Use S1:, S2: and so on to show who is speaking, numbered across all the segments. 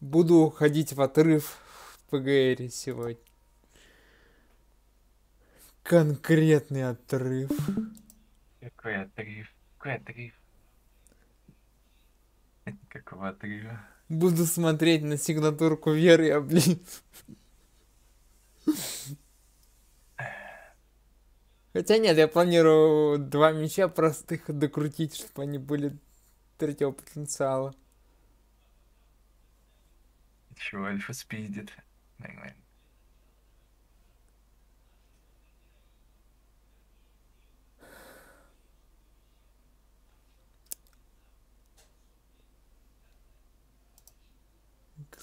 S1: Буду ходить в отрыв в ПГР сегодня. Конкретный отрыв.
S2: Какой отрыв? Какой отрыв? Какого отрыва?
S1: Буду смотреть на сигнатурку Веры, а блин. Хотя нет, я планирую два мяча простых докрутить, чтобы они были третьего потенциала.
S2: Чего альфа спиздит? Нормально.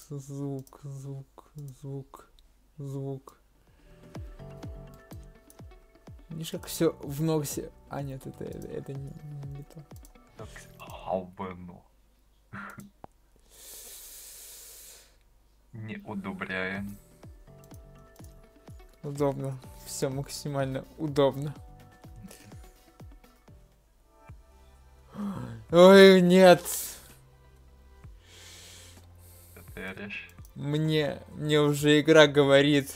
S1: Звук, звук, звук, звук. Видишь, как все в ногсе. А, нет, это, это, это не, не то.
S2: Так, Албану. Не удобряем.
S1: Удобно. Все максимально удобно. Ой, нет. Мне, мне уже игра говорит.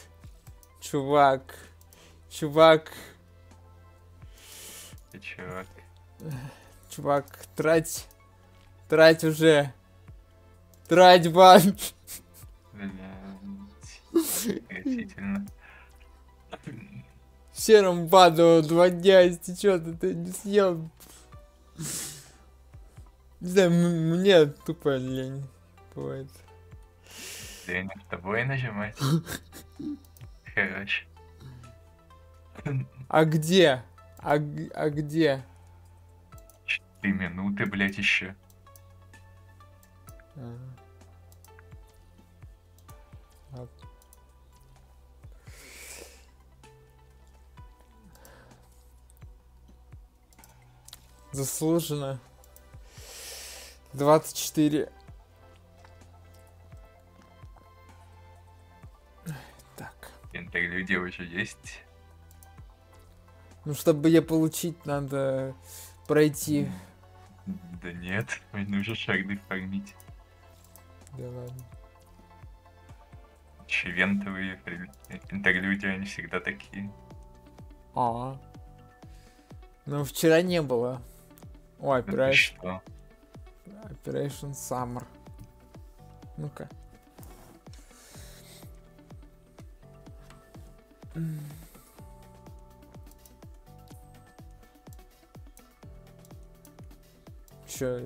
S1: Чувак. Чувак.
S2: Ты чувак.
S1: Чувак, трать. Трать уже. Трать бан.
S2: Отвратительно.
S1: Серым баду два дня истечет, а ты не съел. Не знаю, мне тупо лень бывает.
S2: Не с тобой нажимать. Хорош.
S1: А где? А, а где?
S2: Четыре минуты, блядь, еще.
S1: Ага. Заслуженно. 24. Так.
S2: Интерлюдия уже есть.
S1: Ну, чтобы ее получить, надо пройти.
S2: Да нет, мне нужно шарды фармить.
S1: Да ладно.
S2: Чевентовые интерлюдии, они всегда такие.
S1: А. Ну, вчера не было. О,
S2: ты
S1: Operation,
S2: что?
S1: Operation Summer. Ну-ка. Чё,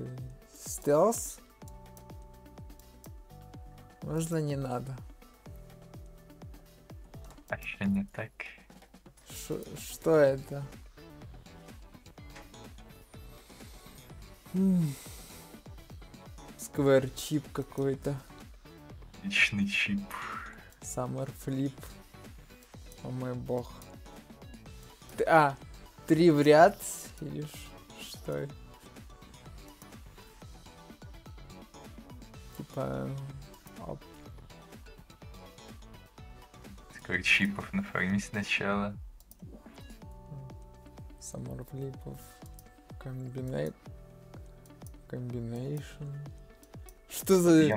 S1: стелс? Можно не надо.
S2: А еще не так.
S1: Шо- что это? М. Сквер чип какой-то.
S2: Личный чип.
S1: Flip. О мой бог. Т- А, три в ряд? Или что это? Типа... оп,
S2: Сколько чипов нафармить сначала.
S1: Summer Flipов. Комбинейт. Комбинейшн. Что за...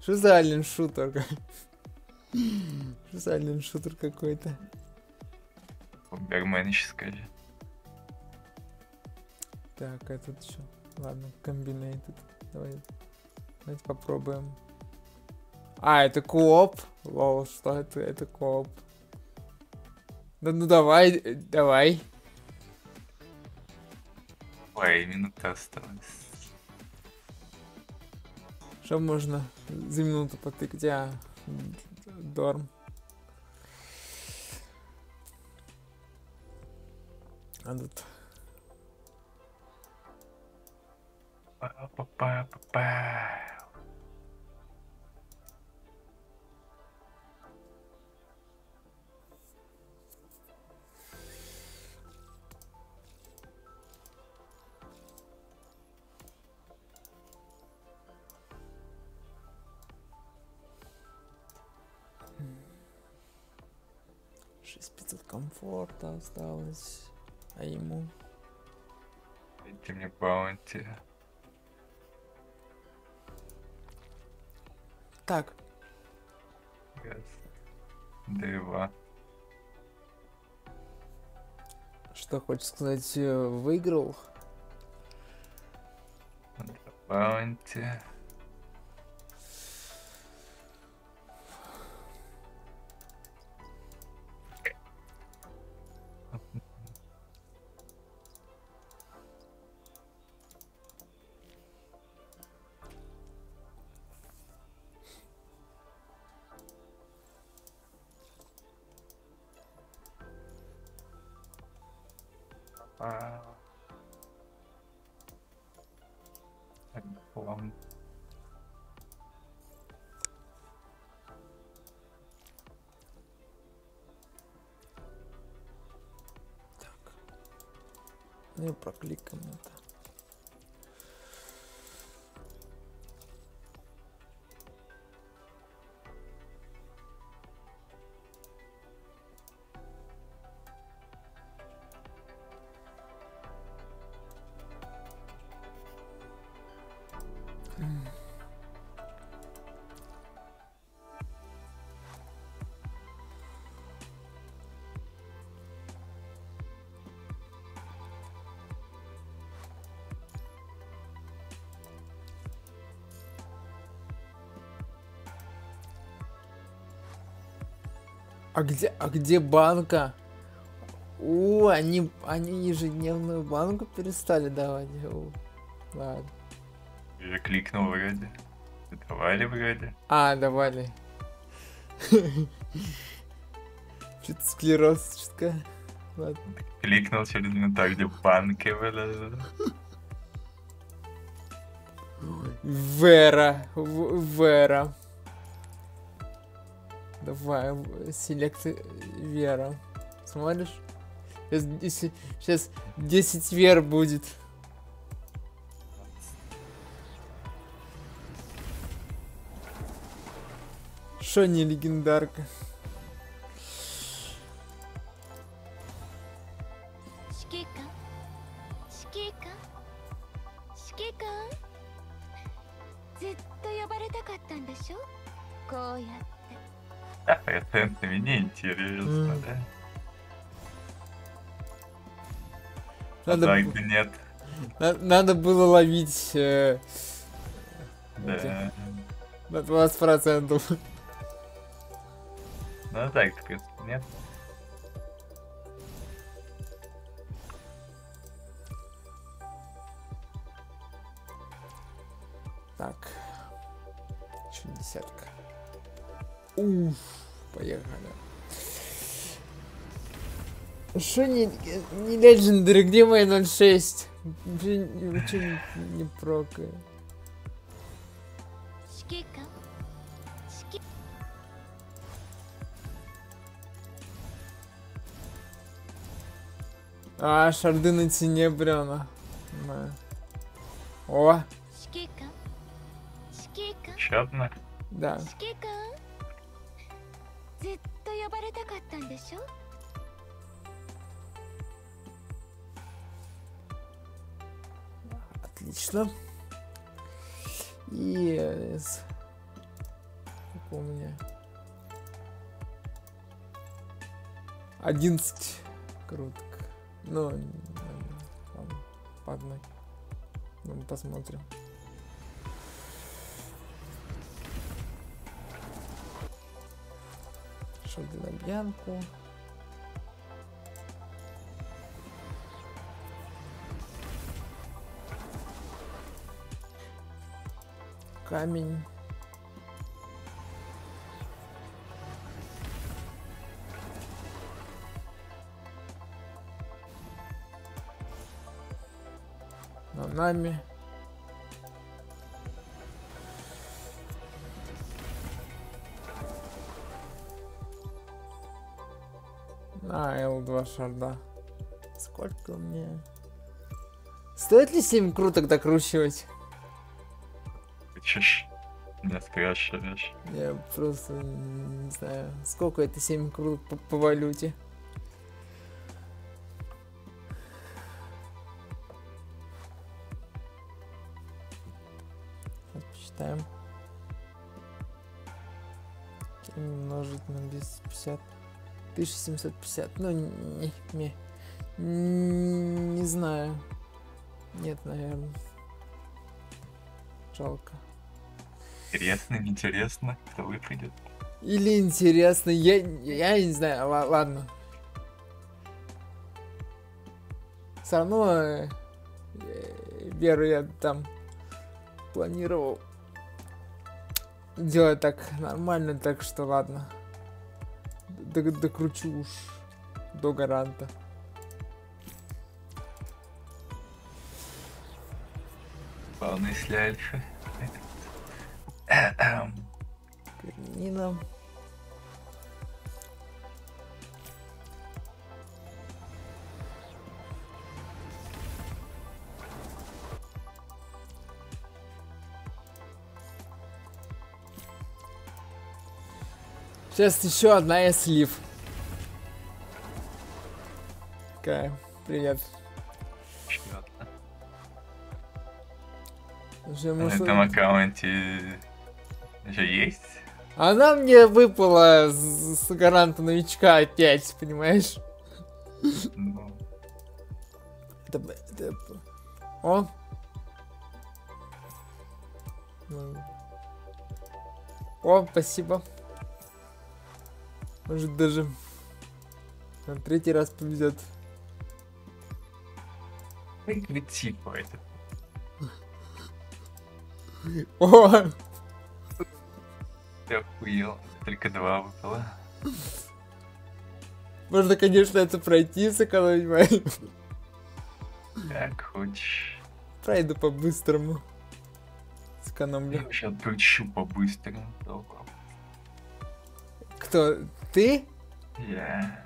S1: Что за ален шутер? Что за ален шутер какой-то?
S2: Бомбермен еще скажи.
S1: Так, а тут что? Ладно, комбинейтед. Давай. Давайте попробуем. А, это кооп? Лол, что это? Это кооп. Да ну давай, э, давай.
S2: Ой, минута осталась.
S1: Что можно за минуту потыкать? А, дорм. А тут...
S2: Па-па-па-па-па.
S1: Комфорта осталось. А ему...
S2: Дайте мне баунти.
S1: Так,
S3: Раз, два.
S1: что хочешь сказать, э, выиграл?
S3: Баунти. А
S1: где, а где банка? О, они, они ежедневную банку перестали давать. О, ладно.
S3: Уже кликнул вроде. Давали вроде.
S1: А, давали. Что-то склероз, что-то. Ладно.
S3: Кликнул через инвентарь, где банки были.
S1: Вера. Вера. В- селект Вера. Смотришь? Сейчас, если, сейчас 10 вер будет. Шо не легендарка? Надо,
S3: Так,
S1: б-
S3: да нет.
S1: на- надо было ловить э,
S3: Да.
S1: на 20%.
S3: Ну так, принципе, нет.
S1: Что не, не легендари, где мои 06? Вообще ничего не, не прокаю.
S4: 指揮官指揮
S1: А, шарды на цене, брена. О,
S4: 指揮官指揮官
S3: Еще одна.
S1: да.
S4: 指揮官ずっと呼ばれたかったんでしょ
S1: Отлично. Yes. Сколько у меня? 11 круток. Ну, ладно, по. Ну, посмотрим. Шарды на бьянку. Камень. На нами. На, L2 шарда. Сколько мне? Стоит ли 7 круток докручивать?
S3: Меня спрашиваешь?
S1: Я просто не знаю, сколько это 7 круток по, по валюте. Вот, Посчитаем. умножить на 250. 1750. Ну, не, не, не знаю. Нет, наверное. Жалко.
S3: Интересно, интересно, кто выпадет.
S1: Или интересно, я, я не знаю, ла- ладно. Все равно э, Веру я там планировал делать так нормально, так что ладно. Д- докручу уж до гаранта.
S3: Главное, если альфа.
S1: Карнина. Сейчас еще одна и слив. Такая, привет.
S3: Чётно.
S1: Уже
S3: На этом аккаунте же есть?
S1: Она мне выпала с, с гаранта новичка опять, понимаешь?
S3: Ну,
S1: Это, О! Ну. О, спасибо. Может даже на третий раз повезет.
S3: это.
S1: О!
S3: Я охуел. Только два выпало.
S1: Можно, конечно, это пройти, сэкономить мои.
S3: Как хочешь.
S1: Пройду по-быстрому.
S3: Я
S1: Сэкономлю.
S3: сейчас кручу по-быстрому только.
S1: Кто? Ты?
S3: Я.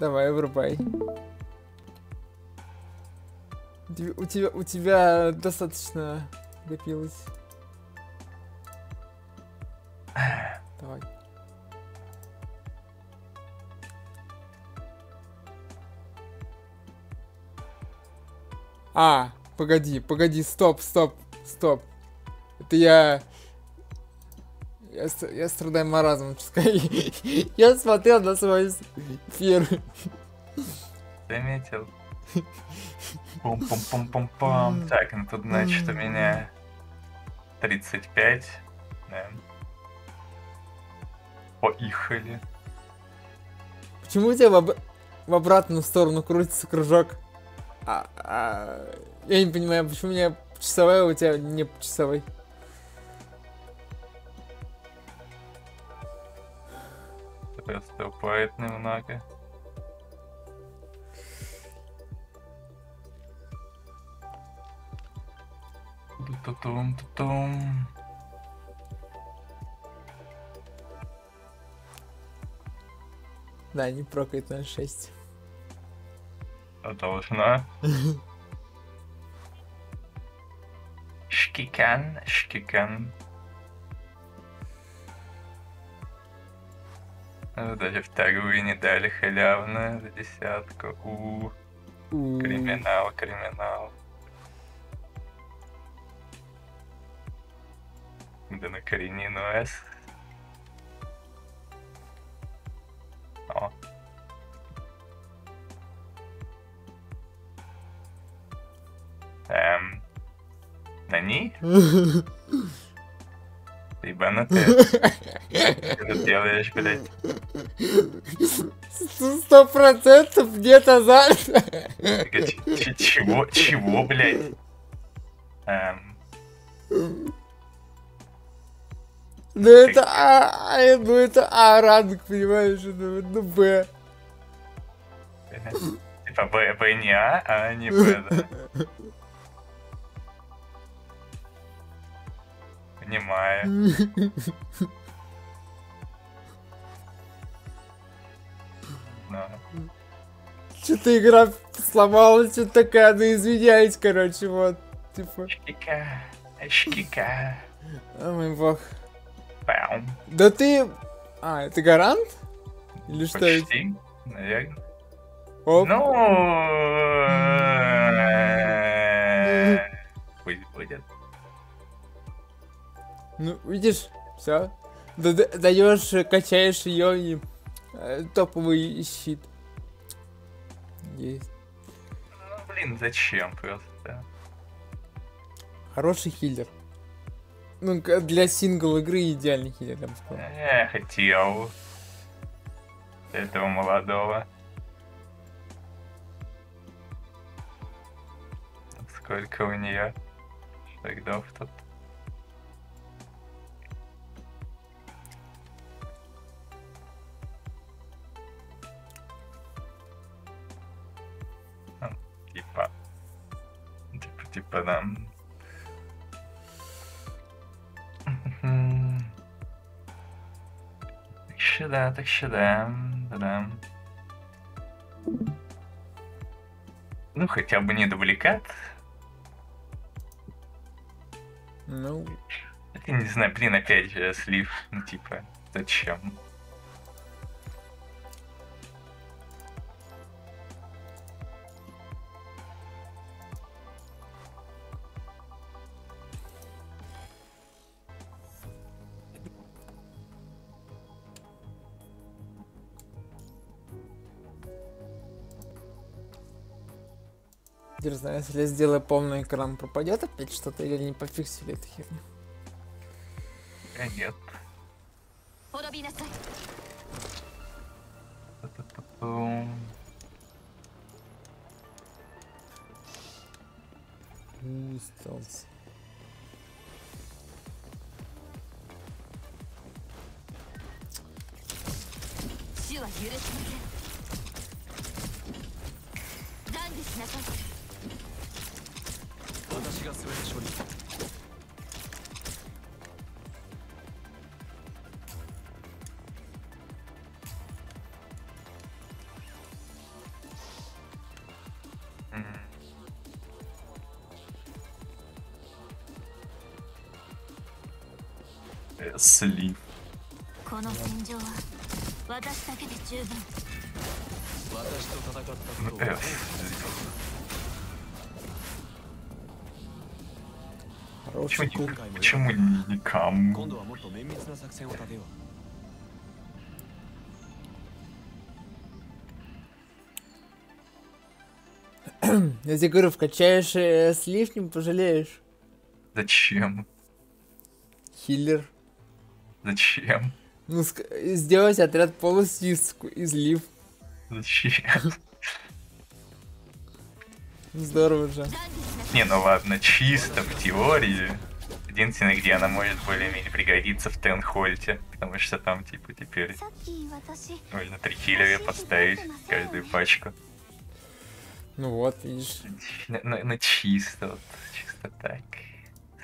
S1: Давай, врубай. У тебя, у тебя, у тебя достаточно копилось. Давай. А, погоди, погоди, стоп, стоп, стоп. Это я... Я, я страдаю маразмом, пускай. Я смотрел на свой эфир.
S3: Заметил. Пум-пум-пум-пум-пум. Так, ну тут, значит, у меня 35. Да. Поехали.
S1: Почему у тебя в, об- в обратную сторону крутится кружок? А, а, я не понимаю, почему у меня часовая, а у тебя не часовой.
S3: Расступает немного. Ту-тум-ту-тум.
S1: Да, не прокает на 6.
S3: А Должна. Шкикан, шкикан. Ну, Даже вторую не дали халявно за десятку. У, криминал, криминал. Да на коренину С. О. Эм. На ней? Ты ебанутый? Что ты делаешь, блядь?
S1: Сто процентов нет азарт.
S3: Такая, ч- ч- Чего? Чего, блядь? Эм.
S1: Ну это А, а, ну это А ранг, понимаешь, ну, ну Б.
S3: Типа Б, Б не А, а не Б, да? Понимаю.
S1: Что-то игра сломалась, что-то такая, ну извиняюсь, короче, вот. Типа,
S3: шкика, шкика.
S1: о мой бог. Да ты... А, это гарант? Или что это?
S3: Почти, наверное.
S1: Оп.
S3: Ну, пусть будет.
S1: Ну, видишь, все. даешь, э, качаешь ее и э, топовый щит. Есть.
S3: Ну, блин, зачем просто?
S1: Хороший хиллер. Ну, для сингл игры идеальный хиллер, я бы сказал.
S3: Я хотел этого молодого. Сколько у нее шагов тут? Ну, Типа, типа, типа там. Так сюда, так сюда. Да-да. Ну, хотя бы не дубликат.
S1: Ну,
S3: Я не знаю, блин, опять же, слив. Ну, типа, зачем?
S1: не знаю, если я сделаю полный экран, пропадет опять что-то или не пофиксили эту херню.
S3: Э, Нет.
S4: 滅びなさい
S3: Ту-ту-ту-ту.
S1: М, стелс.
S4: 死は許しません断じしなさい
S5: がそれ処理
S3: スリー
S4: この戦場は私だけで十分。
S5: 私と戦ったことを。
S3: Почему, почему не,
S5: не кам?
S1: Я тебе говорю, вкачаешь э, слив, не пожалеешь.
S3: Зачем?
S1: Хиллер.
S3: Зачем?
S1: Ну, сделать отряд полностью из, из.
S3: Зачем?
S1: Здорово же.
S3: Не, ну ладно, чисто в теории. Единственное, где она может более-менее пригодиться, в Тенхольте. Потому что там, типа, теперь можно три хилера поставить каждую пачку.
S1: Ну вот, видишь.
S3: На, на, на чисто, вот, чисто так.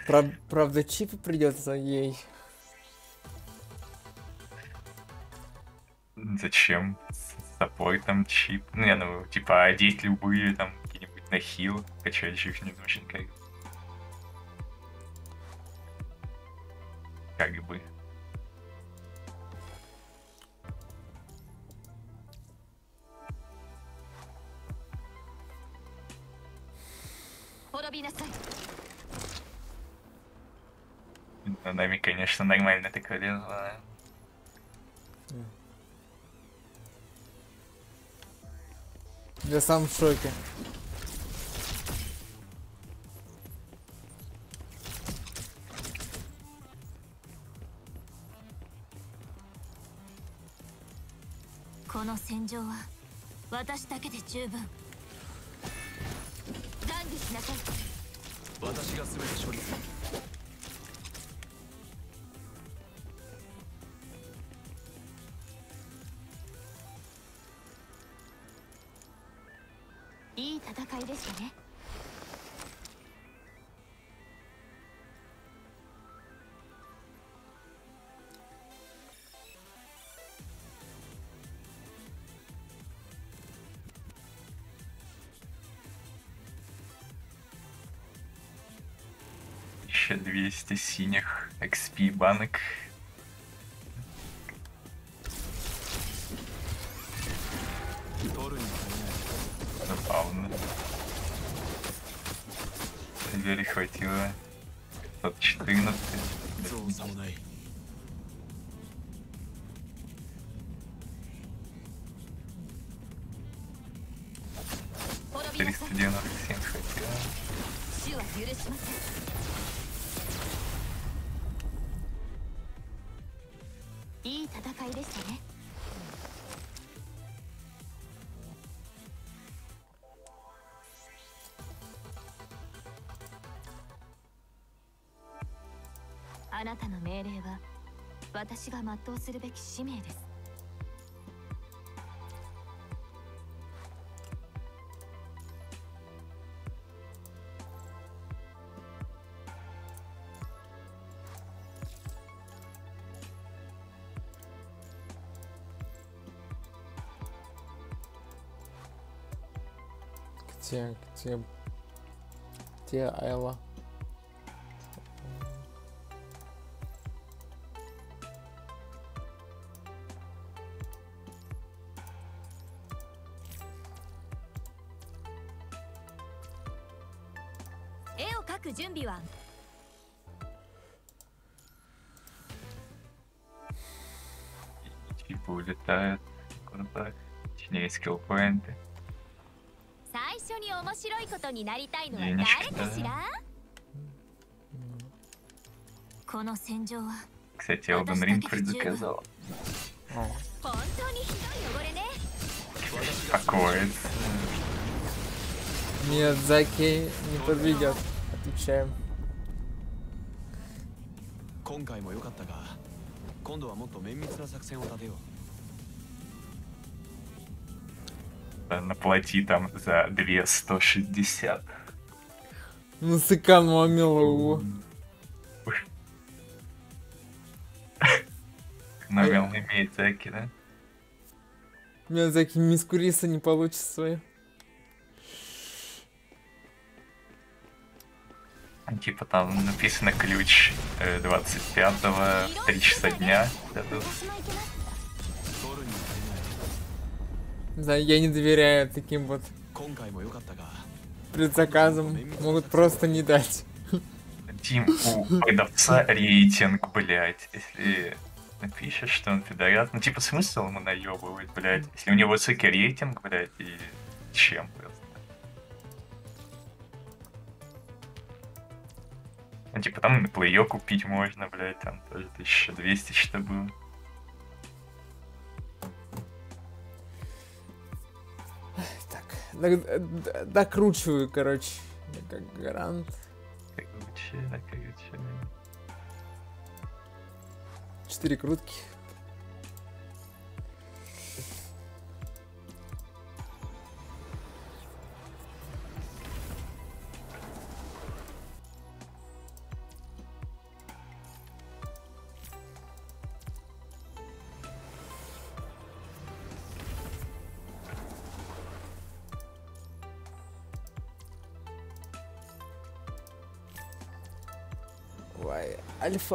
S1: Прав, правда, чипы придется ей.
S3: Зачем? С собой там чип. Не, ну, типа, одеть любые там на хил, качающих не нужен как. Как бы. На нами, конечно, нормально так лезла.
S1: Я сам в шоке.
S4: この戦場は私だけで十分」断じしなさい
S5: 私が全て処理する。
S4: いい戦いでしたね。
S3: 400 синих XP банок. Забавно. Двери хватило. 514.
S4: Триста девяносто семь хватило. 私が全うするべき使命です「
S1: где, где, где Айла?»「
S3: Точнее, скиллпоинты.
S4: 最初に面白いことになりたいのは
S3: ねえね
S4: 誰かしらこの戦場は
S3: Кстати, Elden Ring предзаказал.
S1: О,
S4: 本当にひどい汚れね
S3: Такое.
S1: Миядзаки не подведет, отвечаем.
S5: 今回も良かったが今度はもっと綿密な作戦を立てよう
S3: Наплати там за 2160.
S1: Ну, сэкономила его.
S3: Номер имеет таки, да?
S1: Миядзаки миску риса не получит свою.
S3: Типа там написано ключ э, 25-го в 3 часа дня дадут.
S1: Не знаю, я не доверяю таким вот предзаказам. Могут просто не дать.
S3: Тим, у продавца рейтинг, блядь. Если напишет, что он пидорат. Ну, типа, смысл ему наебывать, блядь. Если у него высокий рейтинг, блядь, и чем просто. Ну, типа, там и плей купить можно, блядь, там тоже 1200 что было.
S1: Докручиваю, короче. Как гарант.
S3: Короче, короче.
S1: Четыре крутки.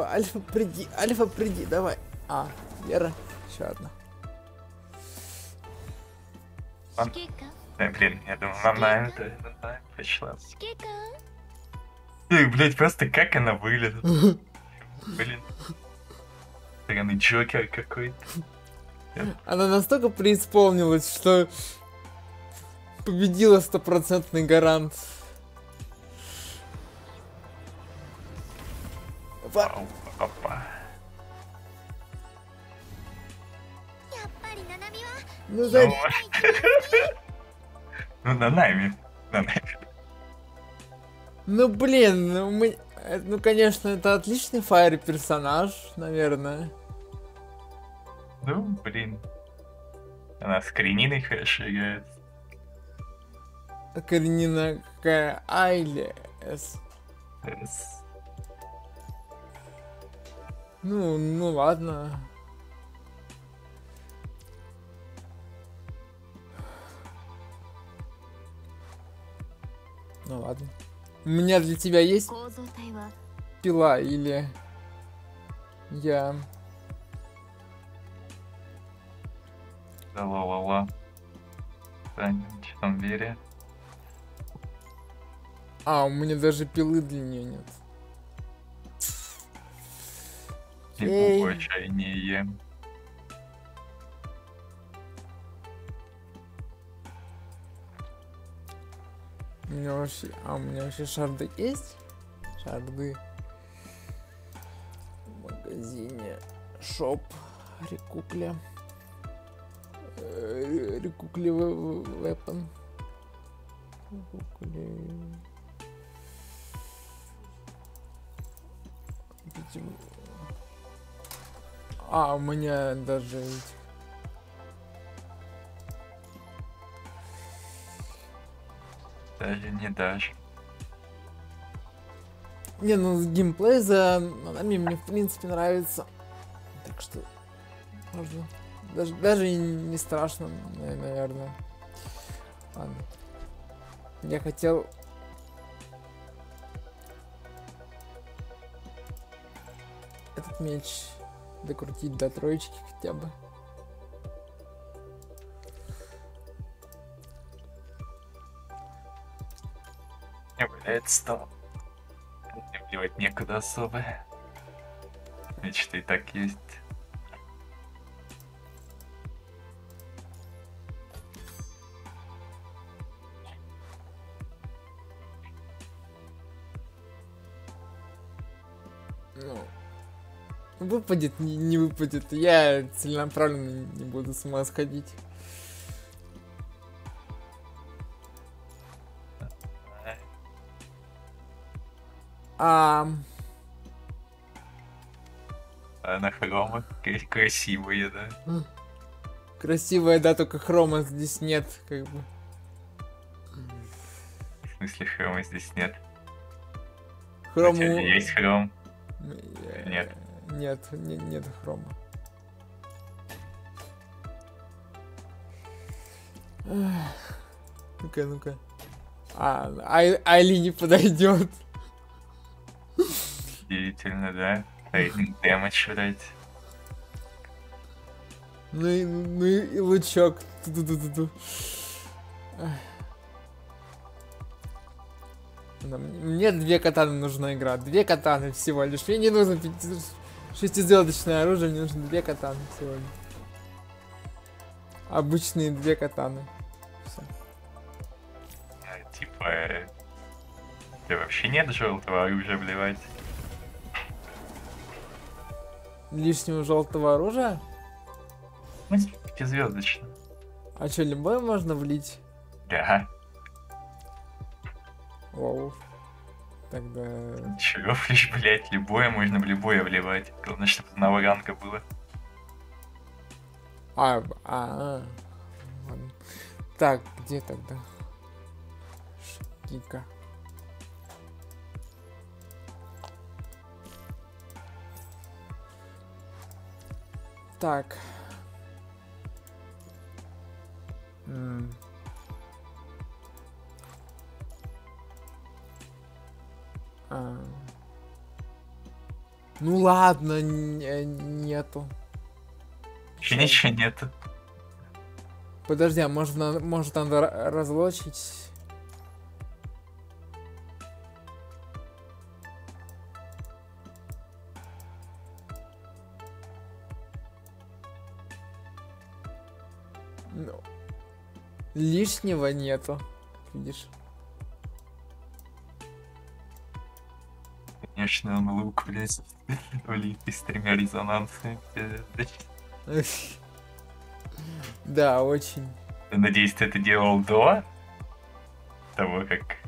S1: Альфа, Альфа, приди, Альфа, приди, давай. А, Вера, еще одна.
S4: А?
S3: Ой, блин, я думаю, нам на это пришла. Эх, блядь, просто как она выглядит. Блин. Странный Джокер какой-то.
S1: Она настолько преисполнилась, что победила стопроцентный гарант. Опа.
S3: Опа.
S1: Ну, за...
S3: ну, ну на нами. Нами.
S1: Ну блин, ну, мы... Э, ну конечно, это отличный фаер персонаж, наверное.
S3: Ну, блин. Она с Карениной хорошо играет.
S1: Каренина какая? Айли С.
S3: С.
S1: Ну, ну ладно. Ну ладно. У меня для тебя есть пила или я...
S3: Ла-ла-ла. Таня, что там?
S1: А, у меня даже пилы для нее нет. Эй.
S3: Типа отчаяние.
S1: меня вообще... А, у меня вообще шарды есть? Шарды. В магазине. Шоп. Рекукля. Рекукли Weapon. Рекукли... Видимо- А, у меня даже...
S3: Даже не дашь.
S1: Не, ну геймплей за нами мне в принципе нравится. Так что можно. Даже, даже и не страшно, на- наверное. Ладно. Я хотел. Этот меч докрутить до троечки хотя бы.
S3: Не, блядь, стал. Мне плевать некуда особо. Мечты и так есть.
S1: Выпадет, не, не выпадет. Я целенаправленно не буду с ума сходить. А,
S3: А на хрома кра- красивые, да.
S1: красивая, да, только хрома здесь нет, как бы.
S3: В смысле хрома здесь нет.
S1: Хрому...
S3: тебя есть хром. Нет.
S1: Нет, не- нет хрома. Ну-ка, ну-ка. А, Ай- Айли не подойдет.
S3: Удивительно, да. Рейтинг дэмэдж, блядь.
S1: Ну и, ну и, лучок. Ту-ду-ду-ду-ду. Эх. Да, Мне мне две катаны нужна игра. Две катаны всего лишь. Мне не нужно шестизвездочное оружие, мне нужно две катаны лишь. Обычные две катаны. Всё.
S3: А, Типа... э, Да вообще нет желтого оружия, блядь.
S1: Лишнего желтого оружия?
S3: Смысле, пятизвездочно.
S1: А что, любое можно влить?
S3: Да.
S1: Вау. Тогда...
S3: Чего, лишь, блядь, любое можно в любое вливать. Главное, чтобы одного ранга было.
S1: А, а, а. Ладно. Так, где тогда? Шкика. Так. М. А. Ну ладно, не- нету.
S3: Вообще ничего нету.
S1: Подожди, а может, на- может надо ра- разлочить? Ну, лишнего нету, видишь?
S3: Конечно, он лук, влитый с тремя резонансами. пиздец.
S1: Да, очень.
S3: Надеюсь, ты это делал до того, как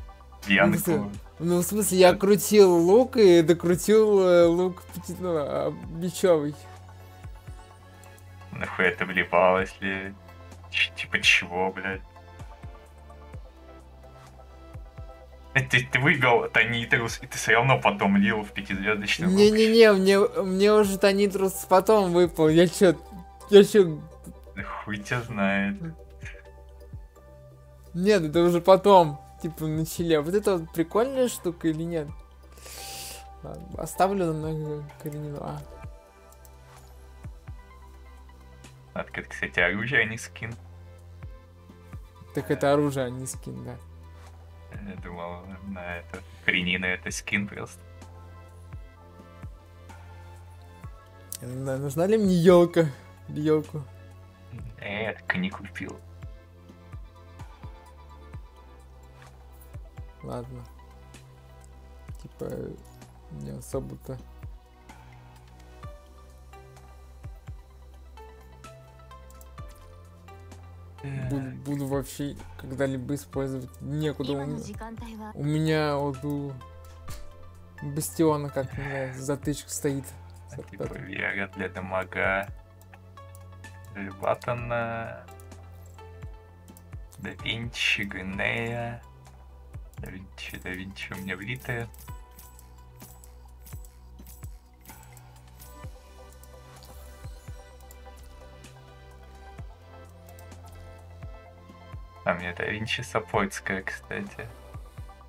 S3: Янку...
S1: Ну, в смысле, я крутил лук и докрутил э, лук ну, а, бичевый.
S3: Нахуй это вливалось ли? Ч- Типа чего, блядь? Ты, ты выиграл Танитрус, и ты все равно потом лил в пятизвездочный лук.
S1: Не-не-не, мне, мне уже Танитрус потом выпал. Я чё, я чё,
S3: Да Хуй тебя знает.
S1: Нет, это уже потом, типа, на челе. Вот это вот прикольная штука или нет? Ладно, Оставлю на коренину.
S3: Это, кстати, оружие, а не скин.
S1: так это оружие, а не скин, да.
S3: Я думал, на это... Коренина это скин просто.
S1: Я не знаю, нужна ли мне елка? Елку.
S3: И не купил.
S1: ладно. Типа, не особо-то. буду, буду вообще когда-либо использовать некуда. У
S4: меня,
S1: у меня вот у Бастиона как меня затычка стоит.
S3: А типа Вера для дамага. Ватана. Да Винчи, Гвинея. Да Винчи, да Винчи у меня влитая. А мне да Винчи Сапольская, кстати.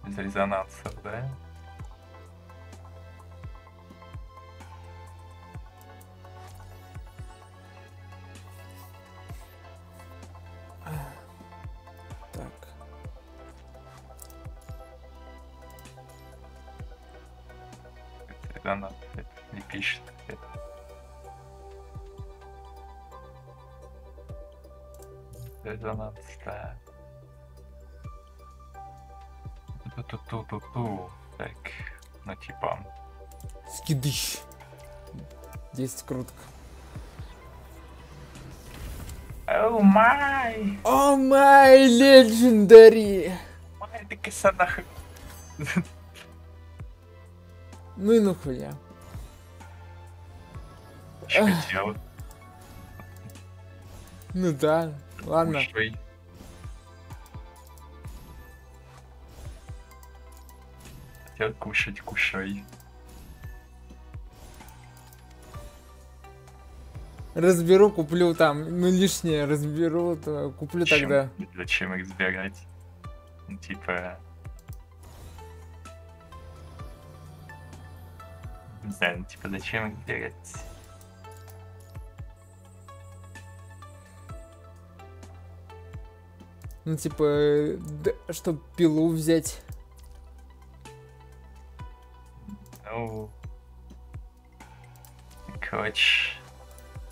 S3: Без резонансов, да?
S1: Так.
S3: Резонанс не пишет. Резонанс, Ту-ту-ту-ту-ту. Так, ну типа.
S1: Скидыш. 10 круток.
S3: Оу май!
S1: О май легендари!
S3: Май, ты коса нахуй.
S1: Ну и нахуя.
S3: Что хотел?
S1: Ну да, ладно.
S3: Кушай. Хотел кушать, кушай.
S1: Разберу, куплю там, ну лишнее разберу, то куплю
S3: Зачем-
S1: тогда.
S3: Зачем их сбирать? Ну, Типа... Не знаю, ну, типа зачем их сбирать?
S1: Ну типа, э, д- чтоб пилу взять.
S3: Ну... Короче...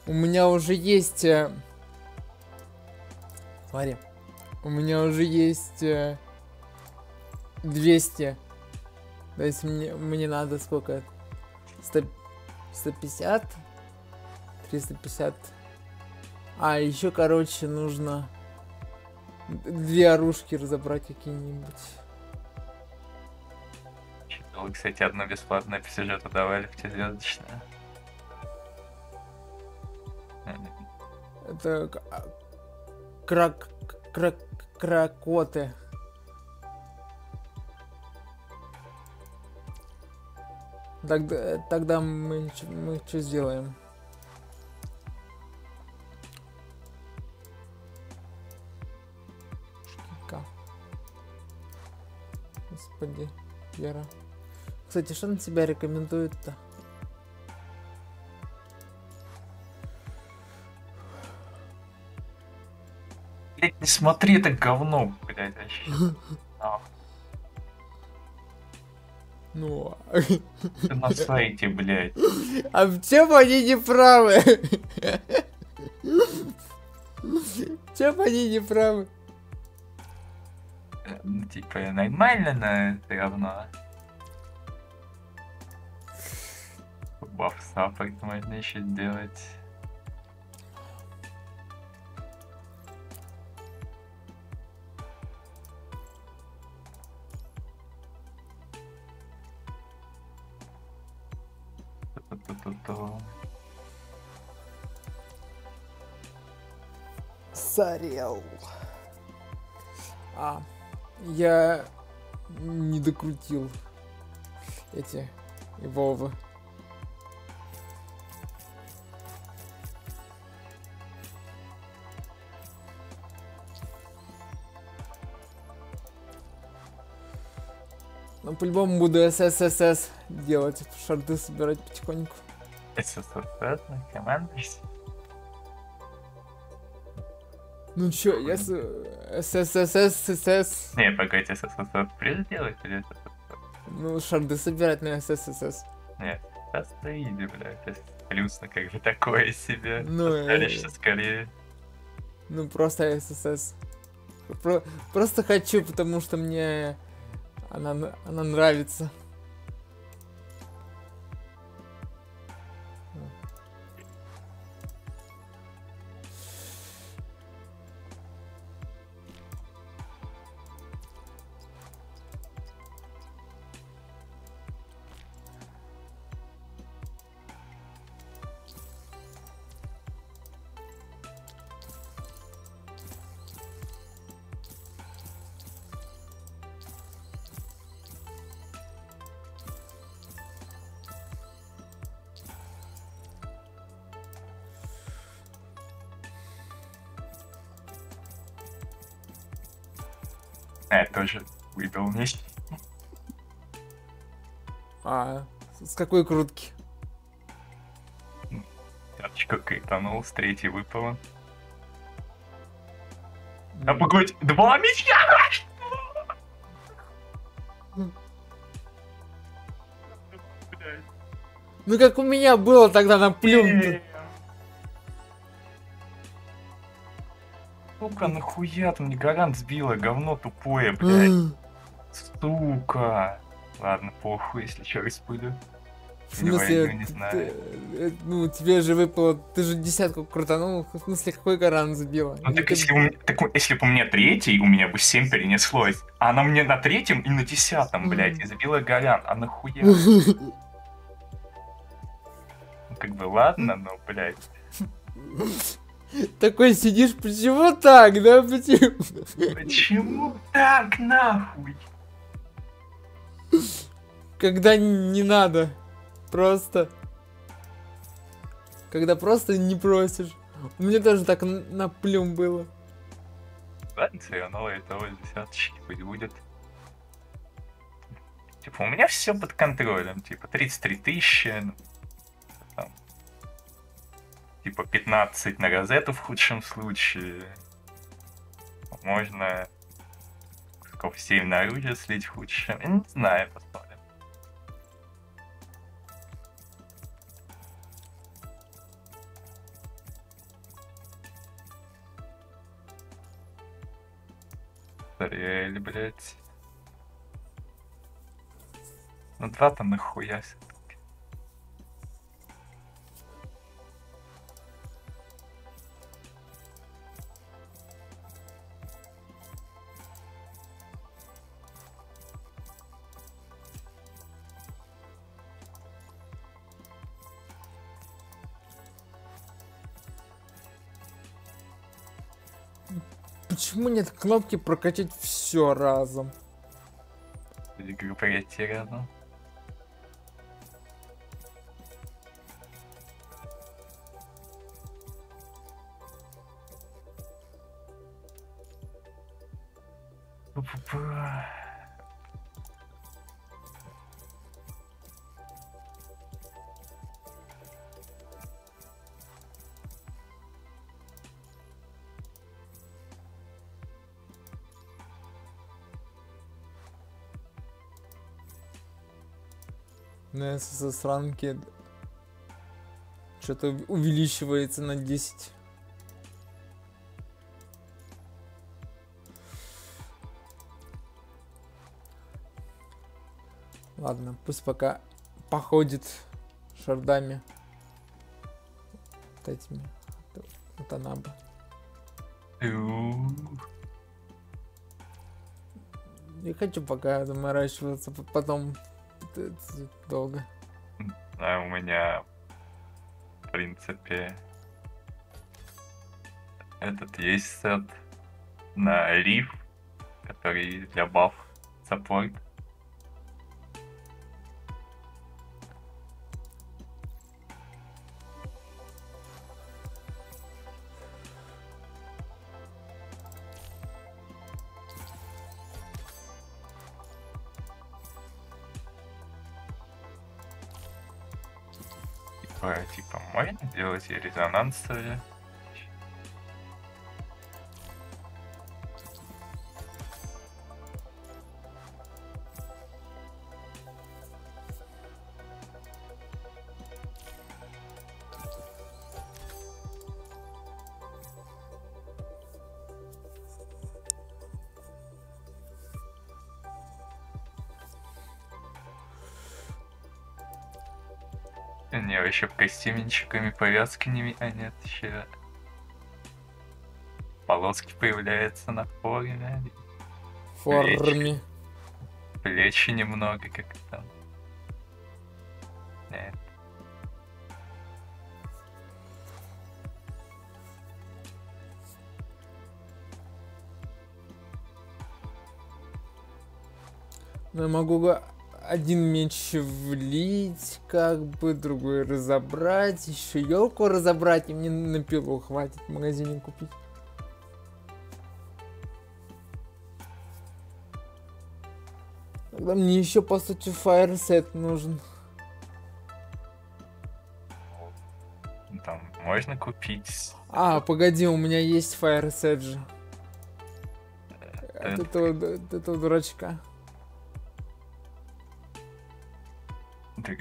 S1: У меня уже есть... э, Смотри. У меня уже есть... э, 200. То есть мне, мне надо сколько? 100, 150? 350? А, еще, короче, нужно... Две оружки разобрать какие-нибудь.
S3: Читал, кстати, одно бесплатное по сюжету давали в звездочное.
S1: Это а, крак... крак... кракоты. Тогда, тогда мы, мы что сделаем? Господи, Вера. Кстати, что на тебя рекомендует-то?
S3: Блять, не смотри это говно, блять, вообще. А,
S1: Ну,
S3: ты на сайте, блять.
S1: А в чем они не правы? Чем они не правы?
S3: Ну, типа, нормально, но все равно. Баф саппорт можно еще сделать. Ту-ту-ту-ту.
S1: Сорел. А, я не докрутил эти Вовы. Но по-любому буду СССС делать, шарды собирать потихоньку.
S3: СССР, командуйся.
S1: Ну чё, я с... СССС,
S3: Не, погоди, СССР плюс делать или СССР?
S1: Ну, шарды собирать на СССС.
S3: Нет, просто иди, блядь. то есть Плюс, ну как бы такое себе.
S1: Ну, э,
S3: Остались скорее.
S1: Ну, просто ССС. Про- Просто хочу, потому что мне Она, она нравится. Какой крутки?
S3: Пяточка кританул, с третьей выпало. А погодь, два мяча!
S1: Ну как у меня было тогда на плюм
S3: Сука, нахуя ты мне гарант сбила, говно тупое, блядь. Сука. Ладно, похуй, если что, распылю.
S1: В смысле, ты- э, ну, тебе же выпало, ты же десятку крутанул, в смысле, какой гарант забила?
S3: Ну
S1: Или
S3: так
S1: ты-
S3: если, у так если бы у меня третий, у меня бы 7 перенеслось. А она мне на третьем и на десятом, блядь, и забила гарант. А нахуя? Ну, Как бы ладно, но, блядь.
S1: Такой сидишь, почему так, да, почему?
S3: Почему так нахуй?
S1: Когда не надо, просто. Когда просто не просишь. У меня тоже так на плюм было.
S3: Ладно, все равно десяточки пусть будет. Типа, у меня все под контролем. Типа, 33 тысячи. ну, типа, 15 на розету в худшем случае. Можно сколько, 7 на оружие слить в худшем. Не знаю, посмотрим. Тарель, блядь. Ну два-то нахуя
S1: Почему нет кнопки прокачать все разом?
S3: Игры пройти рядом. Пу-пу-пу.
S1: На ССС ранке что-то увеличивается на 10. Ладно, пусть пока походит шардами. Вот этими. Вот она бы. Не хочу пока заморачиваться, потом это долго.
S3: А у меня, в принципе, этот есть сет на риф, который для баф саппорт. Можно делать еще костюмчиками повязки не... ми- А нет, еще... Полоски появляются на форме.
S1: Форме.
S3: Плечи немного, как там. Нет.
S1: Ну, я могу один меч влить, как бы, другой разобрать, еще елку разобрать, и мне на пилу хватит в магазине купить. Тогда мне еще, по сути, фаерсет нужен.
S3: Ну, Там можно купить.
S1: А, погоди, у меня есть фаерсет же. От
S3: Это
S1: этого, от этого дурачка.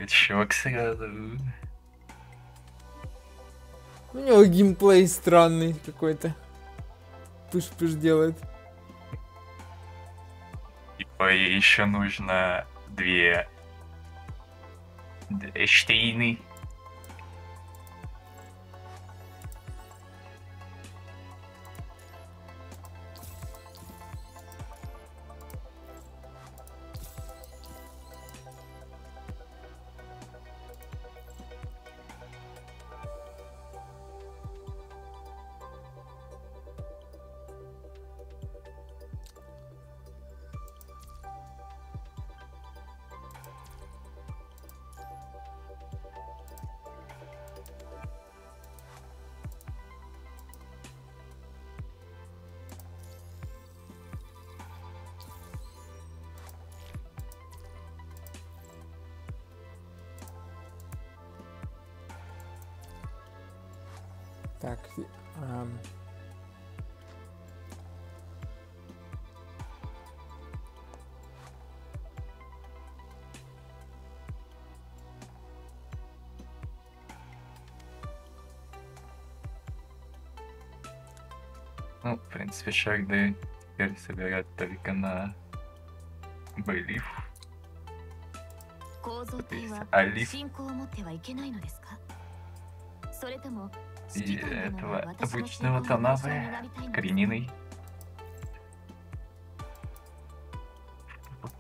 S3: Дурачок сразу.
S1: У него геймплей странный какой-то. Пыш-пыш делает.
S3: Типа еще нужно две... Две штейны.
S1: Так, и, ам,
S3: Ну, в принципе, шарды теперь собирать только на Бейлиф.
S4: 構造体は
S3: あリフ
S4: 信仰を持ってはいけないのですかそれとも
S3: И
S4: 指揮官殿は
S3: этого
S4: 私の
S3: обычного
S4: 信仰の対象に
S3: Танавы,
S4: なりたいのですか
S3: корениной.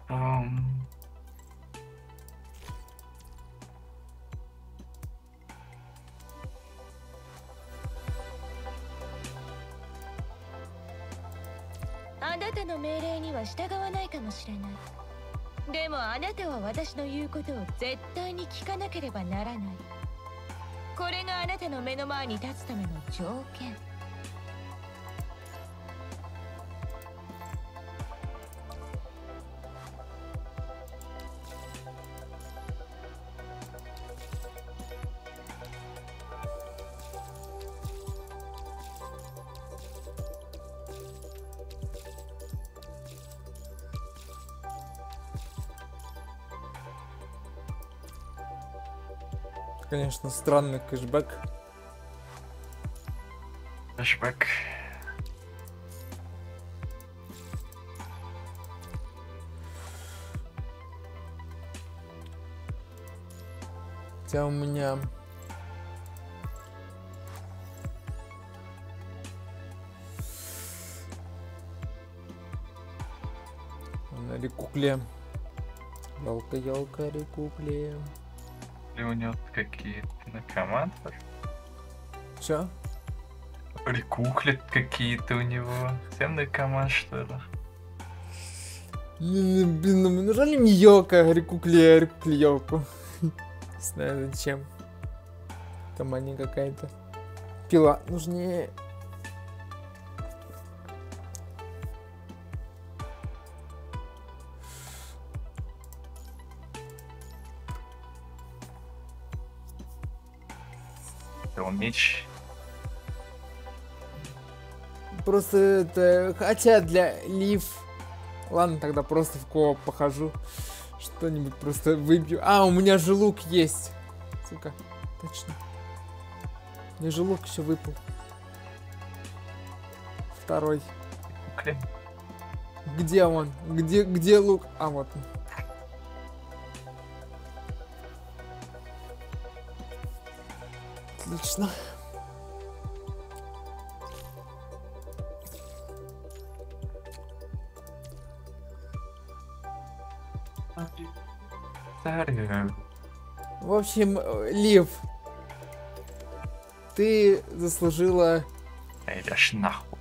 S3: Потом...
S4: あなたの命令には従わないかもしれないでもあなたは私の言うことを絶対に聞かなければならないこ れがあなたの目の前に立つための条件「
S1: Конечно, странный кэшбэк.
S3: Флэшбэк.
S1: Хотя у меня... На рекукле. Елка, елка, рекукле.
S3: Или у него какие-то наркоманы?
S1: Чё?
S3: Рекухлят какие-то у него. Всем наркоман, что ли?
S1: Ну, ну, Блин, ну нажали мне елка, рекукле, рекукле, елку. Не знаю зачем. Там они какая-то. Пила нужнее. Просто это... Хотя для лив... Ладно, тогда просто в кооп похожу. Что-нибудь просто выбью. А, у меня же лук есть. Сука, точно. У меня же лук еще выпал. Второй.
S3: Клин.
S1: Где он? Где, где лук? А, вот он. Отлично. Общем, э, Лив, ты заслужила
S3: Идешь нахуй.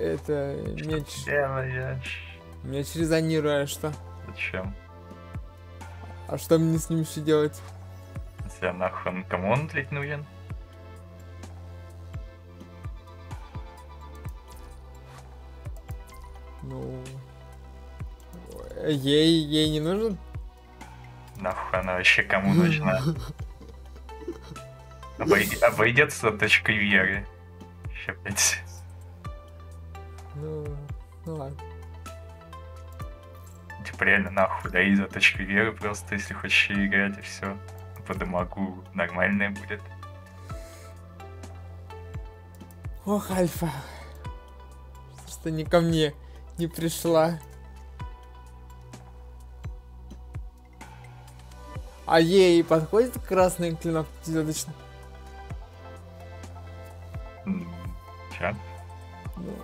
S1: это меч.
S3: Делаешь.
S1: Меч резонируя, что?
S3: Зачем?
S1: А что мне с ним еще делать?
S3: Тебя нахуй кому он блядь, нужен?
S1: Ей, ей не нужен?
S3: Нахуй она вообще кому нужна? Обой- Обойдется точкой веры. Еще блядь.
S1: Ну, ну ладно.
S3: Типа реально нахуй, да и за точкой веры просто, если хочешь играть и все. По дамагу нормальная будет.
S1: Ох, Альфа. Что не ко мне не пришла. А ей подходит красный клинок пятизадочный?
S3: М, Чё?
S1: Ну,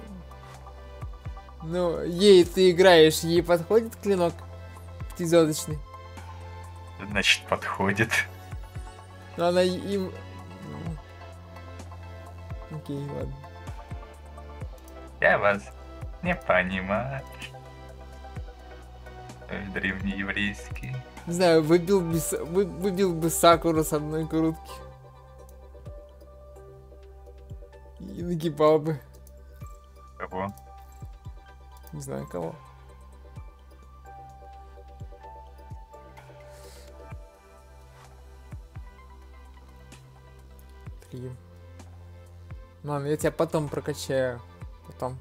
S1: ну, ей ты играешь, ей подходит клинок пятизадочный?
S3: Значит, подходит.
S1: Но она и- им... ну, Окей, ладно.
S3: Я вас не понимаю. Ой, Древнееврейский.
S1: Не знаю, выбил бы, вы- выбил бы Сакуру с одной крутки. И нагибал бы.
S3: Кого?
S1: Не знаю кого. Блин. Ладно, я тебя потом прокачаю. Потом.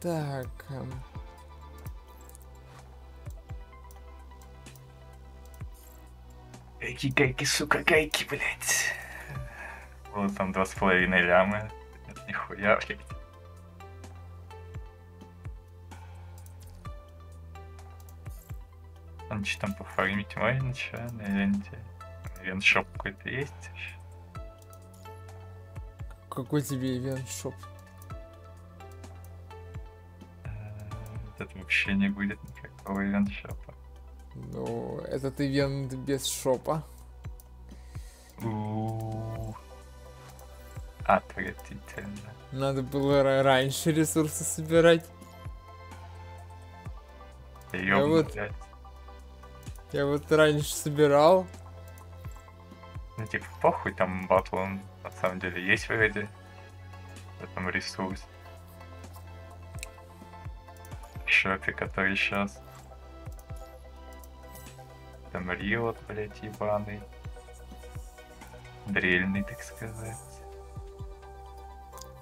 S1: Так. эм,
S3: Гайки, гайки, сука, гайки, блядь. Вот там два с половиной лямы. Это Нихуя, блядь. Он что там пофармить можно, чё, на ивенте? Ивент-шоп какой-то есть?
S1: Какой тебе ивент
S3: Это вообще не будет никакого ивент-шопа.
S1: Ну, этот ивент без шопа.
S3: У-у-у. Отвратительно.
S1: Надо было ра- раньше ресурсы собирать.
S3: Ёбну,
S1: вот-
S3: блядь.
S1: Я вот раньше собирал.
S3: Ну, типа, похуй, там батл, он на самом деле есть вроде. В этом ресурс. В шопе, который сейчас. Там Риот, блядь, ебаный. Дрельный, так сказать.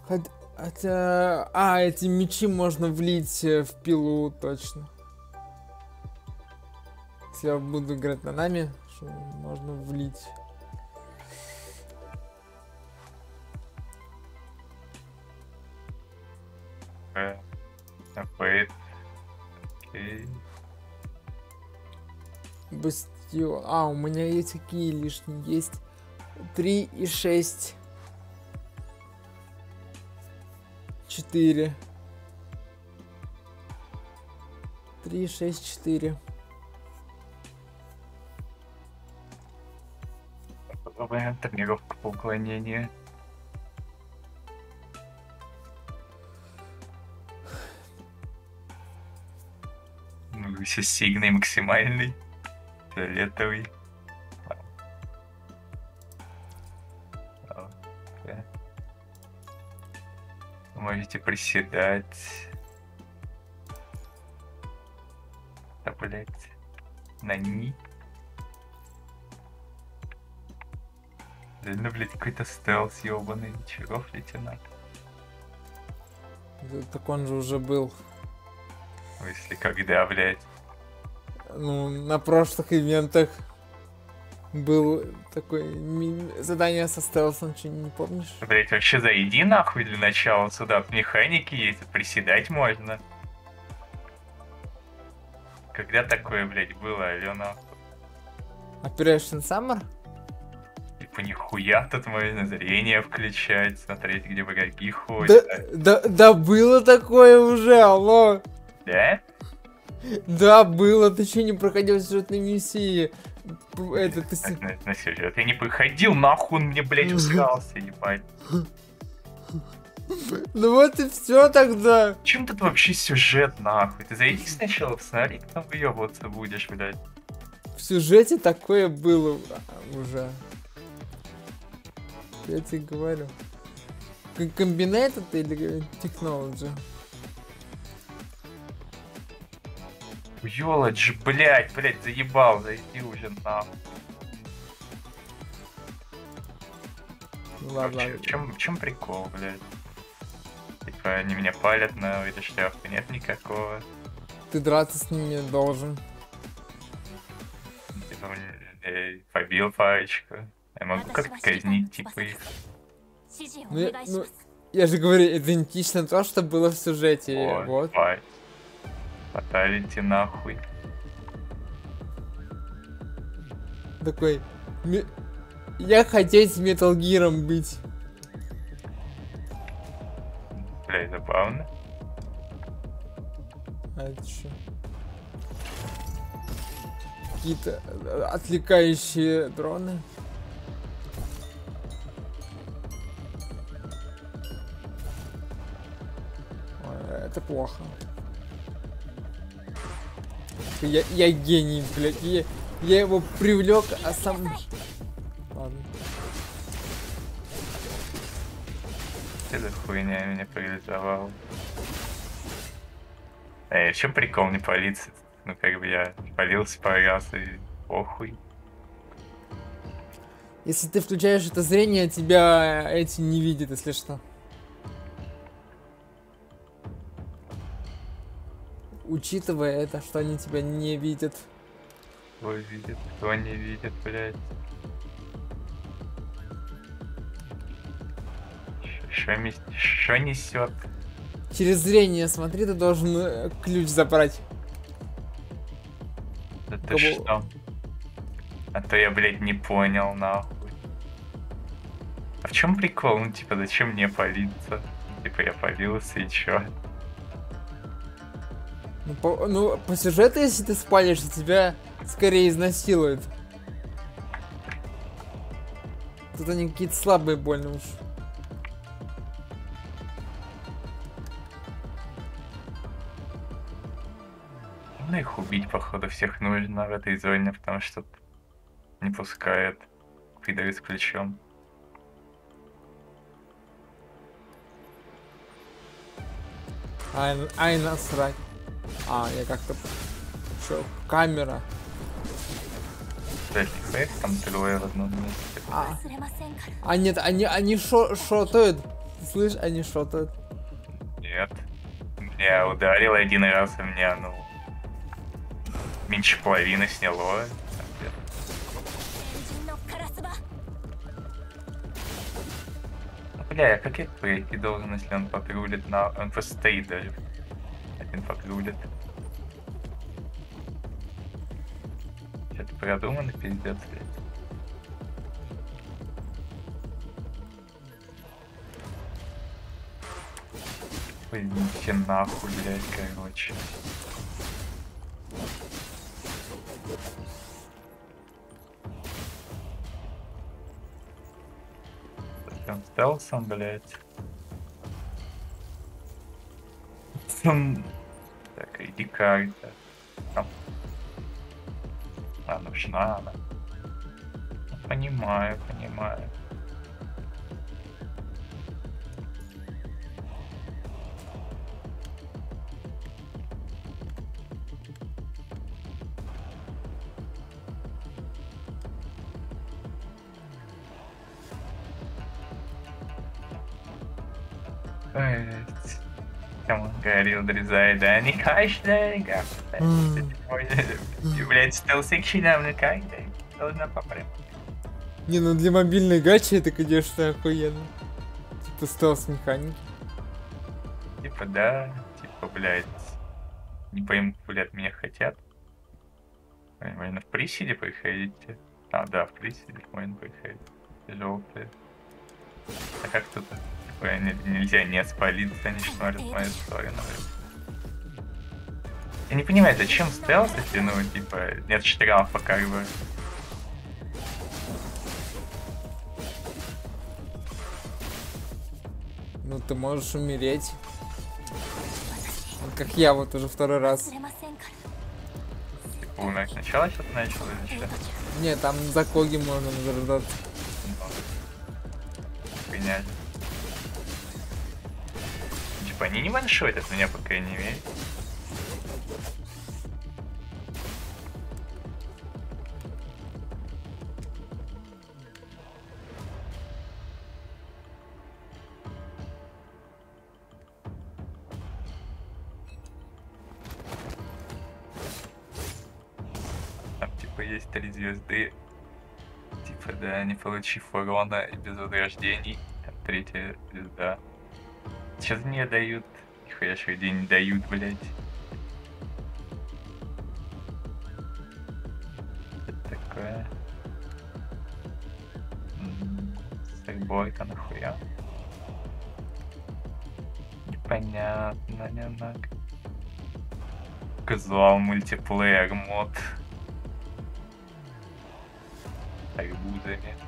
S1: Хот- Хотя... А, эти мечи можно влить э, в пилу, точно. Если я буду играть на нами, что можно влить.
S3: Э, Апейт. Окей.
S1: Бастион. А, у меня есть какие лишние? Есть 3 и 6. 4. 3, 6, 4.
S3: Попробуем тренировку по уклонению. Ну, еще сигный максимальный. Фиолетовый. Да. Можете приседать. Да, блять. На ни. Реально, блядь, какой-то стелс ебаный. Чего, лейтенант?
S1: Да, Так он же уже был.
S3: В смысле, когда, блядь?
S1: Ну, на прошлых ивентах. Был такой задание со стелсом, что не помнишь?
S3: Блять, вообще зайди нахуй для начала сюда. Механики есть, приседать можно. Когда такое, блядь, было, Алена?
S1: Operation Summer?
S3: Типа нихуя тут можно зрение включать, смотреть, где враги
S1: Да,
S3: ходят.
S1: да, да было такое уже, алло.
S3: Да?
S1: Да, было, ты что, не проходил сюжетные миссии? Это, ты...
S3: на, сюжет. Я не приходил, нахуй он мне, блядь, ускался, ебать.
S1: Ну вот и все тогда.
S3: Чем тут вообще сюжет, нахуй? Ты зайди сначала, посмотри, как там выебываться будешь, блядь.
S1: В сюжете такое было уже. Я тебе говорю. К- Combinated или Technology?
S3: Ёлочь, блядь, блядь, заебал, зайти уже нахуй.
S1: Ну, ладно.
S3: В чем, чем прикол, блядь? Типа они меня палят, на этой шляпы нет никакого.
S1: Ты драться с ними должен.
S3: Типа, побил парочку. Я могу как казнить, типа их.
S4: Ну, я, ну,
S1: я же говорю, идентично то, что было в сюжете.
S3: Ой,
S1: вот.
S3: Бай. Фаталити нахуй.
S1: Такой. «Ме- Я хотеть Metal Gear быть.
S3: Блядь, забавно.
S1: А это что? Какие-то э, отвлекающие дроны. Ой, Это плохо. Я, я гений, блядь. Я, я его привлек, а сам... Ладно.
S3: Что за хуйня меня парализовала? Эй, в чем прикол не палиться? Ну, как бы я палился пару раз и похуй.
S1: Если ты включаешь это зрение, тебя эти не видят, если что. Учитывая это, что они тебя не видят.
S3: Кто видит, кто не видит, блядь. Что несет?
S1: Через зрение смотри, ты должен э, ключ забрать.
S3: Да ты
S1: Кого?
S3: что? А то я, блядь, не понял, нахуй. А в чем прикол? Ну, типа, зачем мне палиться? Типа, я палился и чё?
S1: Ну по, ну, по сюжету, если ты спалишься, тебя скорее изнасилуют. Тут они какие-то слабые больно уж.
S3: Ну их убить, походу, всех нужно в этой зоне, потому что не пускает с ключом.
S1: Ай, ай, насрать. А, я как-то... Что? Камера. А, а нет, они, они шо шотают. Слышь, они шотают.
S3: Нет. Меня ударил один раз, и меня, ну... Меньше половины сняло. Бля, а как я пройти должен, если он патрулит на... Он просто стоит даже в один патрулит. Что-то продумано, пиздец, блядь. Ой, все нахуй, блядь, короче. Стелсом, блядь. М, Так, иди карта. Там. А, нужна она. Понимаю, понимаю. Там говорил, дрезай, да не каш, да, не каш, да.
S1: М.
S3: Ой, Блядь, стелсик щелям, ну как, да? должна попасть.
S1: Не, ну для мобильной гачи это, конечно, охуенно. Типа стелс механики.
S3: Типа, да, типа, блядь, не пойму, блядь, меня хотят. Можно в приседе приходить? А, да, в приседе можно приходить. Желтые. А как тут? Нельзя не спалиться, не смотрят мою историю. Я не понимаю, зачем стелс, если, ну, типа, нет штрафа, как бы.
S1: Ну, ты можешь умереть. Как я вот уже второй раз.
S3: Типа, умер сначала что-то начал или что?
S1: Не, там за коги можно возрождаться.
S3: Принять. Типа, они не ваншотят меня, по крайней мере. Там типа есть три звезды. Типа, да, не получив урона и без возрождений. Третья звезда. Что мне дают? Нихуя себе людей не дают, блядь. Что такое? Сырбойка нахуя? Непонятно, не знаю. Казуал мультиплеер мод. Арбузами.
S6: こ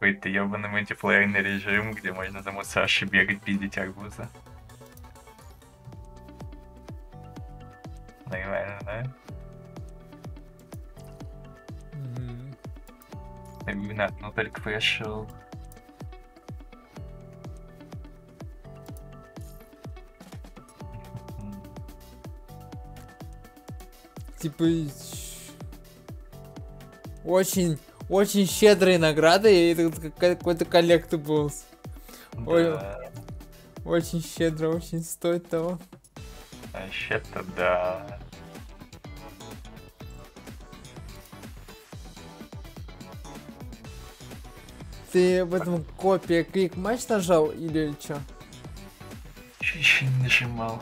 S3: Какой-то ебаный мультиплеерный режим, где можно за Мусаши бегать, пиздить арбуза. Нормально, да?
S1: Мгм.
S3: Рюминат, ну только прошел.
S1: Типа... Очень, очень щедрые награды, и это какой-то коллектиблс. Ой.
S3: Да,
S1: Очень щедро, очень стоит того.
S3: вообще-то да.
S1: Ты в этом копия клик матч нажал или что?
S3: Еще не нажимал?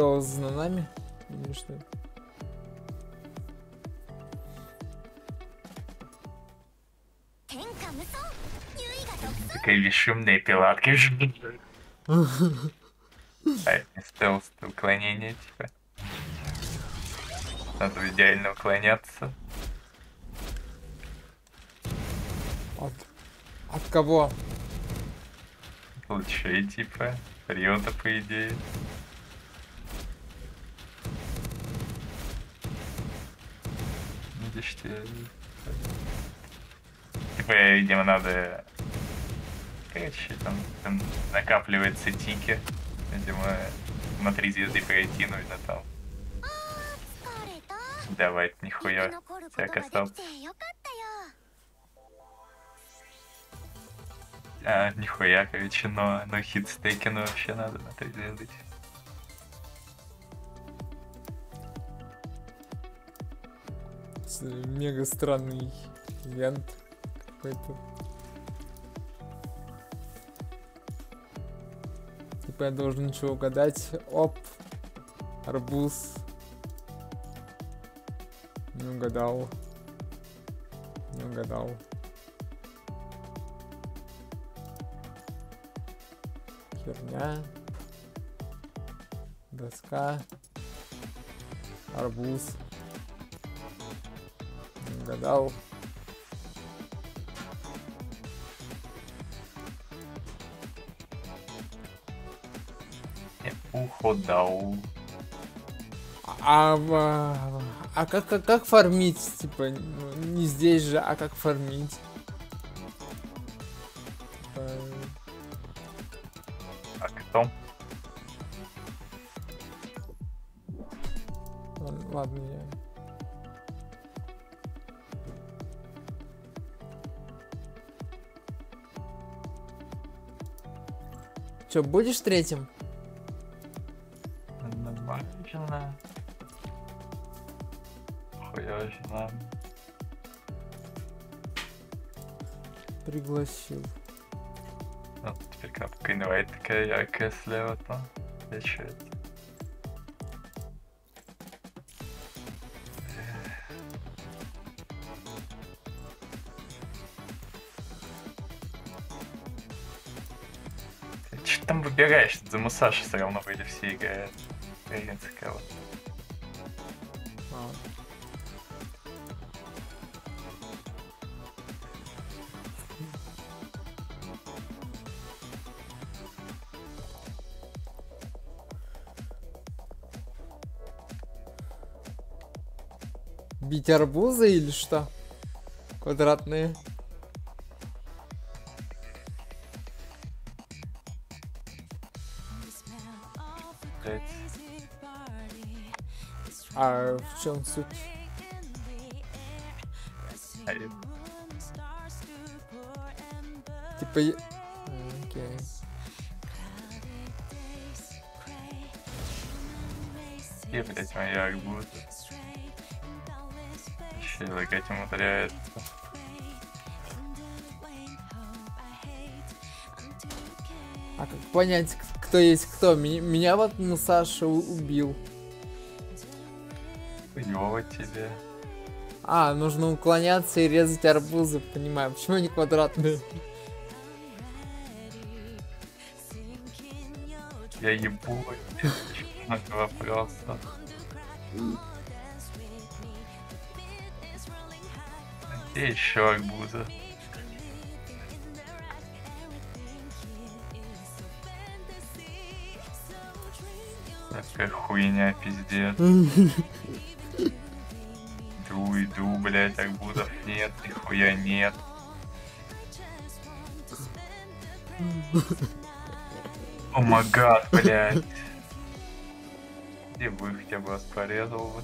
S1: что с нами? Или что?
S3: Такая бесшумная пилатка. А стелс уклонение, типа. Надо идеально уклоняться.
S1: От... От кого?
S3: Лучшие типа. Риота, по идее. количестве. Типа, видимо, надо короче, там, там накапливается тики. Видимо, на три звезды пройти нужно там. Давай, нихуя.
S6: Так остался.
S3: А, нихуя, короче, но, но хит стейкину вообще надо на три звезды.
S1: Мега странный ивент какой-то. Типа я должен ничего угадать. Оп. Арбуз. Не угадал. Не угадал. Херня. Доска. Арбуз. Не
S3: уходал.
S1: А, а, а как, как, как фармить? Типа, ну, не здесь же, а как фармить? Че, будешь третьим?
S3: Нормально. Хуёжно.
S1: Пригласил.
S3: Ну, теперь кнопка инвайт такая яркая слева там. Свечает. Выбираешь? За массаж все равно вроде все играют. Принципе, вот.
S1: Бить арбузы или что? Квадратные. В чем суть? Типа... я- Окей.
S3: Где, блядь, мои арбузы? Еще и лагать умудряется.
S1: А как понять, кто есть кто? Ми- Меня вот Саша убил.
S3: Тебе.
S1: А, нужно уклоняться и резать арбузы, понимаю. Почему они квадратные?
S3: Я ебу. Много вопросов. Где еще арбузы? Такая хуйня, пиздец. Иду, блять, арбузов нет, нихуя нет. О май гад, блядь. Бы их хотя бы раз порезал бы.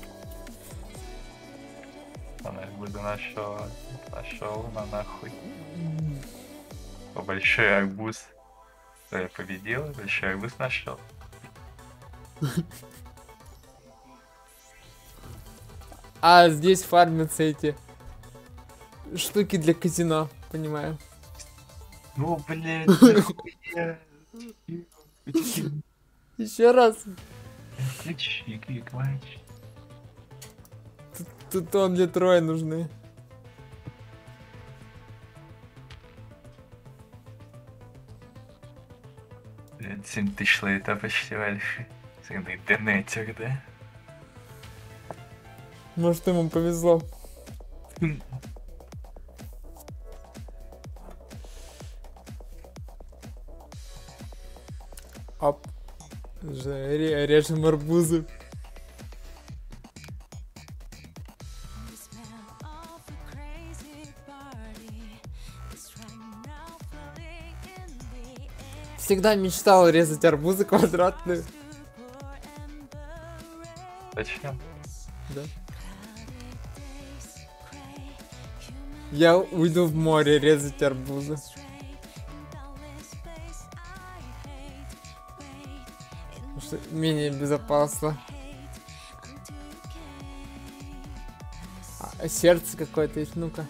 S3: Он арбузы нашел. Нашел на нахуй. Большой арбуз. Я победил? Большой арбуз нашел.
S1: А здесь фармятся эти штуки для казино, понимаю.
S3: Ну, блядь?
S1: Еще раз. Тут он для трое нужны.
S3: 7 тысяч лайта почти вальфи. Сырный донетер, да?
S1: Может, ему повезло. Оп. Же- ре- Режем арбузы. Всегда мечтал резать арбузы квадратные.
S3: Зачем?
S1: Да. Я уйду в море резать арбузы. Что менее безопасно. А, сердце какое-то есть, ну-ка.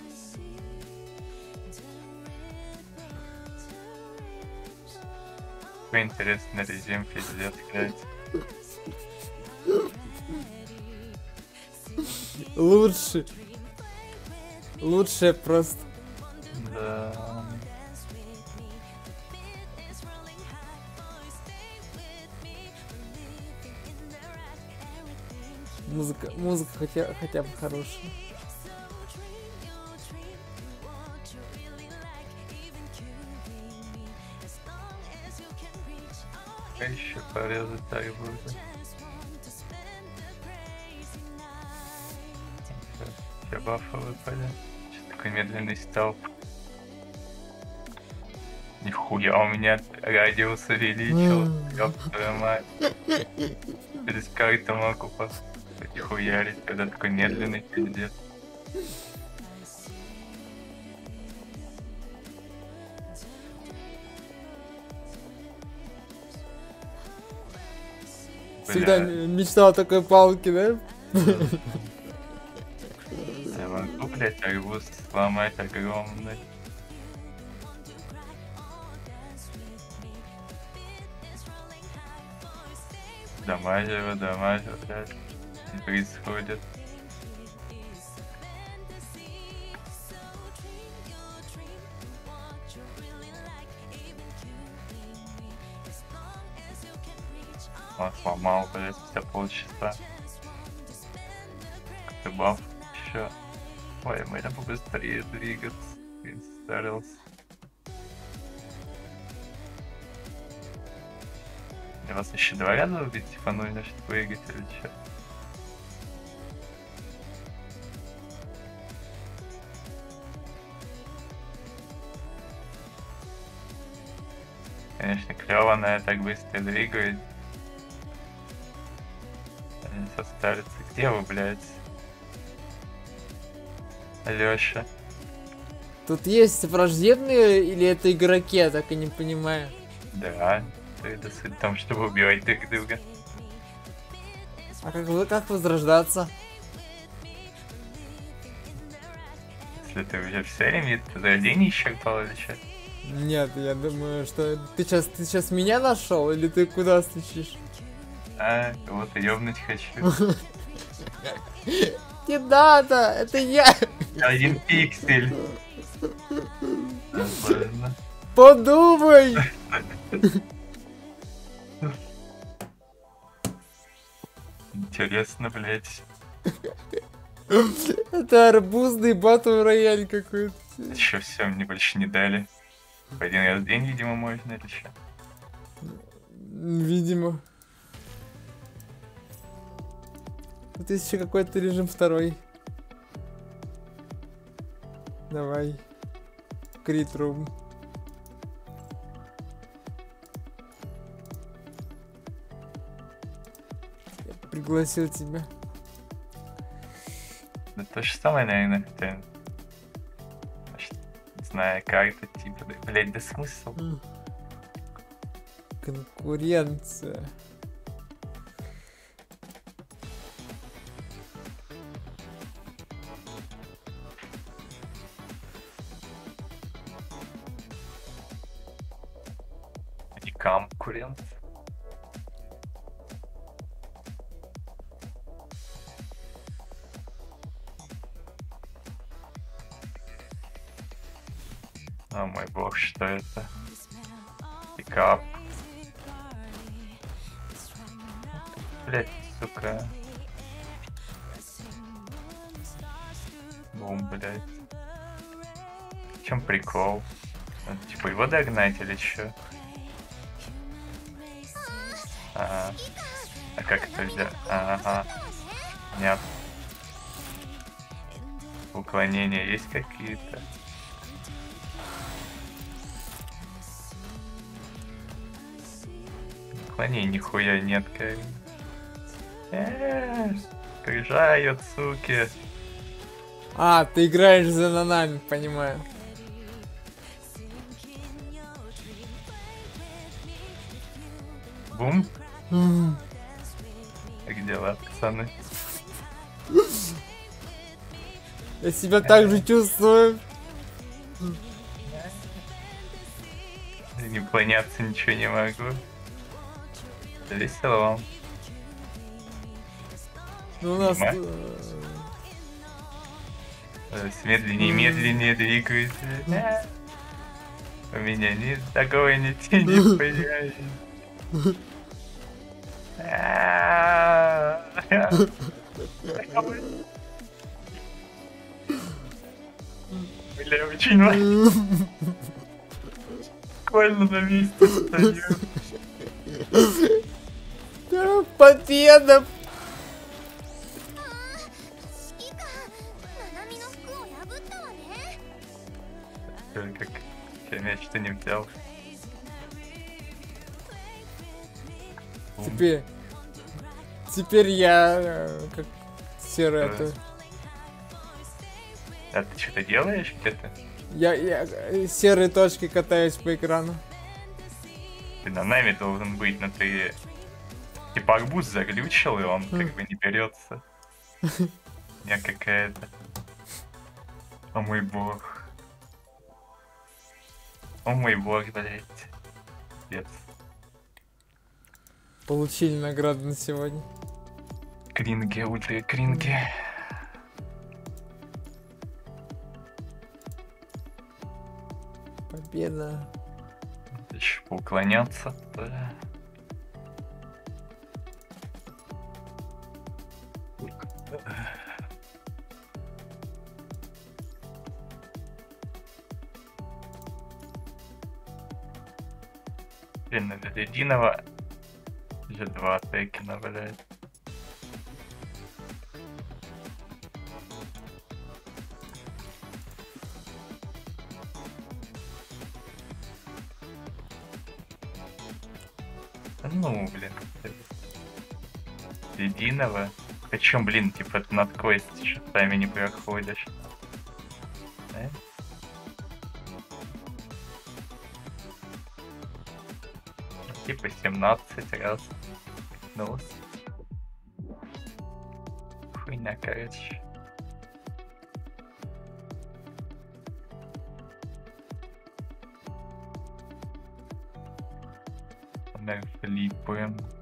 S3: Какой интересный режим, пиздец, блядь.
S1: Лучше. Лучше просто.
S3: Да.
S1: Музыка, музыка хотя, хотя бы хорошая.
S3: Еще порезать так будет. Бафы выпали. Что такой медленный столб. Нихуя, у меня радиус увеличил. Твою мать. Через карту могу пос- хуярить, когда такой медленный пиздец.
S1: Всегда
S3: Бля.
S1: мечтал о такой палке, да?
S3: Арбуз сломать огромный. Дамажево, дамажево, блядь. Не происходит. Он сломал, блядь, все полчаса. Ты баф. Ой, мы надо побыстрее двигаться. Блин, старился. Я вас еще два ряда убить, типанули, значит, выиграть или что? Конечно, клево, но я так быстро двигаюсь. Они состарятся. Где вы, блядь? Алёша.
S1: Тут есть враждебные или это игроки, я так и не понимаю.
S3: Да, это суть в том, чтобы убивать друг друга.
S1: А как, вы- как возрождаться?
S3: Если ты уже все лимит рождения исчерпал или что?
S1: Нет, я думаю, что ты сейчас ты сейчас меня нашел или ты куда стучишь?
S3: А, кого-то ёбнуть хочу.
S1: Не надо, это я.
S3: Один пиксель.
S1: Подумай.
S3: Интересно, блядь.
S1: Это арбузный батл рояль какой-то.
S3: Еще все, мне больше не дали. Один раз в день, видимо, можно или что?
S1: Видимо. Тут есть еще какой-то режим второй. Давай. Критрум. Я пригласил тебя.
S3: Да то же самое, наверное, хотя... Знаю, карта типа, да, блядь, да смысл?
S1: Конкуренция.
S3: Конкурент. О мой бог, что это? Пикап. Блять, сука. Бум, блять. В чем прикол? Типа его догнать или что? Как это сделать? Ага. Нет. Уклонения есть какие-то? Уклонений нихуя нет, как. Э, Приезжают, суки.
S1: А, ты играешь за нанами, понимаю. Я себя так же чувствую.
S3: Не поняться ничего не могу. Весело вам.
S1: Ну, у нас...
S3: Есть медленнее, медленнее двигаюсь. Э, У меня нет такого не не понимаешь. А, Или очень Буквально на месте.
S1: Победа!
S3: Как я мяч-то не взял.
S1: Теперь... Теперь я... Э, как серая...
S3: А ты что-то делаешь где-то?
S1: Я, я э, серые точки катаюсь по экрану.
S3: Ты на нами должен быть, но ты... Типа арбуз заглючил, и он как бы не берется. Я какая-то. О мой бог. О мой бог, блядь. Пиздец.
S1: Получили награду на сегодня.
S3: Кринги, ультра кринги.
S1: Победа.
S3: Еще поуклоняться. Да. Блин, надо единого же два текена, блядь. Да Ну, блин. Единого. Причем, блин, типа это над кость шестами не проходишь. Да? Типа 17 раз. Ну. Хуйня, короче. Да, флипаем. Типа тут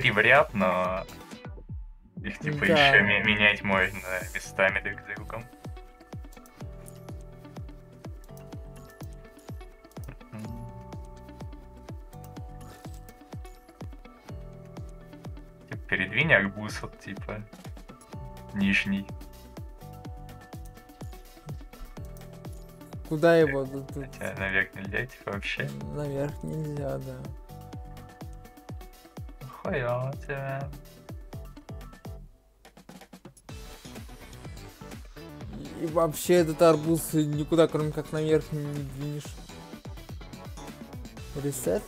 S3: три в ряд, но их типа
S1: Да.
S3: еще ме- менять можно местами друг с другом. Типа, Передвинь арбуз вот типа нижний.
S1: Куда его?
S3: Хотя наверх нельзя типа вообще.
S1: наверх нельзя, да.
S3: Хуёво тебя.
S1: И вообще этот арбуз никуда, кроме как наверх, не не двинешь. Ресет?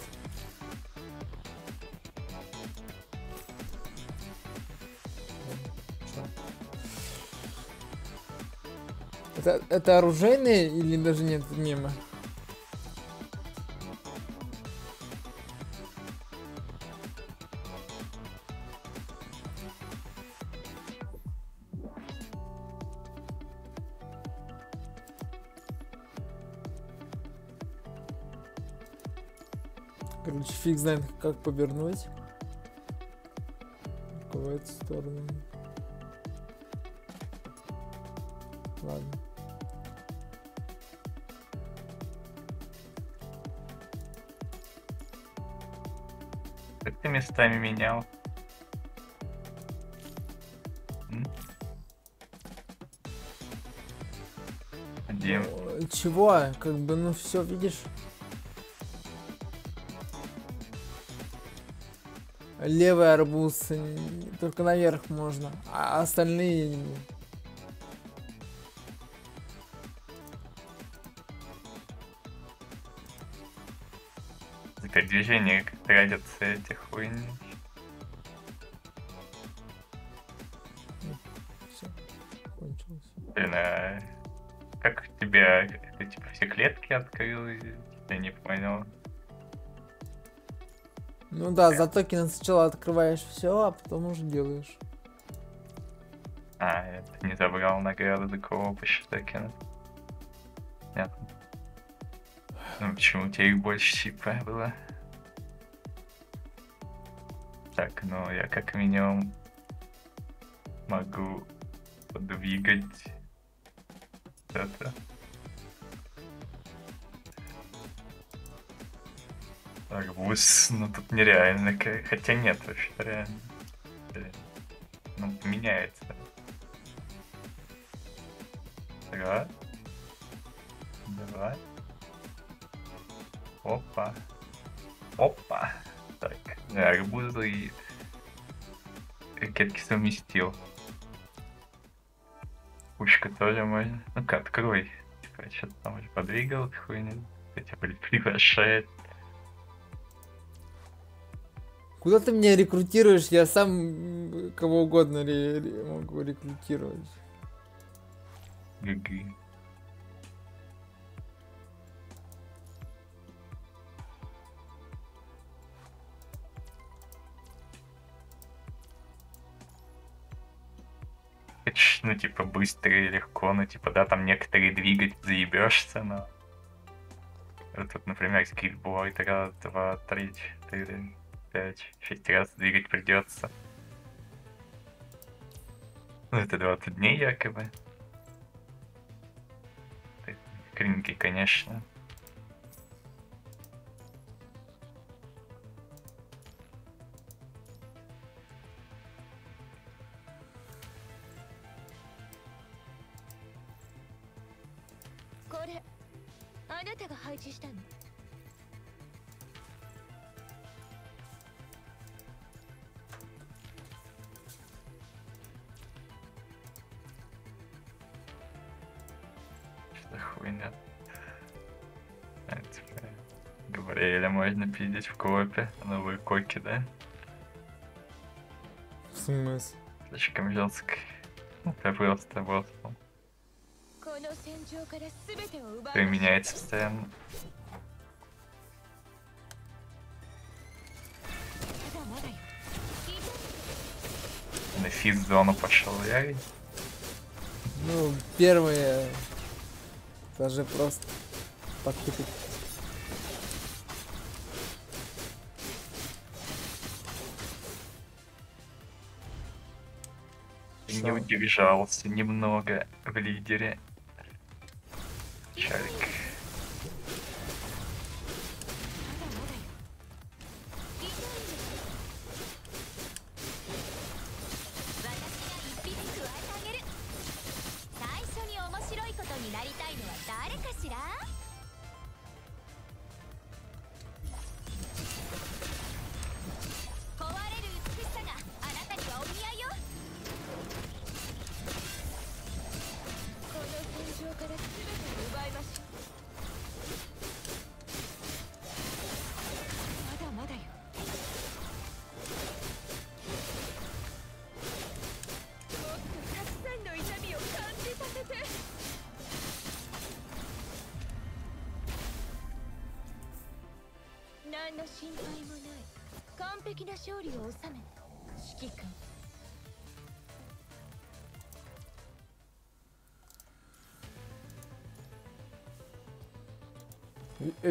S1: Это, это оружейные или даже нет мемы? Знает, как повернуть. В эту сторону. Ладно.
S3: Как ты местами менял? Дим,
S1: Ну, Чего? Как бы, ну все, видишь? Левый арбуз н- только наверх можно, а остальные
S3: это движение как тратятся эти хуйни. Блин, а как у тебя, ты типа все клетки открыл? Я не понял.
S1: Ну да, за токены сначала открываешь все, а потом уже делаешь.
S3: А, я не забрал награду до кого посчитай кино. Понятно. Ну почему у тебя их больше типа было? Так, ну я как минимум могу подвигать это. Арбуз, ну тут нереально. Хотя нет, вообще реально. Блин. Ну, меняется. Раз. Два. Опа. Опа. Так, арбузы и ракетки совместил. Пушка тоже можно. Ну-ка, открой. Типа, что-то там уже подвигал, эту хуйню. Хотя бы приглашает.
S1: Куда ты меня рекрутируешь? Я сам кого угодно ре- ре- могу рекрутировать.
S3: Ж, ну, типа, быстро и легко, ну, типа, да, там некоторые двигать заебешься, но... Тут, например, скейтборд раз, два, три, четыре, пять, шесть раз двигать придется. Ну, это 20 дней якобы. Кринки, конечно.「пиздить в коопе новые коки, да?
S1: В смысле?
S3: Слишком жестко. Это просто вот. Применяется постоянно. На физ-зону пошел, я
S1: Ну, первое Даже просто покупать
S3: Удержался немного в лидере.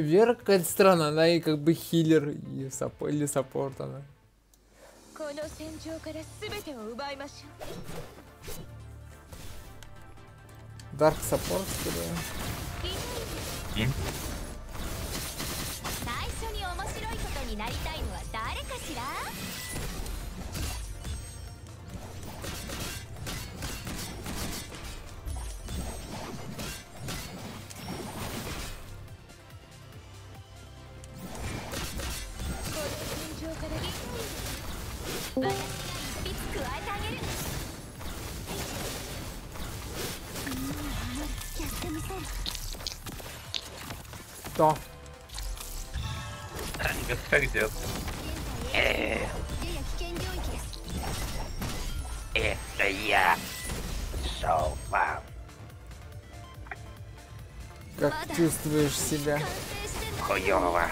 S1: Вера какая-то странная, она и как бы хилер и сап или саппорт она. Dark support, ли? чувствуешь себя?
S7: Хуёво.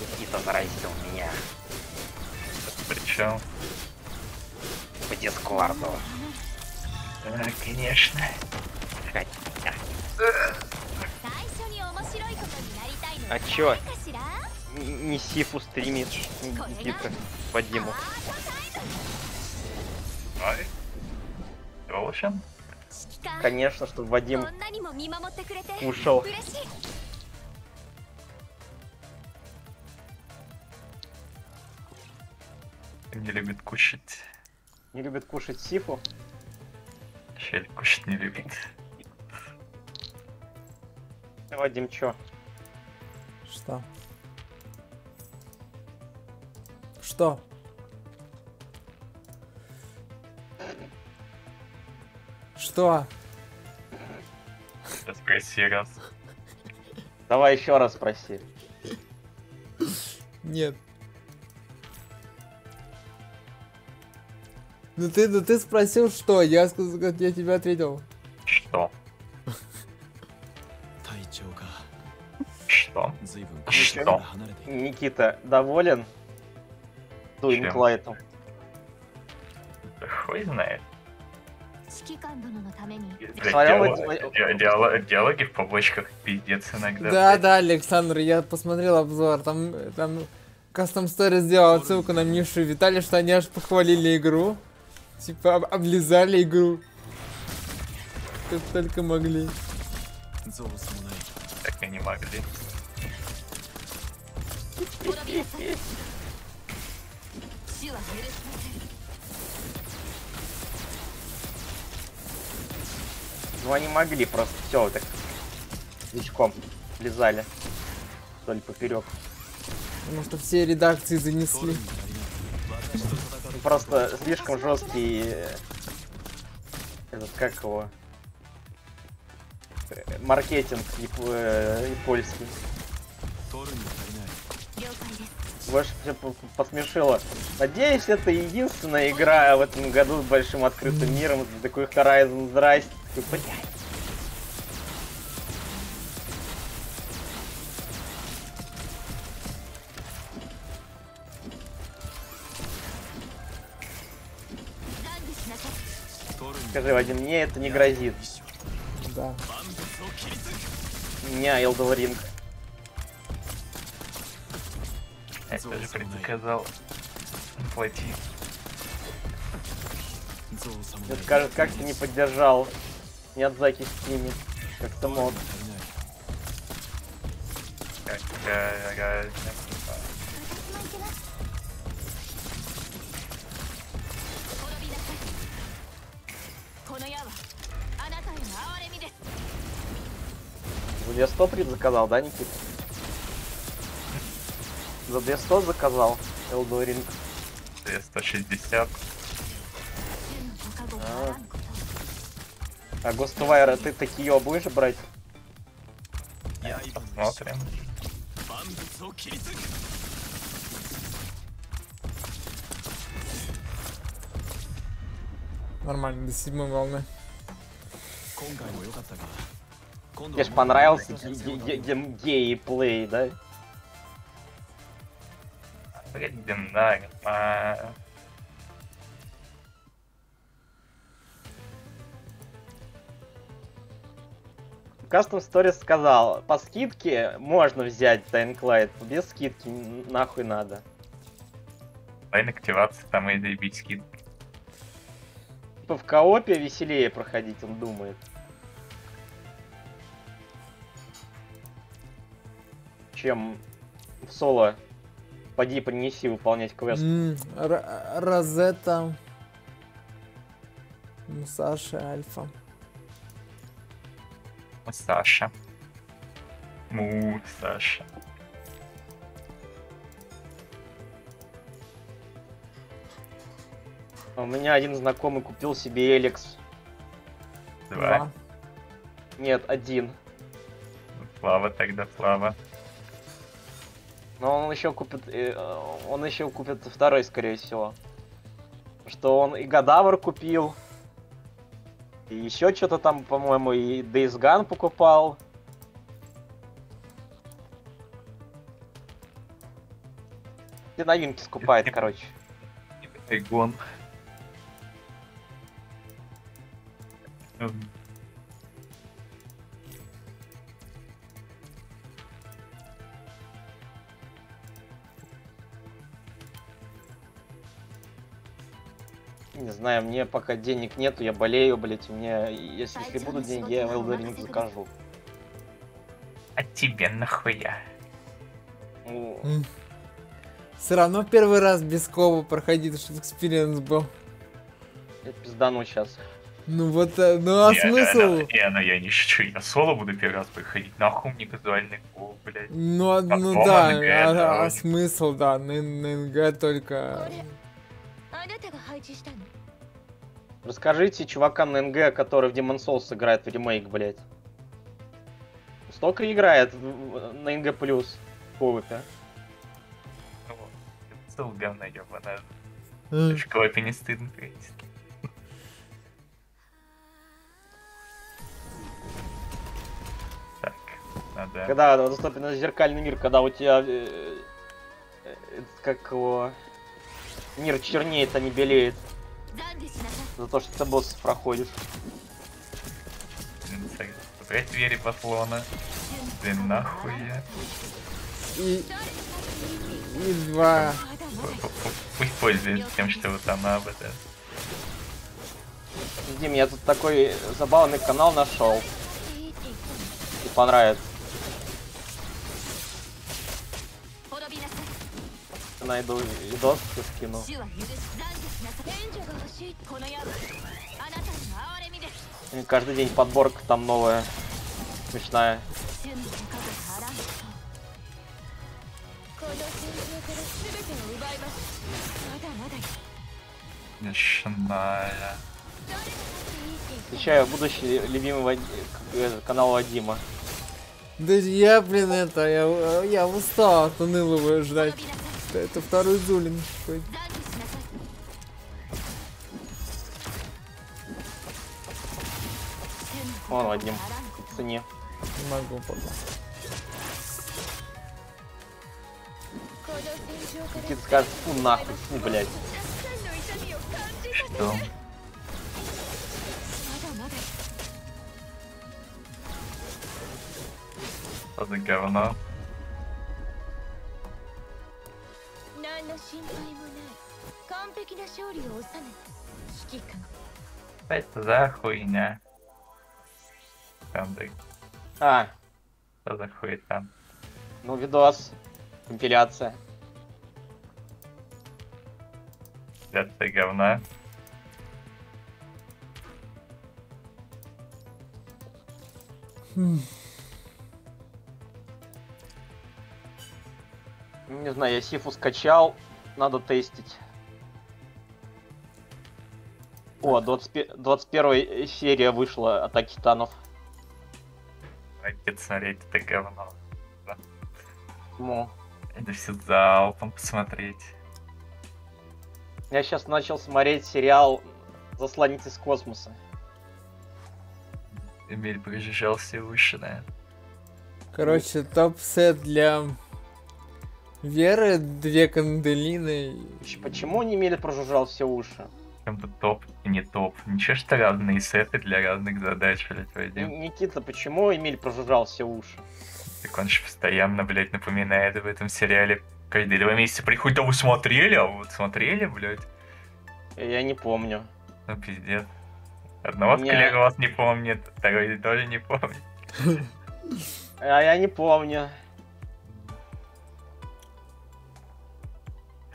S7: Никита заразил меня.
S3: Причем?
S7: По дискорду.
S3: Да, конечно.
S7: Хотя. А чё? Н не Сифу стримит Никита Вадиму. конечно, чтобы Вадим ушел.
S3: Не любит кушать.
S7: Не любит кушать сифу?
S3: Щель кушать не любит.
S7: Вадим, чё?
S1: Что? Что? Что?
S3: проси раз.
S7: Давай еще раз спроси.
S1: Нет. Ну ты, ну ты спросил что? Я, я тебе ответил.
S3: Что? Что?
S5: А
S3: что?
S7: Никита, доволен?
S3: Дуинклайтом. Хуй знает. Диалоги в побочках пиздец иногда.
S1: Да, да, Александр, я посмотрел обзор, там, там Custom Story сделал отсылку на Мишу и Виталий, что они аж похвалили игру. Типа об облизали игру. Как только могли.
S3: Так и не могли.
S6: Сила
S7: Ну они могли просто все вот так свечком лизали. Соль поперек.
S1: Потому что все редакции занесли.
S7: Просто слишком жесткий э, этот как его э, маркетинг э,
S6: яп... япольский.
S7: Больше по- посмешило. Надеюсь, это единственная игра в этом году с большим открытым миром. Такой Horizon, здрасте. Такой, блядь. Скажи, Вадим, мне это не грозит.
S1: Да.
S7: У меня Elden
S3: Это же предсказал плати.
S7: Мне скажет, как ты не поддержал Миядзаки в стиме, как-то
S6: мод.
S7: Я сто пред заказал, да, Никита? За 200 заказал
S6: Элдоринг. 260. А,
S7: а Гоствайра, ты такие будешь брать?
S5: Я Посмотрим.
S1: Нормально, до седьмой волны.
S5: Тебе
S7: ж понравился геймплей, да?
S3: Вроде нормально.
S7: Custom Stories сказал, по скидке можно взять Light, без скидки нахуй надо.
S3: Лайн активации там и заебись скид.
S7: Типа в коопе веселее проходить, он думает. Чем в соло. Поди принеси выполнять квест.
S1: Розетта. Саша Альфа.
S3: Саша. Му, Саша.
S7: У меня один знакомый купил себе Эликс.
S3: Два.
S7: Нет, один.
S3: Слава тогда, слава.
S7: Но он еще купит, э, он еще купит второй, скорее всего. Что он и Гадавр купил, И еще что-то там, по-моему, и Days Gone покупал. Все новинки скупает, короче.
S3: Айгон.
S7: не знаю, мне пока денег нету, я болею, блядь, у меня, если, если будут деньги, я Elden Ring закажу.
S3: А тебе нахуя?
S7: Ну... Mm.
S1: Все равно первый раз без коопа проходить, что experience был.
S7: Я пиздану сейчас.
S1: Ну вот, э, ну а
S3: не,
S1: смысл?
S3: Не, не, не, я не шучу, я соло буду первый раз проходить, нахуй мне казуальный кооп, блядь.
S1: Ну, а, ну да, а, а смысл, да, на NG только...
S4: Море.
S7: Расскажите чувакам на NG, который в Demon Souls играет в ремейк, блять. Столько играет в- в- на НГ плюс Повыпе.
S3: Ну, Сол говно.
S1: М.
S3: В школе не стыдно надо...
S7: Когда доступен зеркальный мир, когда у тебя э, э, как его Мир чернеет, а не белеет. За то, что ты боссов проходишь.
S3: Опять двери поклона. Ты нахуй я.
S1: И... И два.
S3: Пусть пользуется тем, что вот она об этом.
S7: Дим, я тут такой забавный канал нашел. И понравится. найду и
S6: доску
S7: скину. Каждый день подборка там новая, смешная.
S3: Смешная.
S7: Отвечаю, будущий любимый Вад... Э, канал Вадима.
S1: Да я, блин, это, я, я устал от унылого ждать.
S6: Да
S1: это второй Зулин.
S7: Он одним цене.
S1: Не могу пока.
S7: Кит скажет, фу нахуй, фу, блядь.
S3: Что? Это говно. Это за хуйня? Там, да,
S7: А,
S3: что за хуй там?
S7: ну видос. Компиляция.
S3: Это говна.
S7: Ну, Не знаю, я Сифу скачал. Надо тестить. О, 20, 21 серия вышла Атаки Титанов.
S3: Хватит смотреть это говно.
S7: Ну,
S3: Это все залпом посмотреть.
S7: я сейчас начал смотреть сериал Засланец из космоса.
S3: Эмиль прижужжал все уши, да.
S1: Короче, топ-сет для Веры, две канделины.
S7: Почему не имели прожужжал все уши?
S3: Чем-то топ и не топ. Ничего, что разные сеты для разных задач, блядь, Вадим.
S7: Никита, почему Эмиль прожужжал все уши?
S3: Так он же постоянно, блядь, напоминает об этом сериале. Каждые два месяца приходит, а вы смотрели? А вы вот смотрели, блядь?
S7: Я не помню.
S3: Ну, пиздец. Одного
S7: Не.
S3: склероз не помнит, второй тоже не помнит.
S7: А я не помню.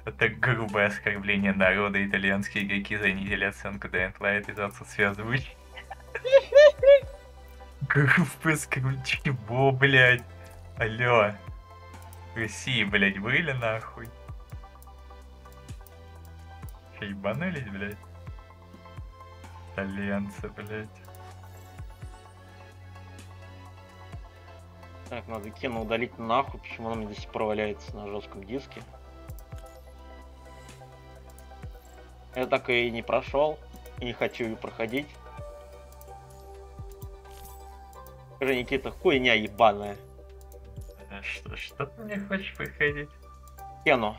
S3: Это грубое оскорбление народа. Итальянские игроки занизили оценку Dying Light из-за отсутствия озвучки. Грубое оскорбление. Чего, блядь? Алло. В России, блядь, были нахуй? Че, ебанулись, блядь? Итальянцы, блядь.
S7: Так, надо кино удалить нахуй, почему она мне до сих пор валяется на жестком диске. Я так и не прошел. И не хочу ее проходить. Скажи, Никита, хуйня ебаная.
S3: Э, что, что ты мне хочешь проходить?
S7: Кену.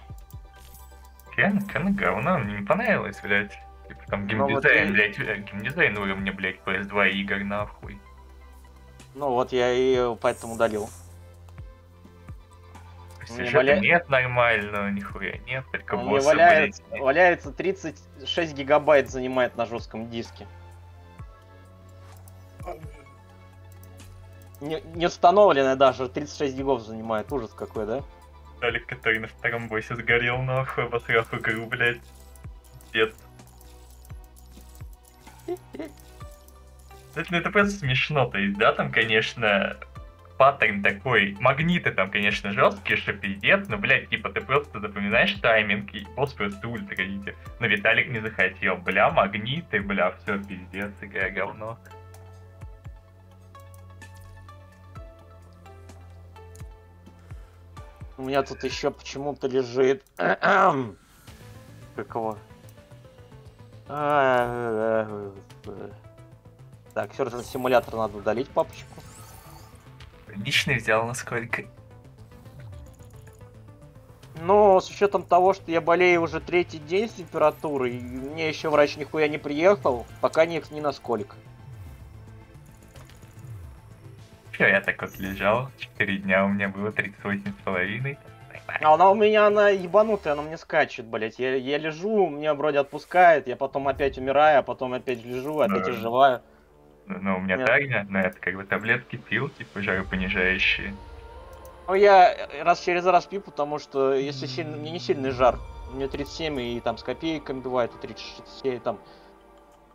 S3: Кен? Кен говно, мне не понравилось, блядь. Типа там
S7: ну,
S3: геймдизайн,
S7: вот
S3: блядь, э, геймдизайн уровня, блядь, PS2 игр, нахуй.
S7: Ну вот я и э, поэтому удалил.
S3: Сюжета
S7: валя-
S3: нет нормального, нихуя нет, только
S7: меня
S3: боссы,
S7: валяется,
S3: блядь.
S7: валяется 36 гигабайт занимает на жестком диске. Не, не установленная даже, 36 гигов занимает. Ужас какой, да?
S3: Толик, который на втором боссе сгорел, нахуй, обосрав игру, блядь. Дед. Это, ну, это просто смешно, то есть, да, там, конечно, паттерн такой, магниты там, конечно, жесткие, что пиздец, но, блядь, типа, ты просто запоминаешь тайминг, и босс просто ультра идет. Но Виталик не захотел, бля, магниты, бля, все, пиздец, игра говно.
S7: У меня тут еще почему-то лежит... Какого? А, Так, Surgeon симулятор надо удалить папочку.
S3: Личный взял насколько.
S7: Но с учетом того, что я болею уже третий день с температурой, и мне еще врач нихуя не приехал, пока ни, ни насколько.
S3: Чё, я так вот лежал, 4 дня у меня было 38 с половиной.
S7: А она у меня, она ебанутая, она мне скачет, блять. Я, я лежу, меня вроде отпускает, я потом опять умираю, а потом опять лежу, опять
S3: Да. Ну, у меня
S7: Нет.
S3: так же, но это как бы таблетки пил, типа жаропонижающие.
S7: Ну, я раз через раз пью, потому что если сильно, мне не сильный жар, у меня 37 и там с копейками бывает, и 36, и там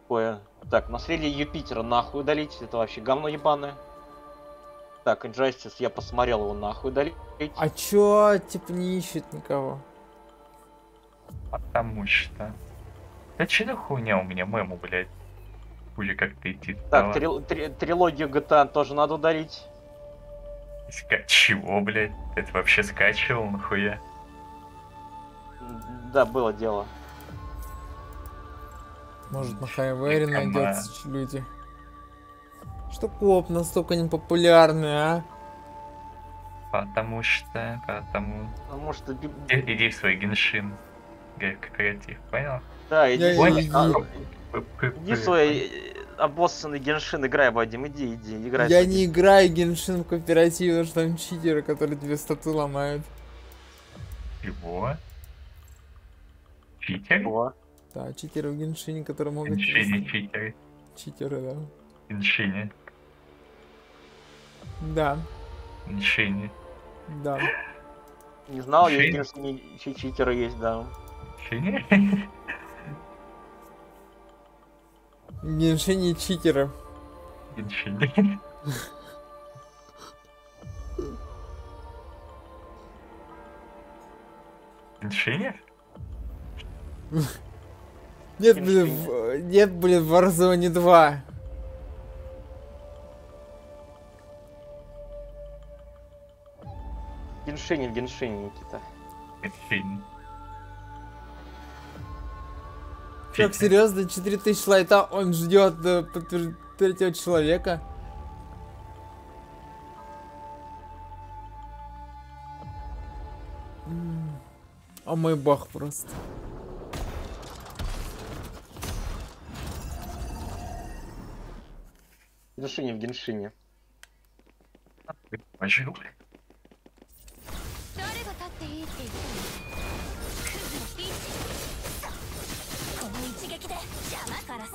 S7: такое. Так, наследие Юпитера нахуй удалить, это вообще говно ебаное. Так, Injustice, я посмотрел его нахуй удалить.
S1: А чё, типа, не ищет никого?
S3: Потому что... Да че за хуйня у меня мему, блядь? Хуже как-то идти
S7: Так,
S3: стало.
S7: трил- три- трилогию GTA тоже надо удалить.
S3: Ска- Чего, блядь? Это вообще скачивал, нахуя?
S7: Да, было дело.
S1: Может, на хайвере
S3: Никома.
S1: найдется люди. Что коп настолько непопулярный, а?
S3: Потому что... Потому...
S7: Потому что...
S3: Иди в свой геншин. Г- Кооператив, понял?
S7: Да, иди,
S1: Я-
S7: иди,
S1: я-
S7: а,
S1: я-
S7: иди свой э, обоссанный геншин, играй, Вадим, иди, иди, играй.
S1: Я не играю Геншин в кооператив, потому что там читеры, которые тебе стату ломают.
S3: Чего? Читер?
S7: О,
S1: Да, читеры в Геншине, которые могут...
S3: Геншине читеры.
S1: Читеры, да.
S3: Геншине.
S1: Да,
S3: Геншине.
S1: да.
S7: Не знал,
S3: Шейн?
S7: геншине чи- читеры есть, да.
S3: Геншине?
S1: В Геншине читеры.
S3: Геншине. Геншине?
S1: Нет, блин, в... нет, блин, в Warzone 2.
S7: В геншине, в геншине, Никита.
S3: Геншине.
S1: Чувак, серьезно, 4000 лайта, он ждет э, третьего человека. О мой бог просто.
S7: В геншине, в геншине.
S3: Пожил.
S6: 邪魔からす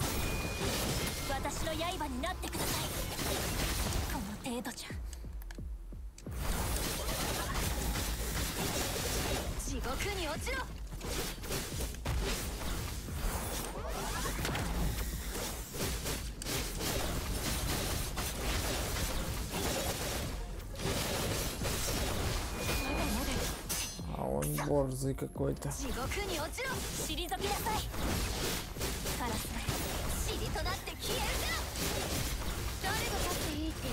S6: 私の刃になってくださいこの程度じゃ地獄に落ちろ
S1: А он борзый какой-то.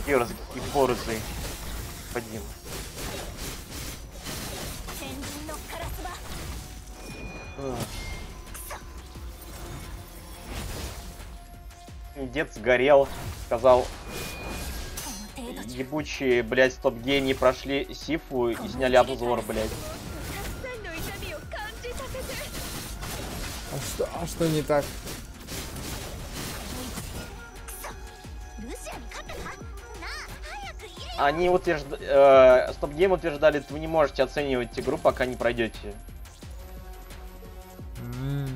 S7: Дерзкий борзый.
S6: Подним.
S7: Дед сгорел, сказал, ебучие, блядь, топ-гении прошли Сифу и сняли обзор, блядь.
S1: А что, а что не так?
S6: они утверждали, э, Stop
S7: Game утверждали, что вы не можете оценивать игру, пока не пройдете.
S1: Mm.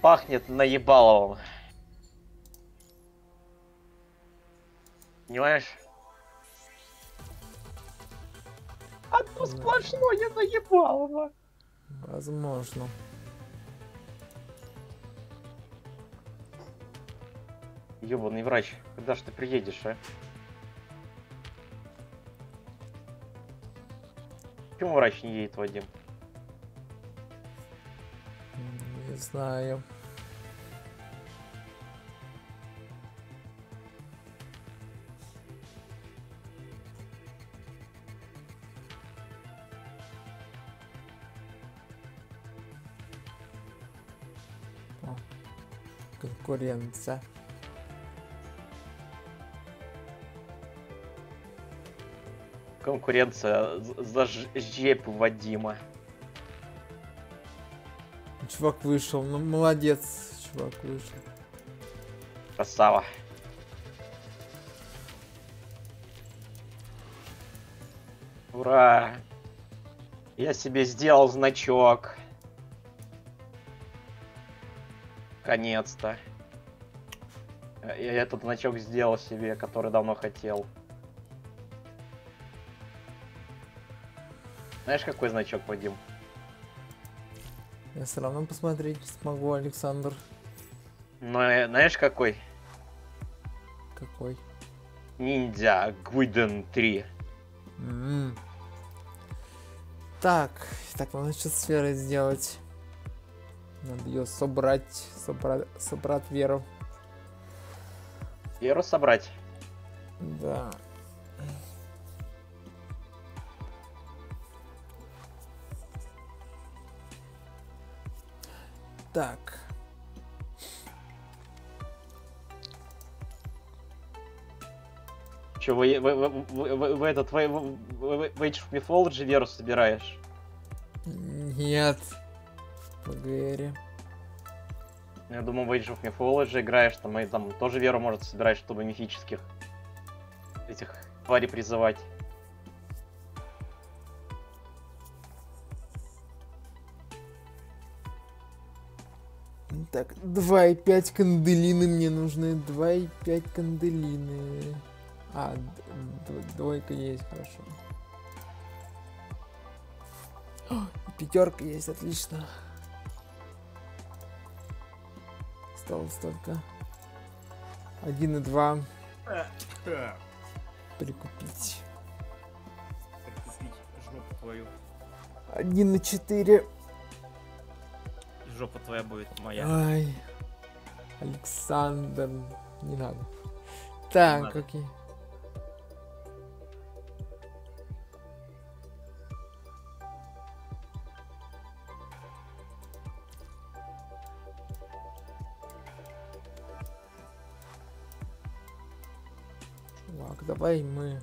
S7: Пахнет наебаловым. Понимаешь? Одно сплошное наебалово.
S1: Возможно.
S7: Ёбаный врач, когда ж ты приедешь, а? Почему врач не едет, Вадим?
S1: Не знаю. Конкуренция.
S7: Конкуренция за ж- жепу Вадима.
S1: Чувак вышел, ну молодец, чувак вышел.
S7: Красава. Ура! Я себе сделал значок. Конец-то. Я этот значок сделал себе, который давно хотел. Знаешь, какой значок, Вадим?
S1: Я все равно посмотреть смогу, Александр.
S7: Ну, э, знаешь, какой?
S1: Какой?
S7: Ниндзя Гуиден 3.
S1: М. Так, так, надо сейчас сферы сделать. Надо ее собрать, собрать, собрать веру.
S7: Веру собрать.
S1: Да. Так.
S7: Че, вы, вы, вы, вы- вы- вы этот, вы, вы, вы- в Age of Mythology веру собираешь?
S1: Нет. ПГРе.
S7: Я думал, в Age of Mythology играешь, там, и там тоже веру может собирать, чтобы мифических этих тварей призывать.
S1: Так, 2,5 канделины мне нужны. 2,5 канделины. А, двойка есть, хорошо. Пятерка есть, отлично. Осталось только один и два прикупить.
S8: Прикупить жопу твою.
S1: Один и четыре.
S8: Жопа твоя будет моя.
S1: Ай. Александр. Не надо. Так,
S8: надо.
S1: окей. Чувак, давай мы...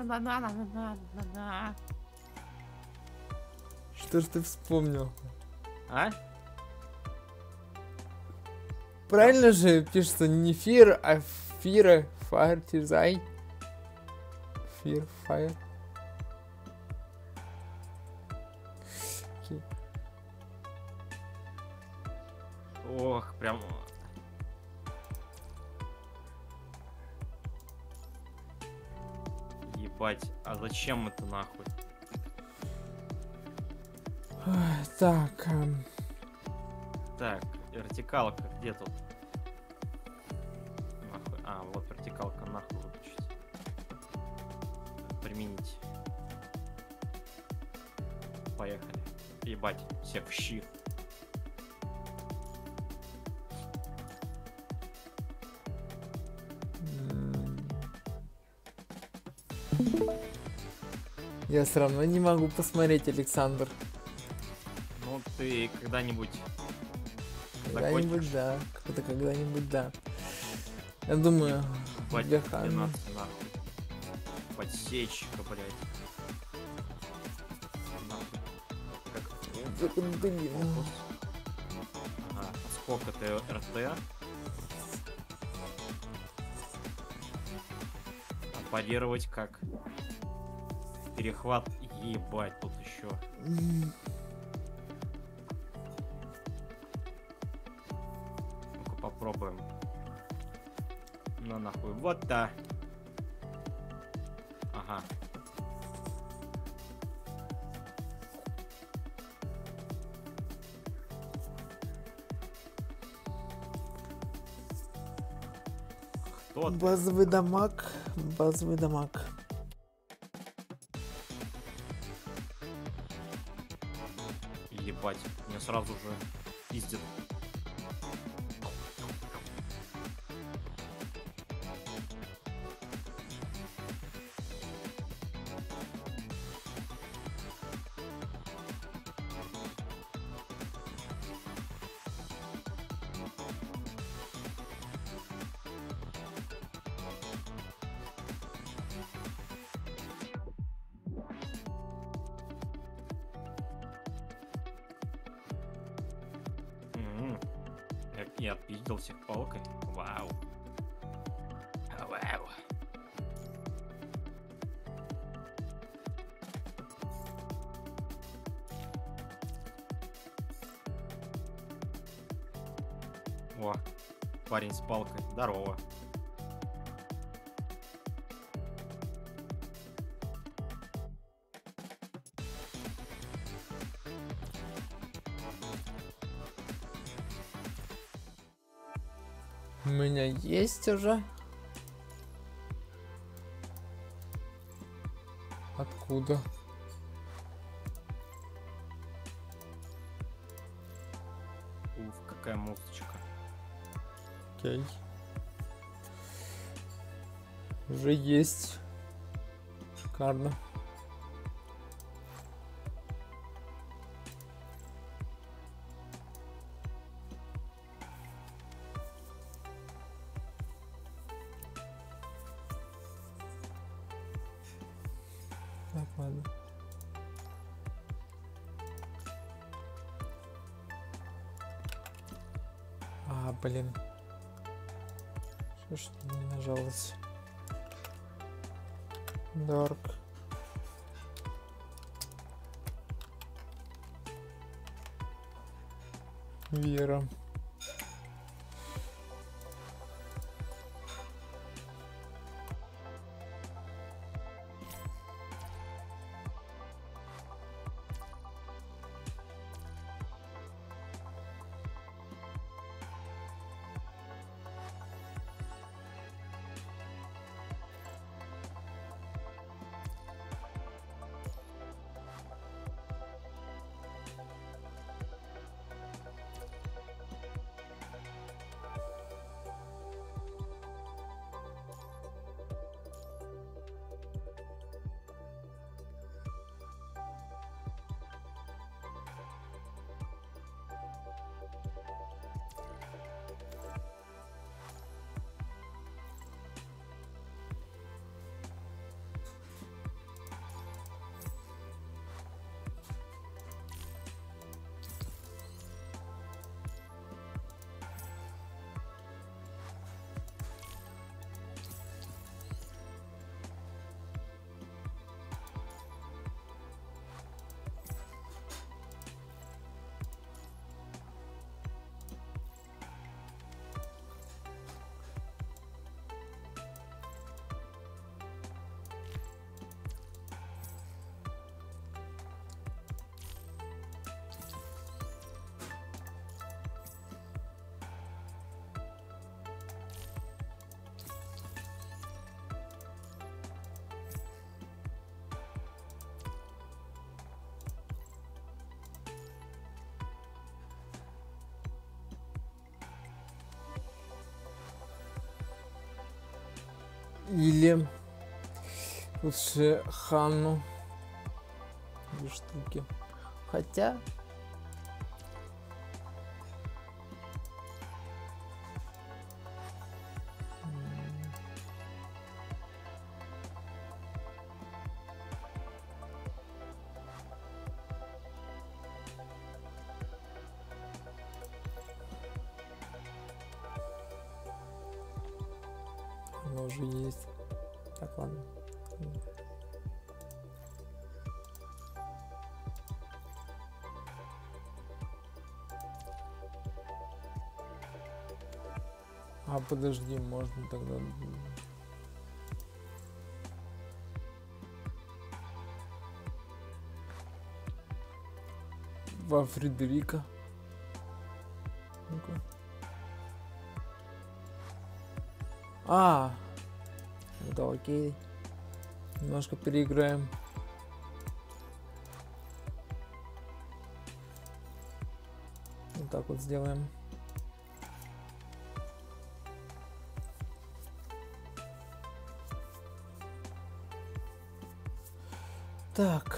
S8: на- на- на- на.
S1: Что ж ты вспомнил?
S8: А?
S1: Правильно же пишется не фир, а фира, фаер, фаер. Окей.
S8: Ох, прям... Ебать, а зачем это нахуй?
S1: Так, эм,
S8: Так, вертикалка, где тут? Нахуй. А, вот вертикалка, нахуй отменить. Поехали. Ебать, всех в щи.
S1: Я все равно не могу посмотреть, Александр.
S7: Ну, ты когда-нибудь
S1: Когда-нибудь, да. Кто-то когда-нибудь, да. Я думаю, Хватит,
S7: 12. Подсечка, блядь. Как а Сколько ты РТ? А парировать как? Перехват, ебать, тут еще. Ну-ка попробуем. Ну нахуй, вот да. Ага. Кто ты?
S1: Базовый дамаг, базовый дамаг.
S7: Ебать, меня сразу же пиздит. Парень с палкой. Здорово.
S1: У меня есть уже. Откуда? Есть. Шикарно. Или Лучше Ханну. Две штуки. Хотя... подожди, можно тогда. Во Фредерика. Ну-ка. А, да, окей. Немножко переиграем. Вот так вот сделаем. Так.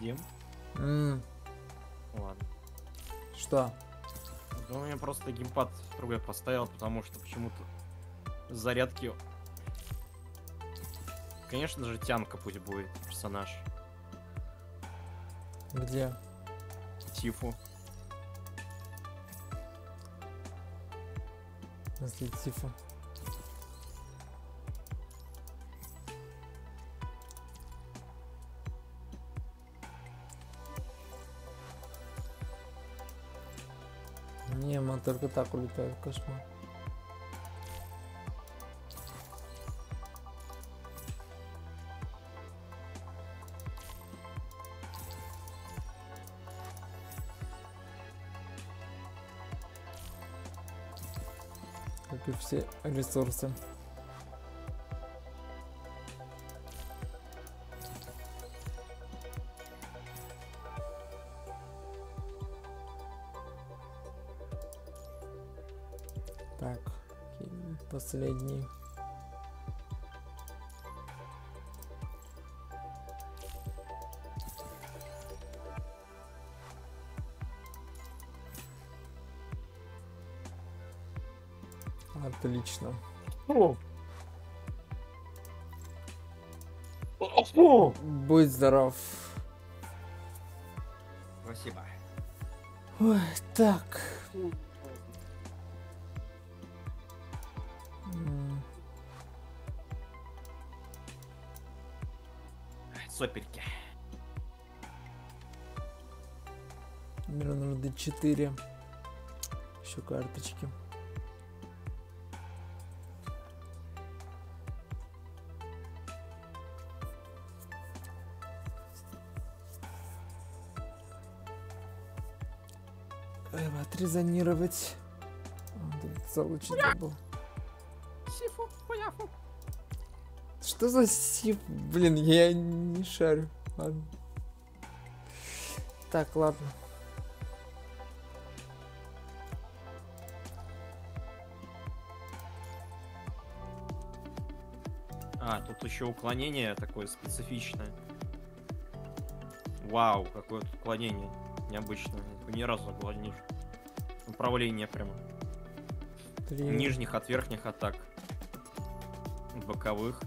S7: Вадим.
S1: М,
S7: Ладно.
S1: Что?
S7: Да у меня просто геймпад другой поставил, потому что почему-то зарядки... Конечно же, тянка пусть будет персонаж.
S1: Где?
S7: Тифу.
S1: Если Тифа. Только так улетают, кошмар. Как и все ресурсы. Последний. Отлично. Будь здоров.
S7: Спасибо.
S1: Ой, так.
S7: Соперки.
S1: Номер номер D4. Еще карточки. Эм, Отрезонировать. А, тут Залучить Что за сип? Блин, я не шарю. Ладно. Так, ладно.
S7: А, тут еще уклонение такое специфичное. Вау, какое тут уклонение. Необычное. Ни разу ниже. Управление прямо.
S1: Три,
S7: Нижних от верхних атак. Боковых.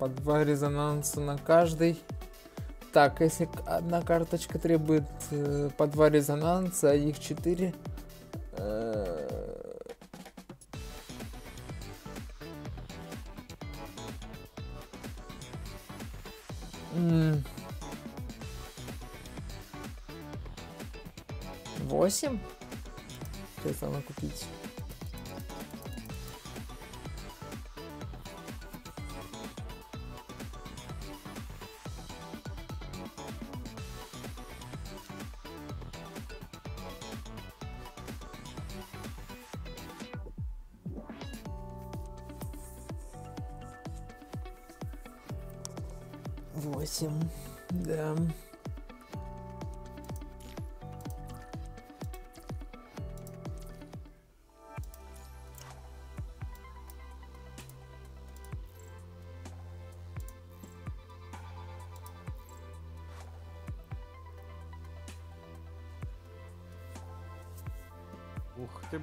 S1: по два резонанса на каждый. Так, если одна карточка требует э, по два резонанса, а их четыре,
S7: 4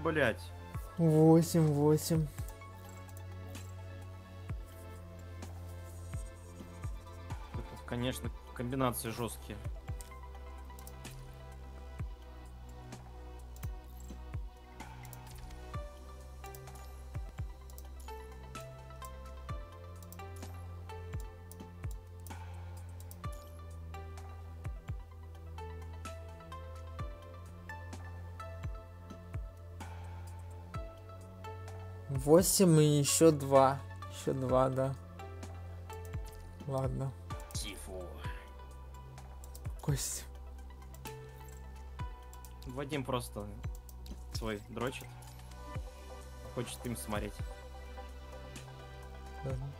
S7: блядь.
S1: Восемь, восемь.
S7: Тут, конечно, комбинации жесткие.
S1: Восемь и еще два. Еще два, да. Ладно.
S7: Тифу.
S1: Кость.
S7: Вадим просто свой дрочит. Хочет им смотреть.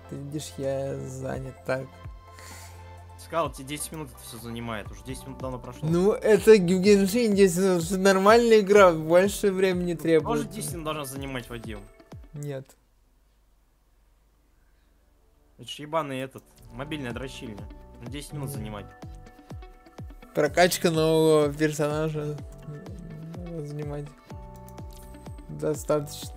S1: Ты видишь, я занят так.
S7: Сказал, тебе 10 минут это все занимает. Уже 10 минут давно прошло.
S1: Ну, это Геншин здесь уже нормальная игра, больше времени
S7: Тоже
S1: требует.
S7: 10 минут должна занимать Вадим.
S1: Нет.
S7: Это ж ебаный этот, мобильная дрочильня. На 10 минут занимать.
S1: Прокачка нового персонажа занимать. Достаточно.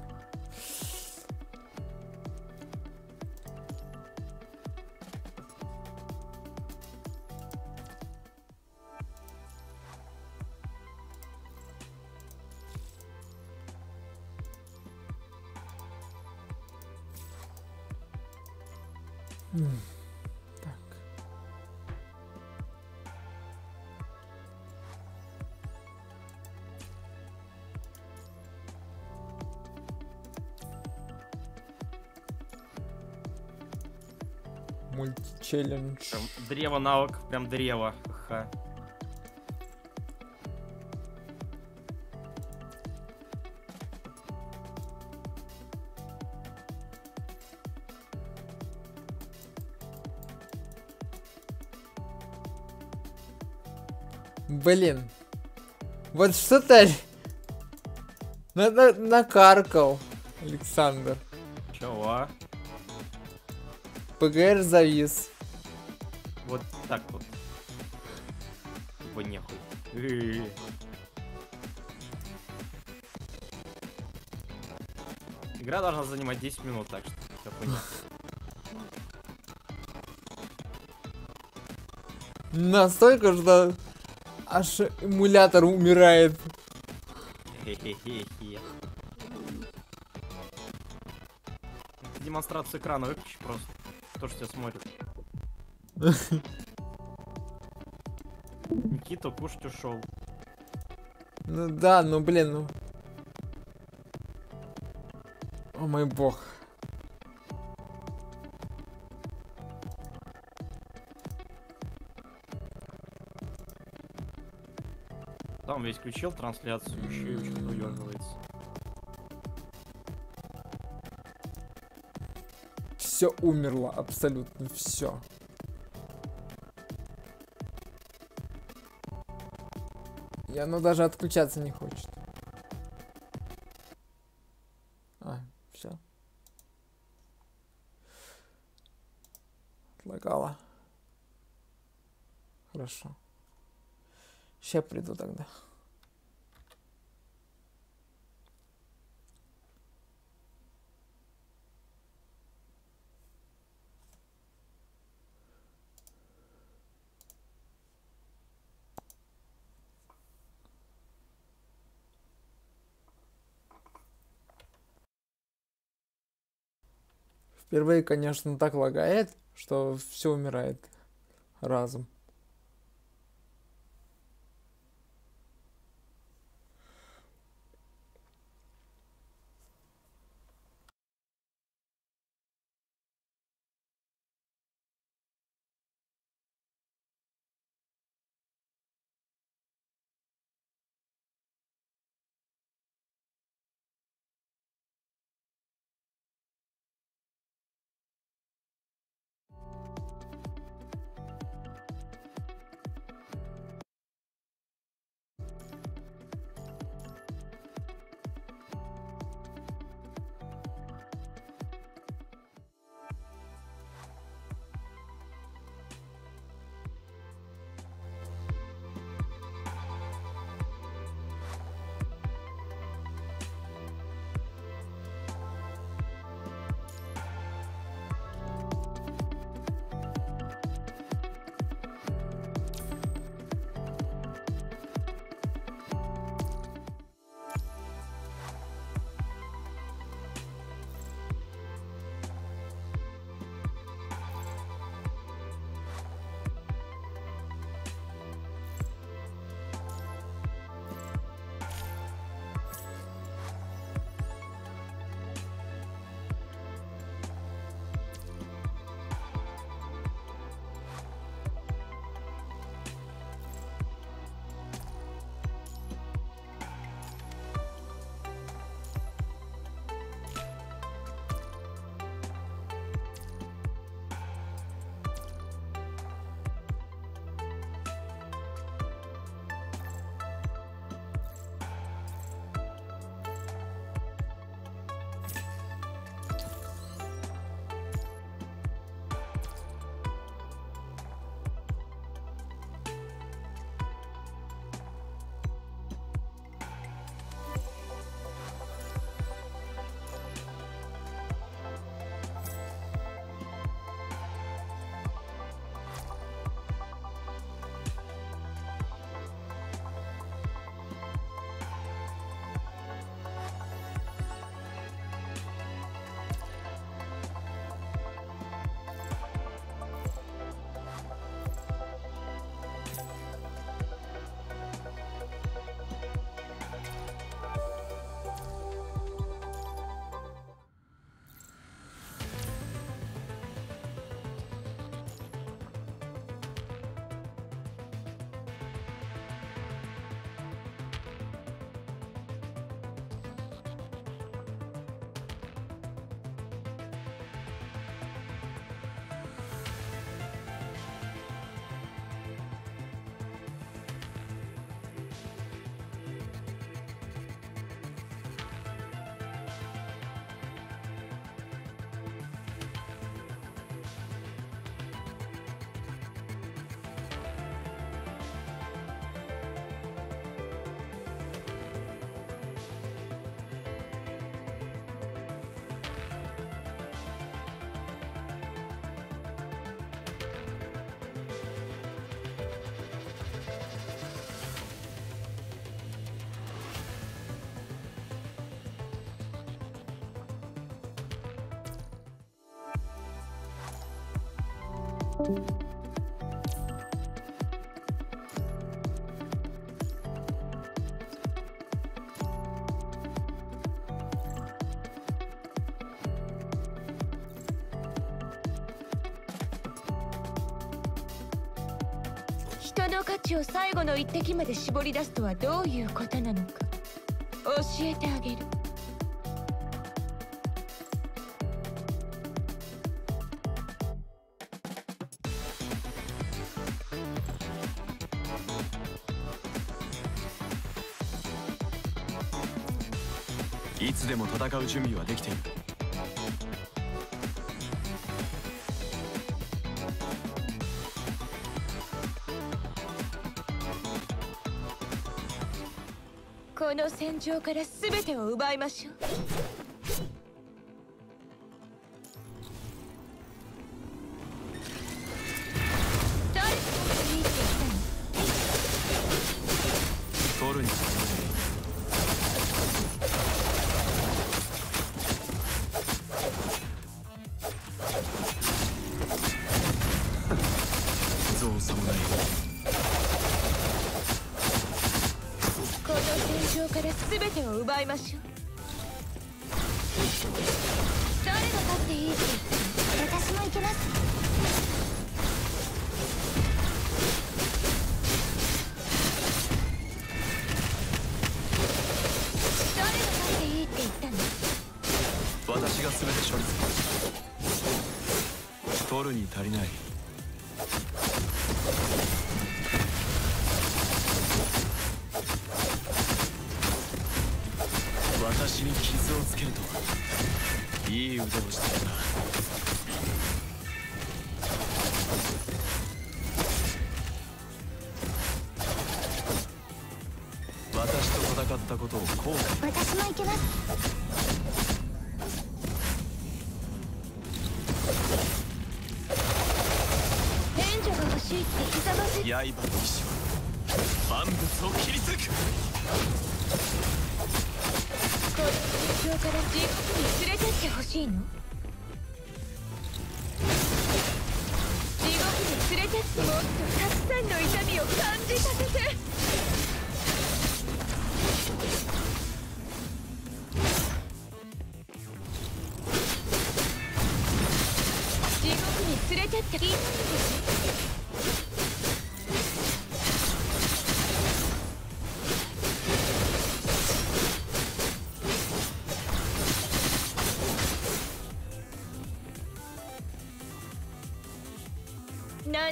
S7: Древо навык, прям древо. Ха.
S1: Блин. Вот что ты на- на- накаркал, Александр.
S7: Чего?
S1: ПГР завис.
S7: Игра должна занимать 10 минут, так что всё понятно.
S1: Настолько, что аж эмулятор умирает.
S7: Хе-хе-хе-хе. Демонстрацию экрана выключи просто. То, что тебя смотрит. Никита кушать ушел.
S1: Ну да, ну блин, ну. О мой бог.
S7: Там весь включил трансляцию, еще и что-то уёрзывается.
S1: Все умерло, абсолютно все. И оно даже отключаться не хочет. Сейчас приду тогда. Впервые, конечно, так лагает, что все умирает разом.
S4: 人の価値を最後の一滴まで絞り出すとはどういうことなのか教えてあげる。
S5: う準備はできている。
S4: この戦場から全てを奪いましょう。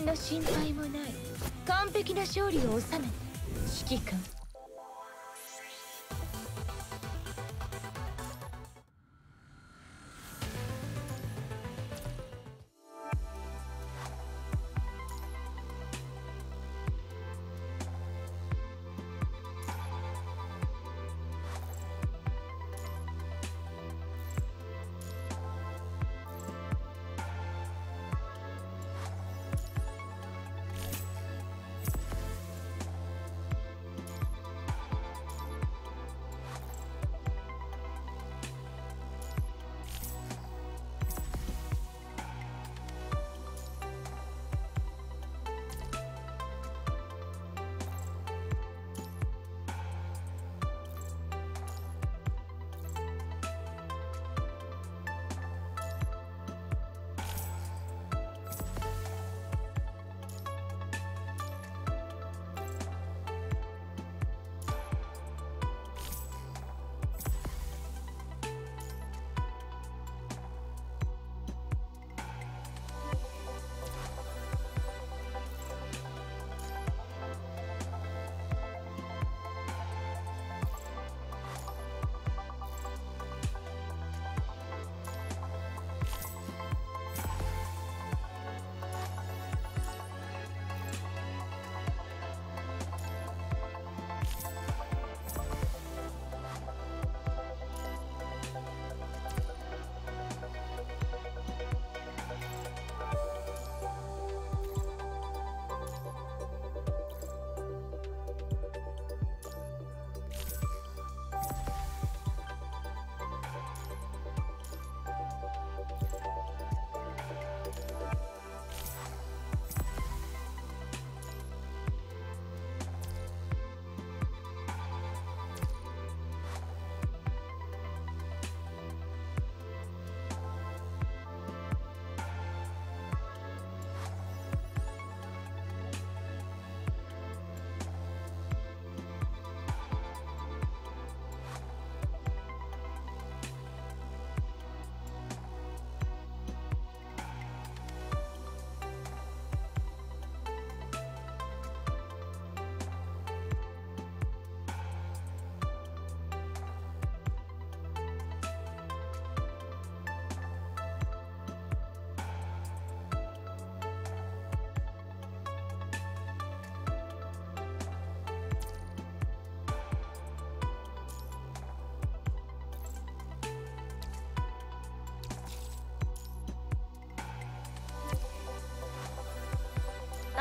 S4: 間の心配もない。完璧な勝利を収め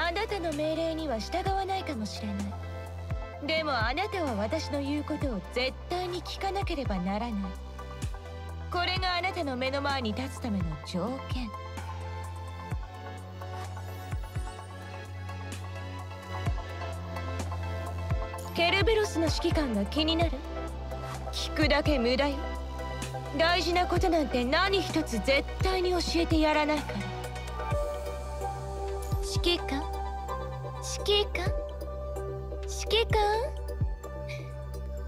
S4: あなたの命令には従わないかもしれない。でもあなたは私の言うことを絶対に聞かなければならない。これがあなたの目の前に立つための条件。ケルベロスの指揮官が気になる。聞くだけ無駄よ。大事なことなんて何一つ絶対に教えてやらないから。指揮官？指揮官指揮官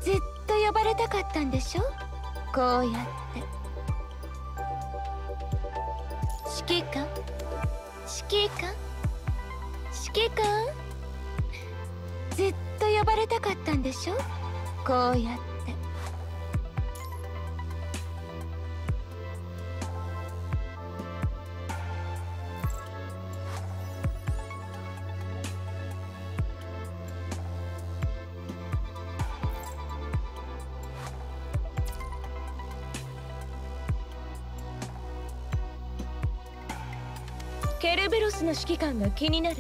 S4: ずっと呼ばれたかったんでしょ？こうやって。指揮官指揮官指揮官ずっと呼ばれたかったんでしょ？こうやって。の指揮官が気になる？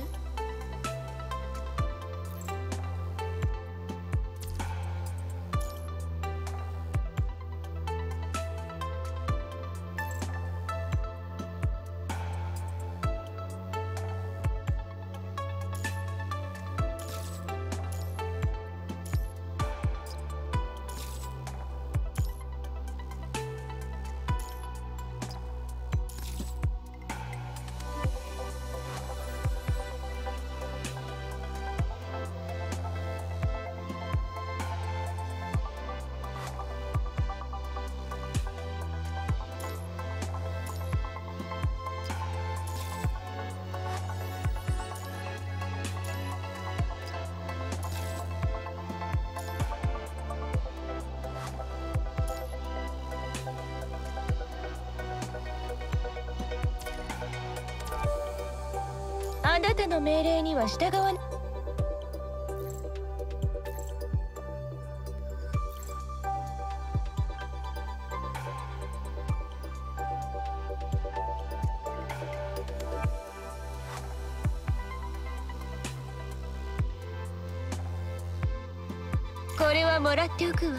S4: 命令に。これはもらっておくわ。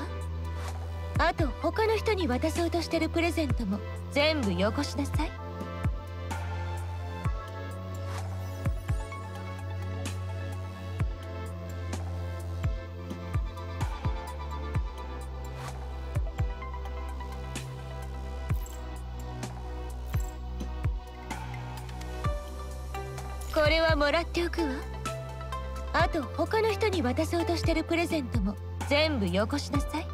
S4: あと他の人に渡そうとしてるプレゼントも全部よこしなさい。渡そうとしてるプレゼントも全部よこしなさい。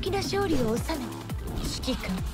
S4: 的な勝利を収め指揮官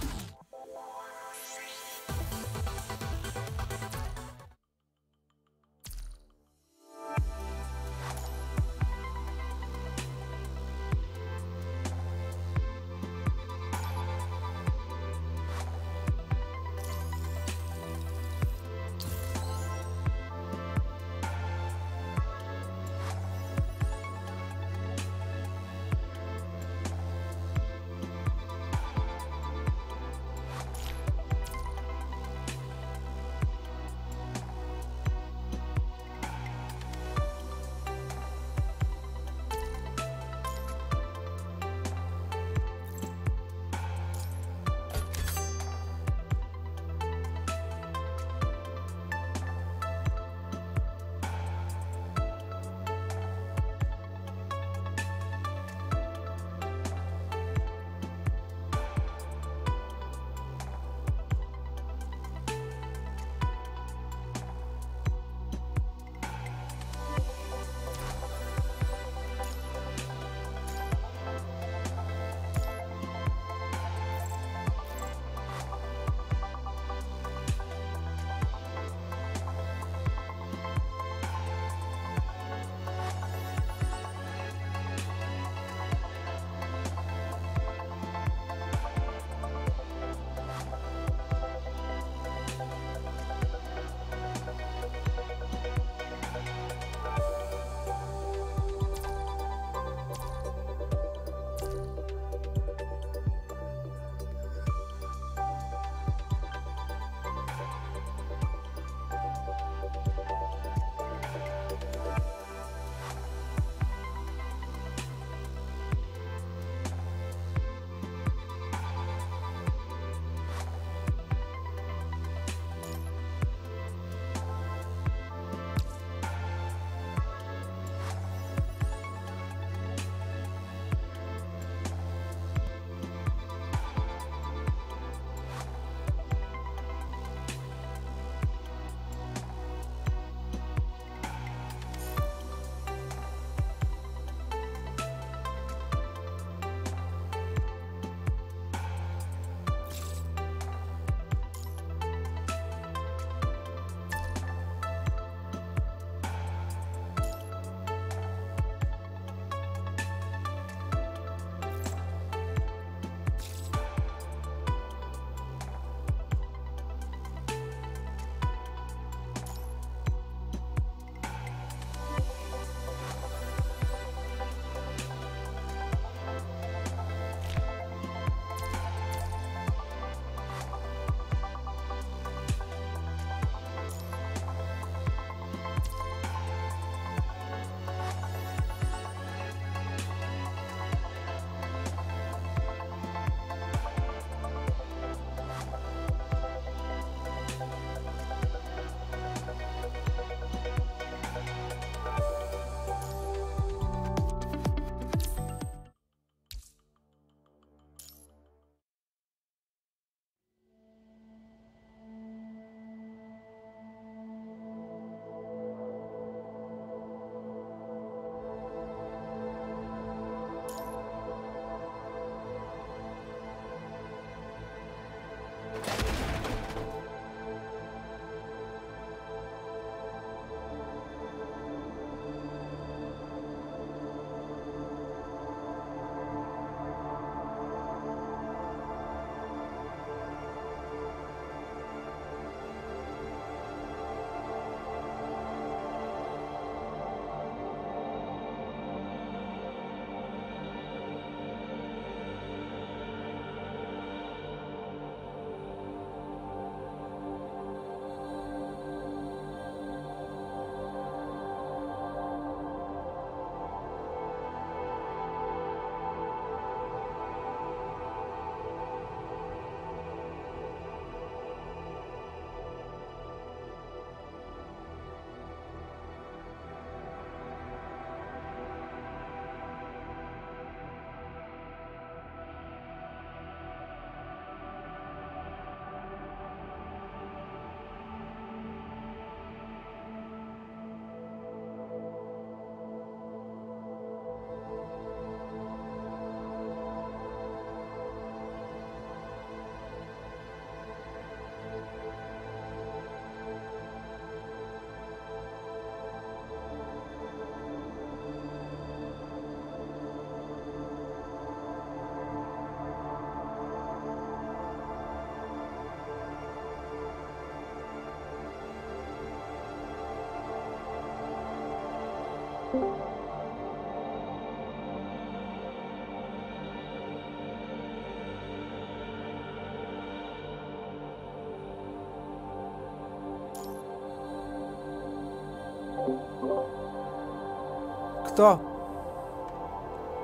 S1: Кто?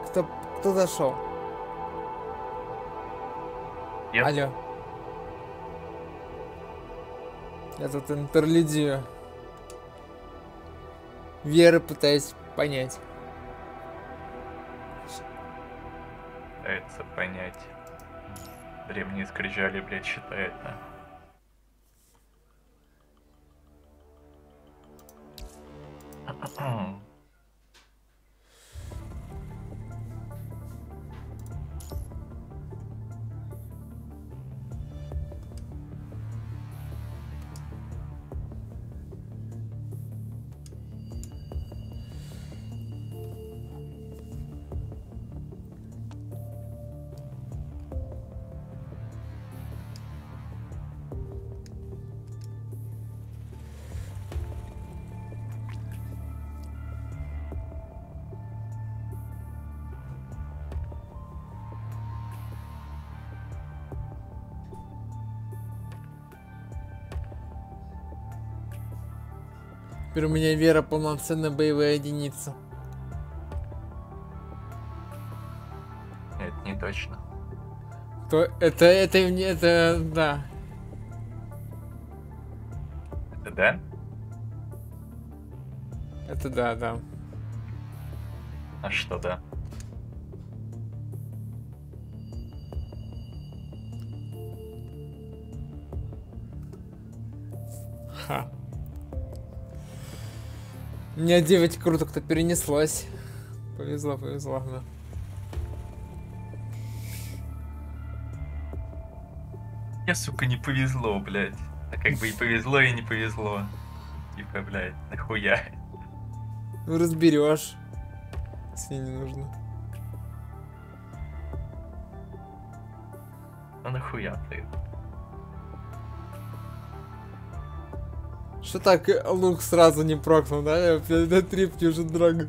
S1: Кто, кто зашел?
S3: Я.
S1: Алло. Я тут интерлюдию. Веры пытаюсь понять.
S3: Пытается понять. Древние скрижали, блядь, считает, да?
S1: Теперь у меня вера полноценная боевая единица.
S3: Это не точно.
S1: То это, это, не- это, да.
S3: Это да?
S1: Это да, да.
S3: А что да?
S1: У меня 9 круто кто перенеслось. Повезло, повезло, да.
S3: Мне, сука, не повезло, блядь. А как бы и повезло, и не повезло. Типа, блядь, нахуя?
S1: Ну разберешь. Если не нужно. Что так э, лук сразу не прокнул, да? Я на трипке уже драга.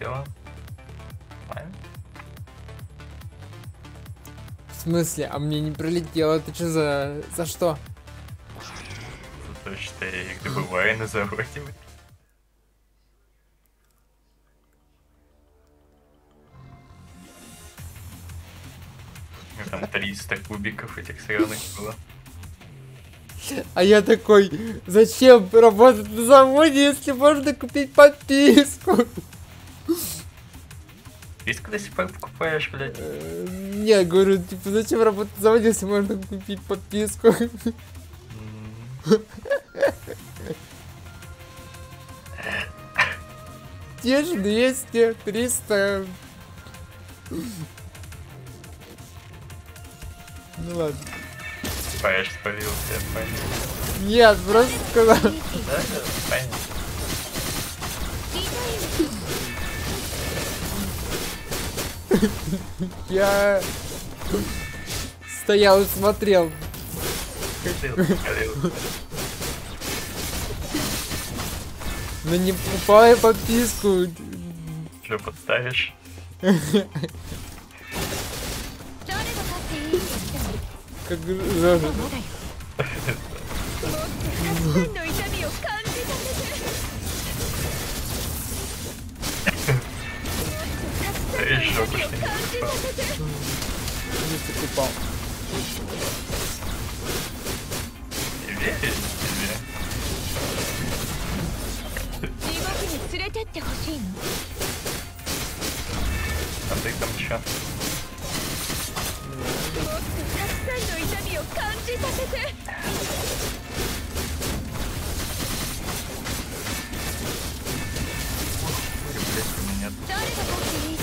S3: Нормально.
S1: В смысле? А мне не прилетело, это что за... За что?
S3: За то, что я их добываю на заводе. Там 300 кубиков этих сраных было.
S1: А я такой, зачем работать на заводе, если можно купить подписку?
S3: Есть куда себе покупаешь, блядь?
S1: Э, Не, говорю, типа, зачем работать заводе, если можно купить подписку? Те же 200, 300. Ну ладно.
S3: Паешь спалился, понятно.
S1: Нет, просто сказал.
S3: Да, да,
S1: Я стоял и смотрел. Ну не покупай подписку.
S3: Что подставишь?
S1: Как
S4: рожа. 連れてってほしいの
S3: あと一回
S4: もしかん。じさて誰がて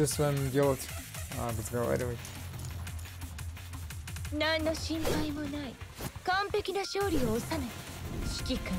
S1: Ничего с вами делать. А, разговаривать.
S4: 何の心配もない完璧な勝利を収め指揮官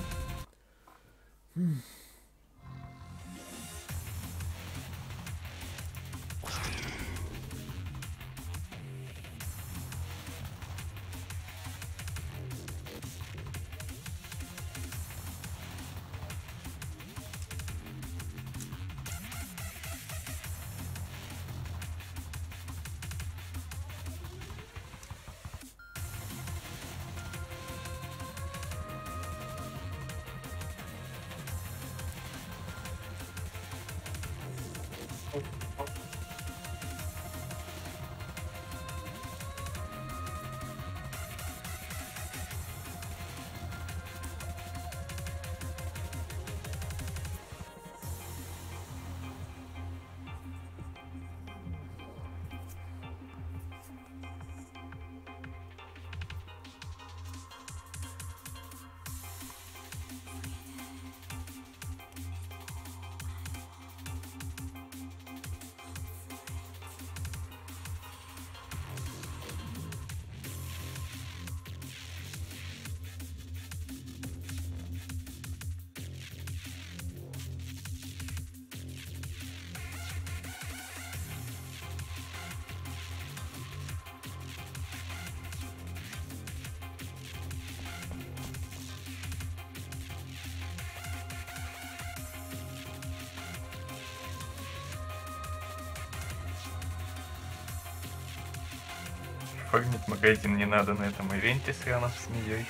S3: Форнить магазин не надо на этом ивенте сраном с змеей.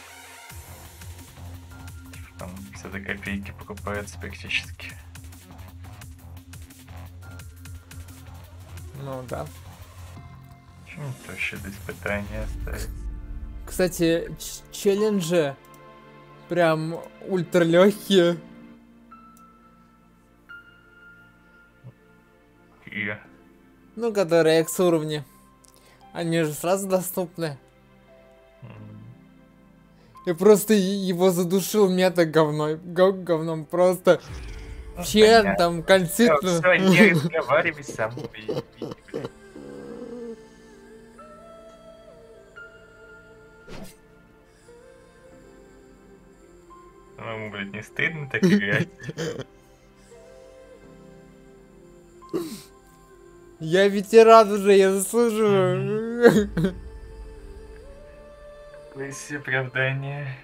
S3: Там все за копейки покупается практически.
S1: Ну да.
S3: Почему то вообще до испытания оставить?
S1: Кстати, челленджи прям ультра легкие.
S3: И
S1: Ну, которые X уровни. Они же сразу доступны. Я просто его задушил мета говной. гов- говном просто.
S3: ну,
S1: Чем там кальцит?
S3: Всё, всё, не разговаривай со мной. Ему, блядь, не стыдно так играть?
S1: Я ветеран уже, я заслуживаю.
S3: Какое себе оправдание.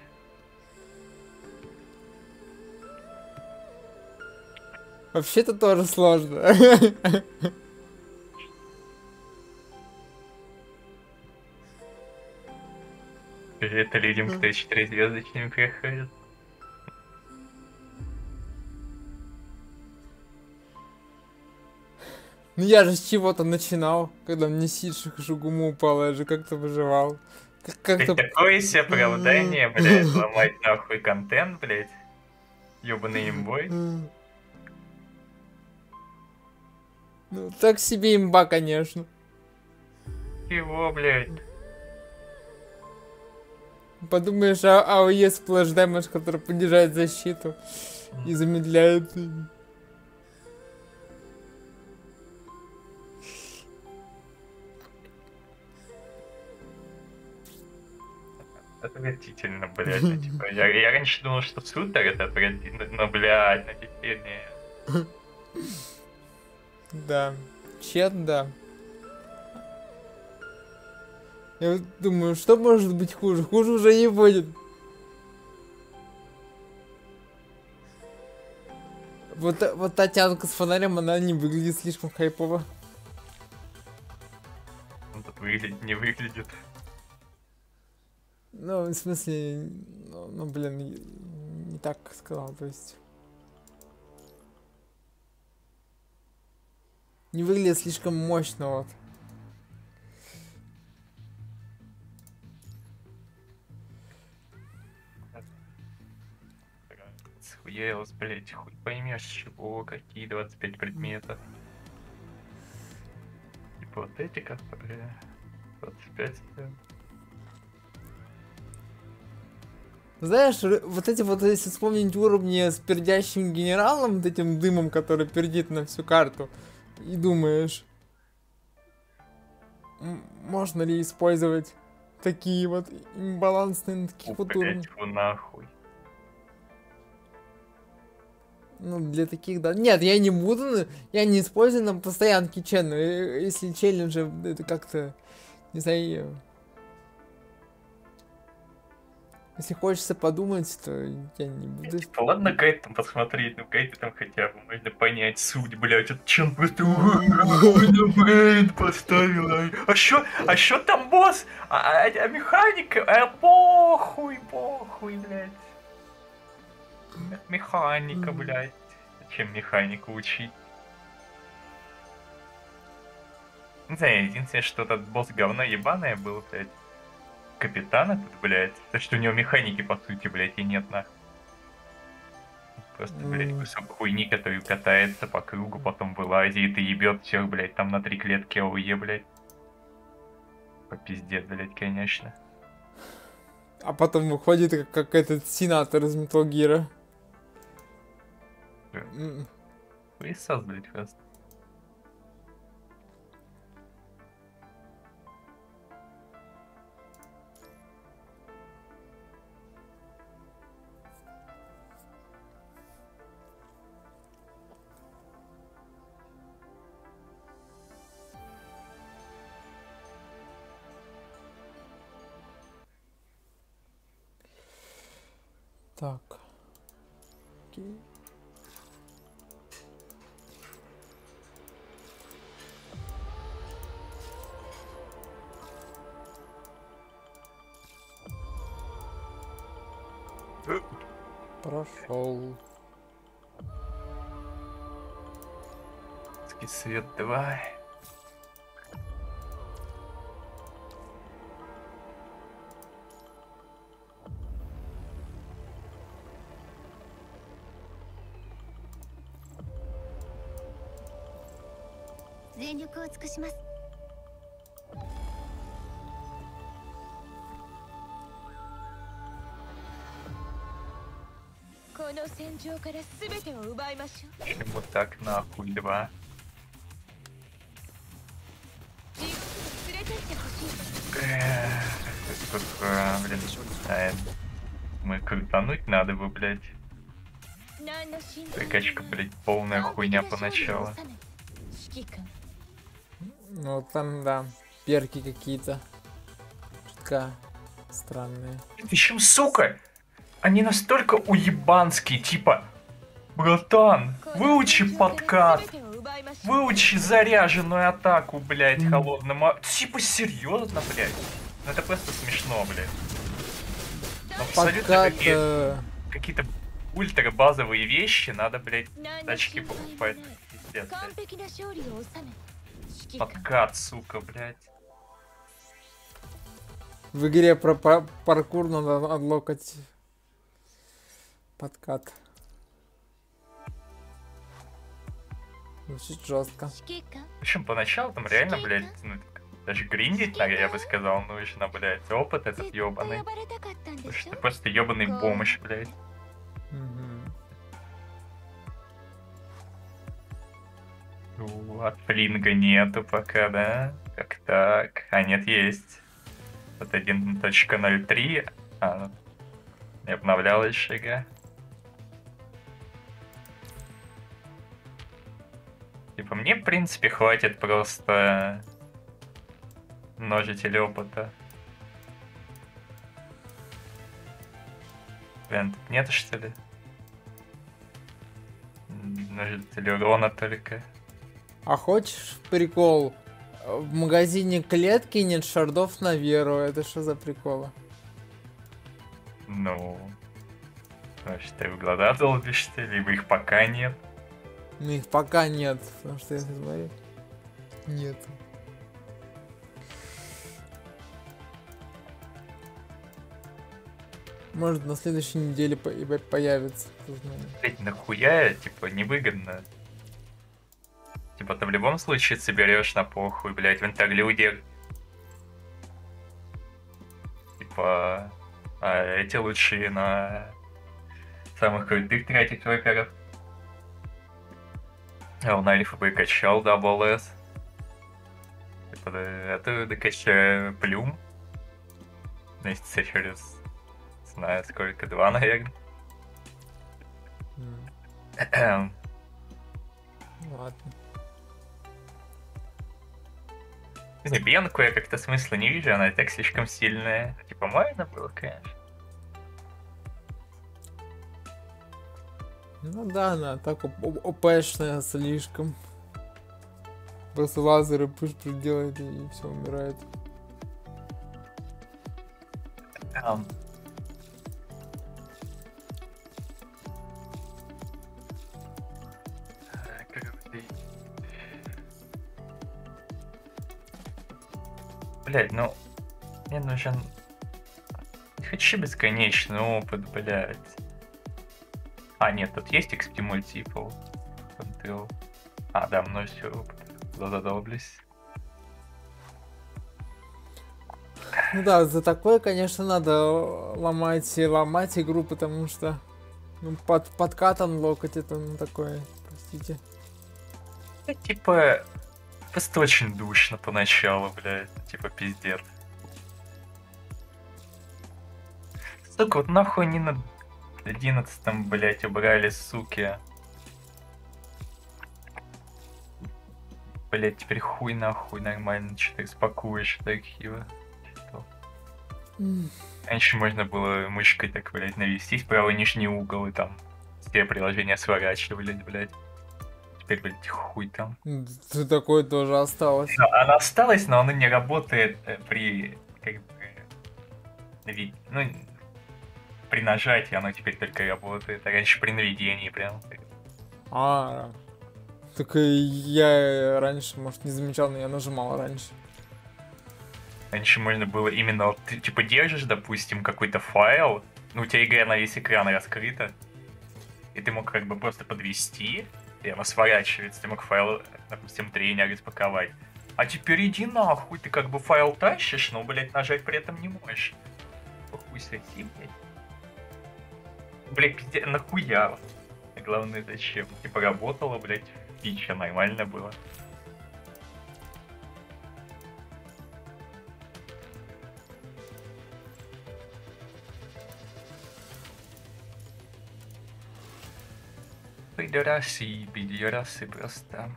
S1: Вообще-то тоже сложно.
S3: Это людям, кто четыре звездочными приходит.
S1: Ну я же с чего-то начинал, когда мне сидших жугуму упало, я же как-то выживал. Как- Как-то...
S3: такое себе оправдание, блядь, ломать нахуй контент, блядь. Ёбаный имбой.
S1: Ну, так себе имба, конечно.
S3: Его, блядь.
S1: Подумаешь, а AOE splash damage, который понижает защиту и замедляет.
S3: Отвратительно, блядь. ну, типа, я, я раньше думал, что сутер это отвратительно, но, блядь, ну теперь не.
S1: Да. Чет, да. Я вот думаю, что может быть хуже? Хуже уже не будет. Вот, та- вот та тянка с фонарем, она не выглядит слишком хайпово.
S3: Тут выглядит, не выглядит.
S1: Ну, в смысле, ну, ну, блин, не, так сказал, то есть. Не выглядит слишком мощно, вот.
S3: Схуелось, блядь, хуй поймешь чего, какие 25 предметов. Типа вот эти которые 25 стоят.
S1: Знаешь, вот эти вот, если вспомнить уровни с пердящим генералом, вот этим дымом, который пердит на всю карту, и думаешь, можно ли использовать такие вот имбалансные на таких вот уровнях?
S3: Нахуй.
S1: Ну, для таких, да. Нет, я не буду, я не использую на постоянке чен. Э, Если челленджи, это как-то, не знаю, если хочется подумать, то я не буду.
S3: Типа, ладно гайд там посмотреть, ну гайд там хотя бы можно понять суть, блять, этот чел просто «Ой, на брейн поставил, а- чё, а чё там босс? А, а- а механика? А похуй, похуй, блядь. М- Механика, блядь. Зачем механику учить? Не знаю, единственное, что этот босс говно ебаное был, блядь. Капитана тут, блядь. То, что у него механики, по сути, блядь, и нет нахуй. Просто, блядь, кусок хуйни, который катается по кругу, потом вылазит и ебет всех, блядь, там на три клетки АУЕ, блядь. По пиздец, блядь, конечно.
S1: А потом выходит как, как этот сенатор из Metal Gear.
S3: Да.
S1: М,
S3: Хуесос, блядь, просто.
S1: Так. Окей. Прошел.
S3: Ский свет 2.「
S6: 尽くします」
S4: この戦場から全てを奪いましょう
S3: Почему так нахуй 2?
S4: 地獄に連れてってほしいです
S3: Э, тут, а, блин, а, мы крутануть надо бы, блядь.
S4: 何の心配
S3: Прокачка,
S4: もない
S3: блядь, полная
S4: 完璧
S3: хуйня
S4: な勝利を
S3: поначалу.
S4: 収め指揮官
S1: Ну, там, да, перки какие-то. Чутка странные.
S3: Причем, сука, они настолько уебанские, типа... Братан, выучи подкат, Выучи заряженную атаку, блядь, холодным... А, типа, серьезно, блядь? Ну, это просто смешно, блядь. Ну, абсолютно
S1: э.
S3: какие-то какие ультра базовые вещи надо, блядь, тачки покупать. Пиздец, блядь. Подкат, сука, блядь.
S1: В игре про паркур надо отлокать подкат. Звучит жестко.
S4: В
S3: общем, поначалу там реально, блядь, ну, даже гриндить, я бы сказал, ну еще на, блядь, опыт этот
S4: ебаный.
S3: Потому просто
S4: ебаный
S3: бомж, блядь. Угу. От флинга нету пока, да? Как так? А, нет, есть. Вот 1.03. А, не обновлялась шига. Типа, мне, в принципе, хватит просто множитель опыта. Блин, тут нет, что ли? Множитель урона только.
S1: А хочешь прикол? В магазине клетки нет шардов на веру. Это что за приколы?
S3: Ну, значит, ты в глаза долбишь, что ли? Либо их пока нет.
S1: Ну их пока нет, потому что я смотрю. Нет. Может на следующей неделе появится.
S3: Блять, нахуя, типа, невыгодно. Типа, ты в любом случае соберешь на похуй, блять, в интерлюде. Типа, а эти лучшие на самых крутых тратить вайперов. А он альфа бы качал дабл S. Типа, да, это докачаю плюм. Месяца через, знаю сколько, два, наверное.
S1: М, Ладно.
S3: Не, Бьянку я как-то смысла не вижу, она и так слишком сильная. Типа, можно было, конечно.
S1: Ну да, она так оп- оп- ОПшная слишком. Просто лазеры пуш делает и все умирает.
S3: Блядь, ну... Мне нужен... Не хочу бесконечный опыт, блядь. А, нет, тут есть XP Multiple. Control. А, да, множество опыта. Задолблюсь.
S1: Ну да, за такое, конечно, надо ломать и ломать игру, потому что ну, под подкатом локоть это ну такое, простите.
S3: Да, типа, просто очень душно поначалу, блядь. Типа, пиздец. Сука, вот нахуй они на 11 блядь, убрали, суки. Блять, теперь хуй нахуй нормально, что-то спакуешь архива.
S1: М,
S3: Раньше можно было мышкой так, блядь, навестись правый нижний угол и там все приложения сворачивались, блядь. Блядь, хуй там.
S1: т- Такое тоже осталось.
S3: Но она осталась, но она не работает э, при как бы ну при нажатии оно теперь только работает. А раньше при наведении прям.
S1: А, так я раньше, может, не замечал, но я нажимал раньше.
S3: Раньше можно было именно вот ты типа держишь, допустим, какой-то файл, ну у тебя игра на весь экран раскрыта, и ты мог как бы просто подвести, и она сворачивается, ты мог файл, допустим, тренер распаковать. А теперь иди нахуй, ты как бы файл тащишь, но, блядь, нажать при этом не можешь. Похуй сойти, блядь. Блядь, пиздец, нахуя? Главное, зачем? Типа работала, блядь, фича, нормально было. Пидорасы, пидорасы просто.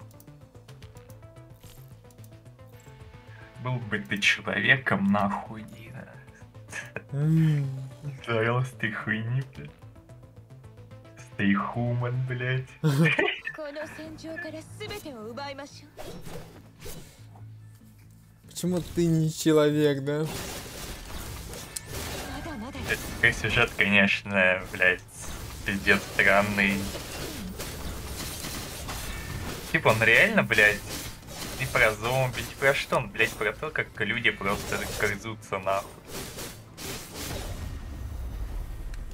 S3: Был бы ты человеком, нахуй. Завелась ты хуйни, блядь. Stay human, блядь.
S1: Почему ты не человек, да?
S3: Это такой сюжет, конечно, блядь, пиздец странный. Типа он реально, блядь, не про зомби, не про что он, блядь, про то, как люди просто грызутся нахуй.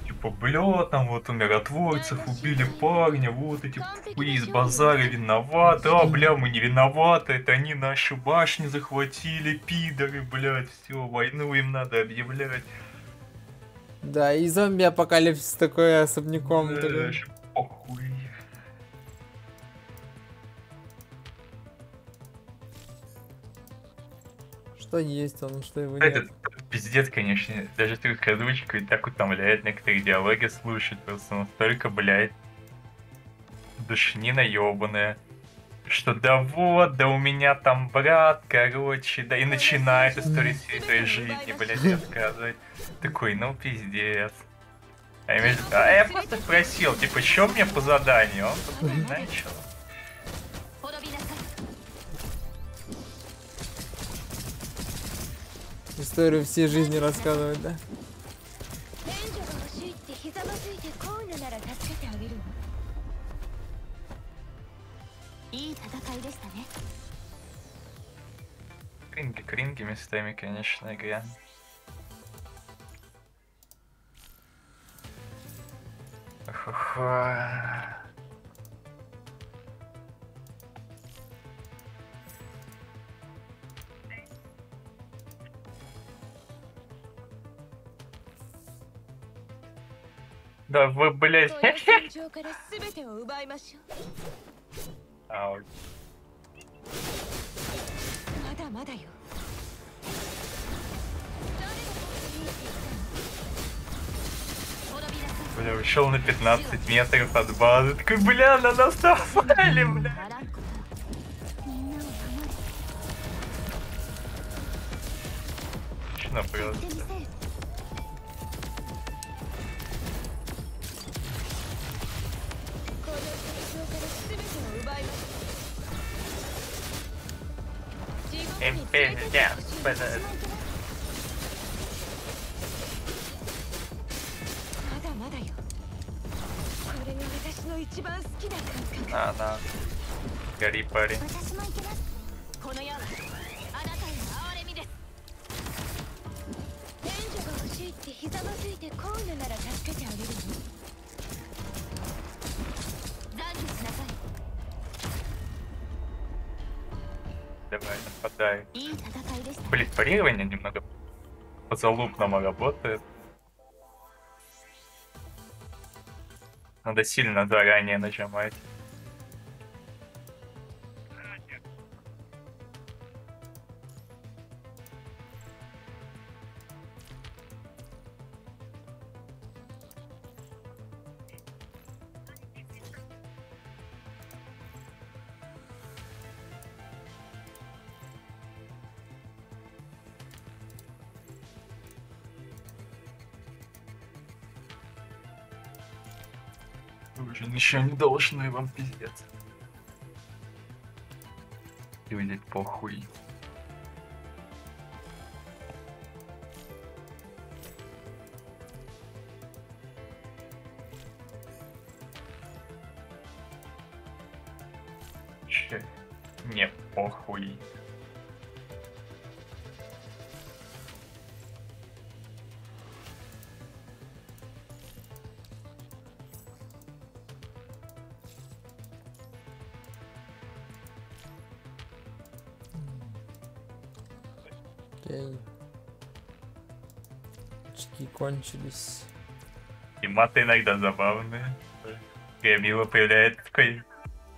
S3: Типа, бля, там вот у миротворцев убили парня, вот эти хуи из базара виноваты, а, бля, мы не виноваты, это они нашу башню захватили, пидоры, блядь, все, войну им надо объявлять.
S1: Да, и зомби-апокалипсис такой особняком.
S3: Да,
S1: такой.
S3: похуй.
S1: Что есть он, что его
S3: Этот
S1: нет.
S3: пиздец, конечно, даже с русской озвучкой так утомляет некоторые диалоги слушать, просто настолько, блядь, душнина ебаная. Что да вот, да у меня там брат, короче, да и начинает историю всей своей жизни, блядь, рассказывать. Такой, ну пиздец. А я, а я просто спросил, типа, что мне по заданию? Он такой, начал.
S1: Историю всей жизни рассказывать, да?
S3: Кринги, кринги местами, конечно, игре. Ха-ха. Да вы, блядь.
S6: Ауч.
S3: Бля, ушел на 15 метров от базы. Такой, бля, на нас напали, бля.
S4: Че напрягся? う地獄に連れてっ
S3: Давай, нападай. Блин, парирование немного по-залупному работает. Надо сильно заранее нажимать. Ничего не должны вам пиздец. Люди похуй.
S1: Очки кончились.
S3: И маты иногда забавные. Гамила появляется такой,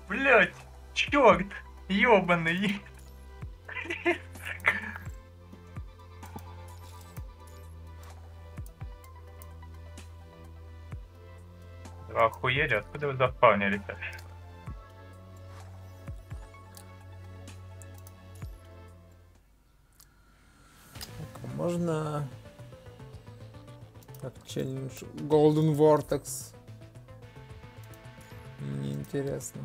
S3: блять, черт, ебаный. Вы Охуели, откуда вы заспавнились?
S1: Так, а можно... Челлендж Golden Vortex. Мне интересно.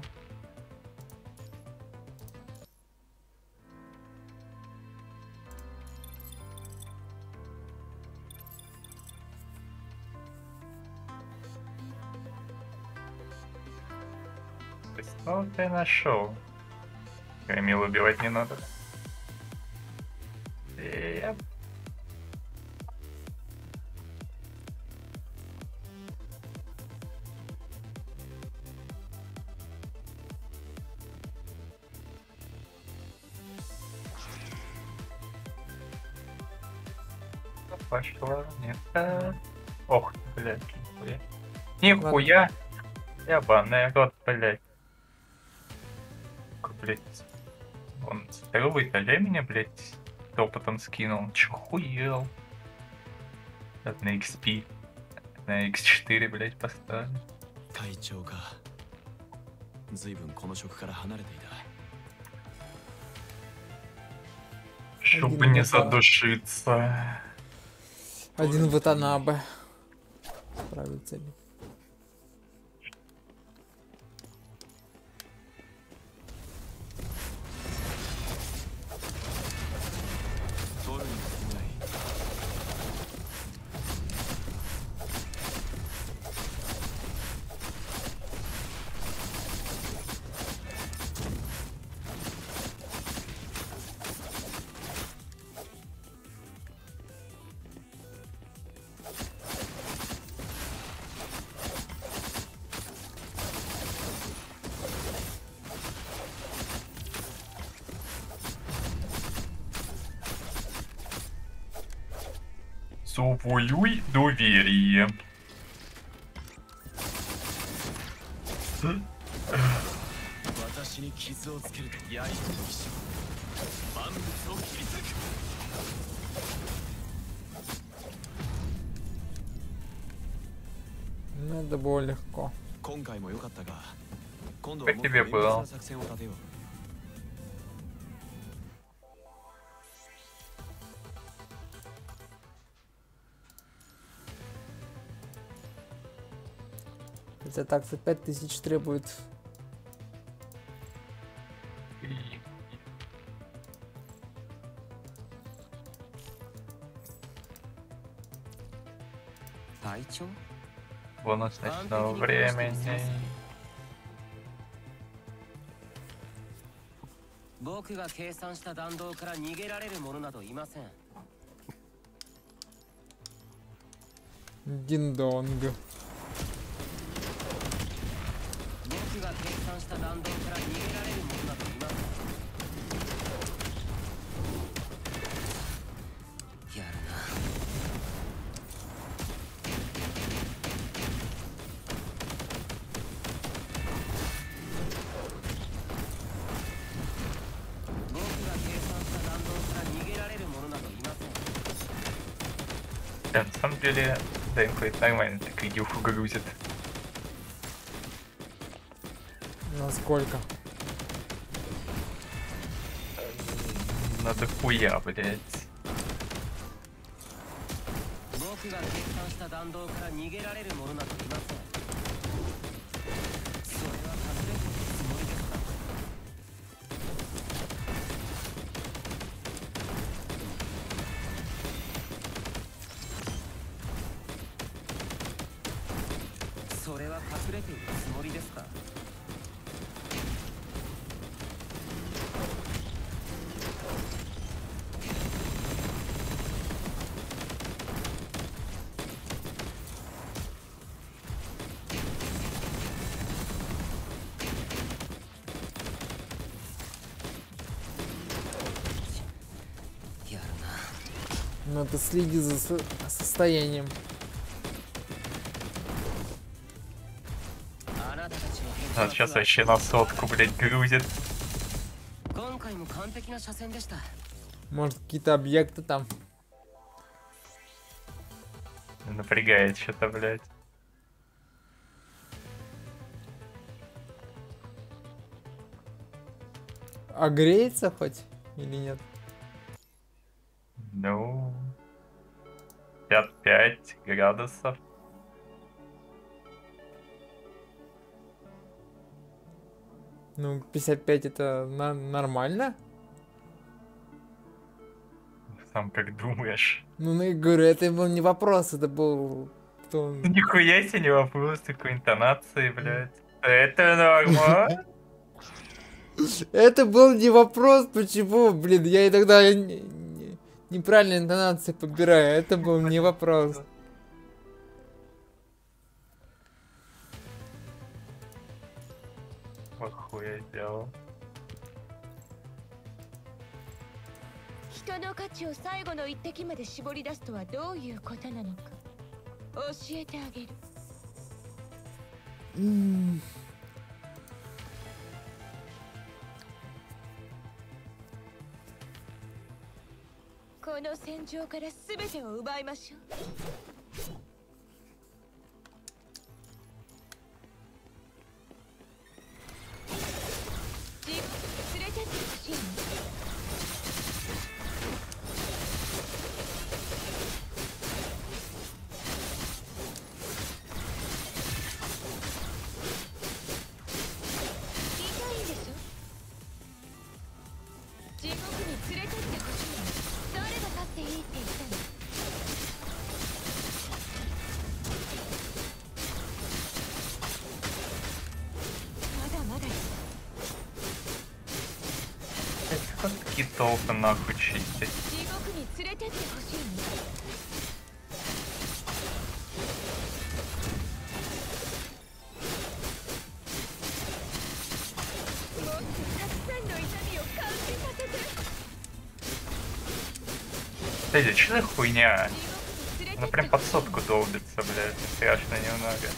S3: То есть, ну ты нашел. Камил убивать не надо. Нихуя! Ябаный рот, блядь. Как, Блядь. Он здоровый коля меня, блядь, опытом скинул. Чё хуел? Так, на XP. На X4, блядь, поставили.
S5: 会長か随分この職から離れていた
S3: Чтобы не задушиться.
S1: Один Ватанабе. Справится ли?
S5: Феерия.
S1: Ну, это было легко.
S5: Как
S3: тебе было?
S1: Хотя так-то 5000 требует.
S3: Бонус ночного времени.
S1: Диндонг.
S3: Да, на самом деле, ДМХ это нормально, так видюху грузит.
S1: Насколько?
S3: Надо хуя, блядь.
S9: 僕が計算した弾道から逃げられる者などいません
S1: следи за состоянием.
S3: А сейчас вообще на сотку, блядь, грузит.
S1: Может, какие-то объекты там?
S3: Напрягает что-то, блядь.
S1: А греется хоть или нет?
S3: Градусов.
S1: Ну, 55 это на- нормально?
S3: Сам как думаешь?
S1: Ну, ну, я говорю, это был не вопрос, это был... кто
S3: Ну, Нихуя себе не вопрос такой интонации, блядь. Это нормально?
S1: Это был не вопрос, почему, блин, я иногда не- не- неправильно интонации подбираю, это был не вопрос.
S4: で絞り出すとはどういうことなのか。教えてあげる。
S1: М,
S4: この戦場から全てを奪いましょう
S3: как китов нахуй чистить. Кстати, что за хуйня? Она прям под сотку долбится, блядь, страшно немного.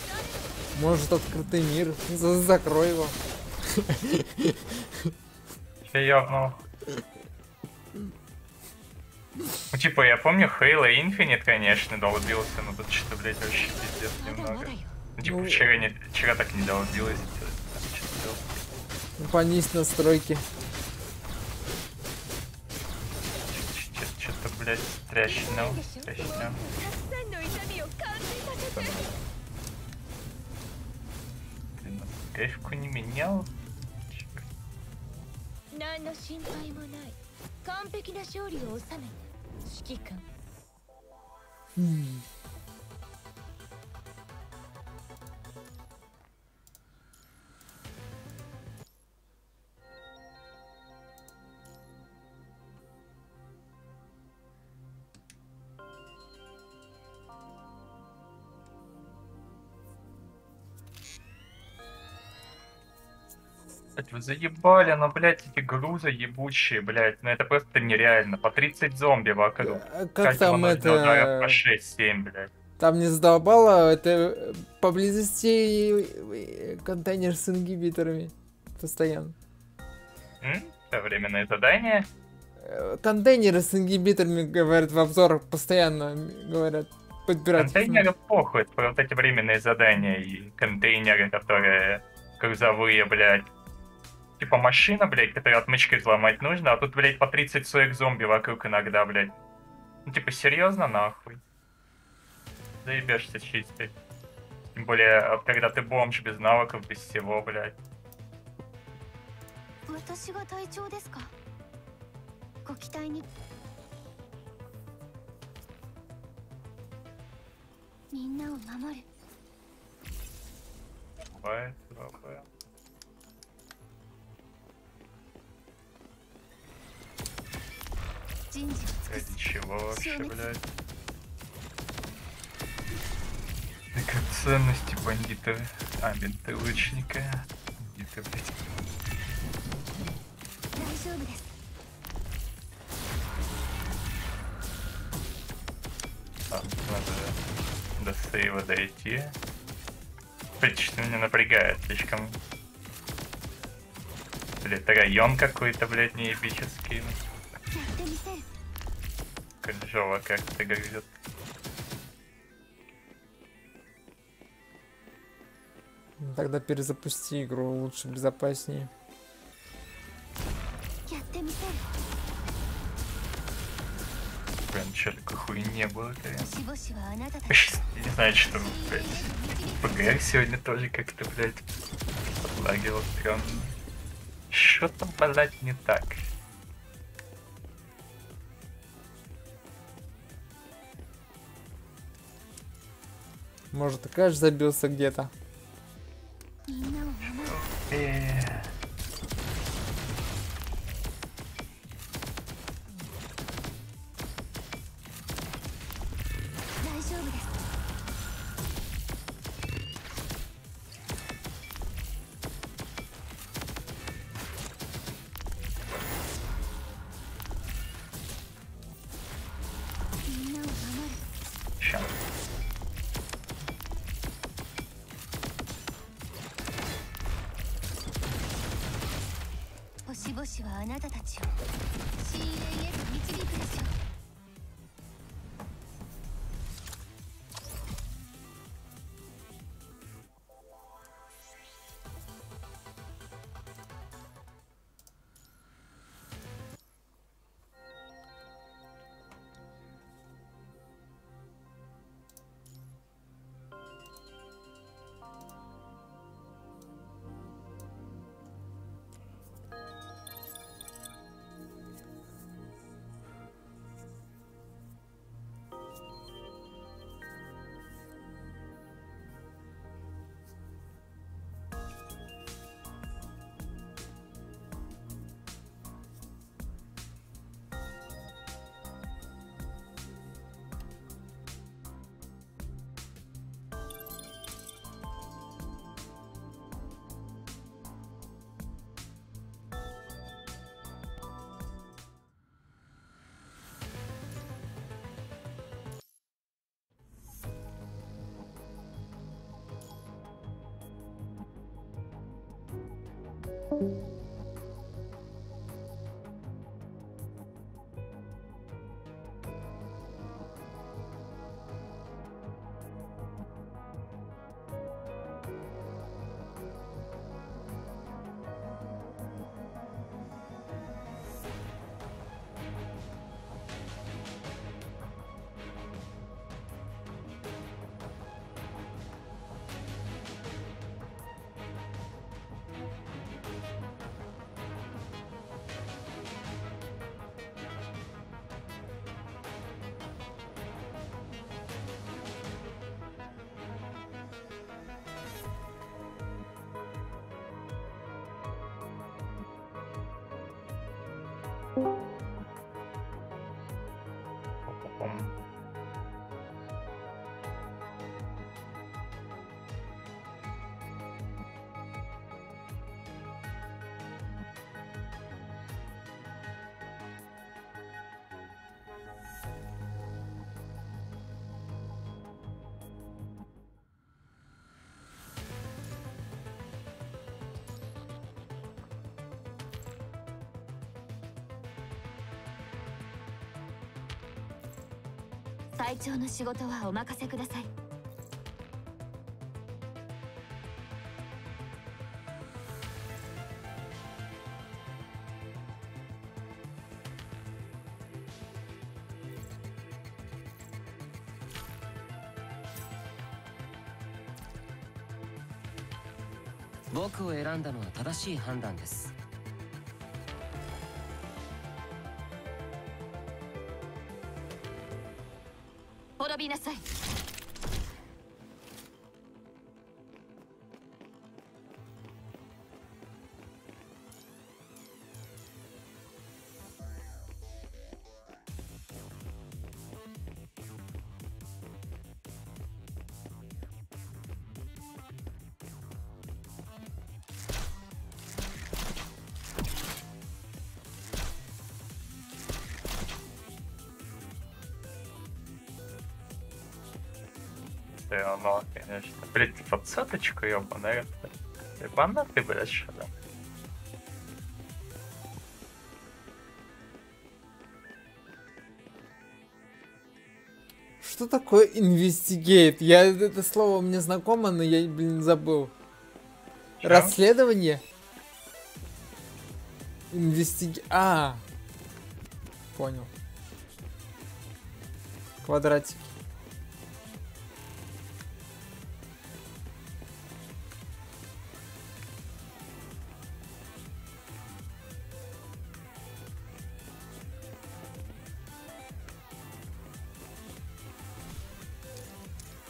S1: Может открытый мир, закрой его.
S3: Я ебнул. Ну, типа, я помню, Хейла Infinite, конечно, долбился, но тут что-то, блядь, вообще пиздец немного. Ну, типа,
S1: ну,
S3: вчера, не, вчера так не долбилось.
S1: Ну, понизь настройки.
S3: Что-то, блядь, трящина. Трящина. Графику не менял?
S4: 何の心配もない。完璧な勝利を収めた。指揮官
S1: う
S3: ん。Вы заебали, ну, блядь, эти грузы ебучие, блядь, ну это просто нереально. По 30 зомби вокруг.
S1: а Как там это...
S3: По 6-7, блядь.
S1: Там не задолбало, это э, поблизости э, контейнер с ингибиторами. Постоянно.
S3: М? Это временное задание?
S1: Э, Контейнеры с ингибиторами, говорят, в обзорах постоянно говорят. Подбирать.
S3: Контейнеры похуй, про вот эти временные задания и контейнеры, которые грузовые, блядь типа машина, блядь, которую отмычкой взломать нужно, а тут, блядь, по 30 своих зомби вокруг иногда, блядь. Ну, типа, серьезно, нахуй? Заебешься чистить. Тем более, а когда ты бомж без навыков, без всего, блядь. Бывает, бывает.
S6: Это
S3: чего вообще, блядь? Так, а ценности бандита, а, бенты лучника. Бандиты, блядь. Так, надо до сейва дойти. Почти меня напрягает слишком. Блядь, район какой-то, блядь,
S6: неебический. Ну.
S3: Кринжово как ты грызет.
S1: Ну, тогда перезапусти игру, лучше безопаснее.
S3: Блин, что такой хуйни было, конечно. Не знаю, что, блядь. ПГР сегодня тоже как-то, блядь, подлагивал прям. Что там подать не так?
S1: Может, конечно, забился где-то.
S6: 隊長の仕事はお任せください。
S9: 僕を選んだのは正しい判断です。
S6: びなさい。
S3: Да оно, конечно. Блять, двадцаточка, ёбаная. Ебана ты, блядь, что да?
S1: Что такое инвестигейт? Я это слово мне знакомо, но я, блин, забыл.
S3: Чё?
S1: Расследование? Инвестиги... А. Понял. квадратики.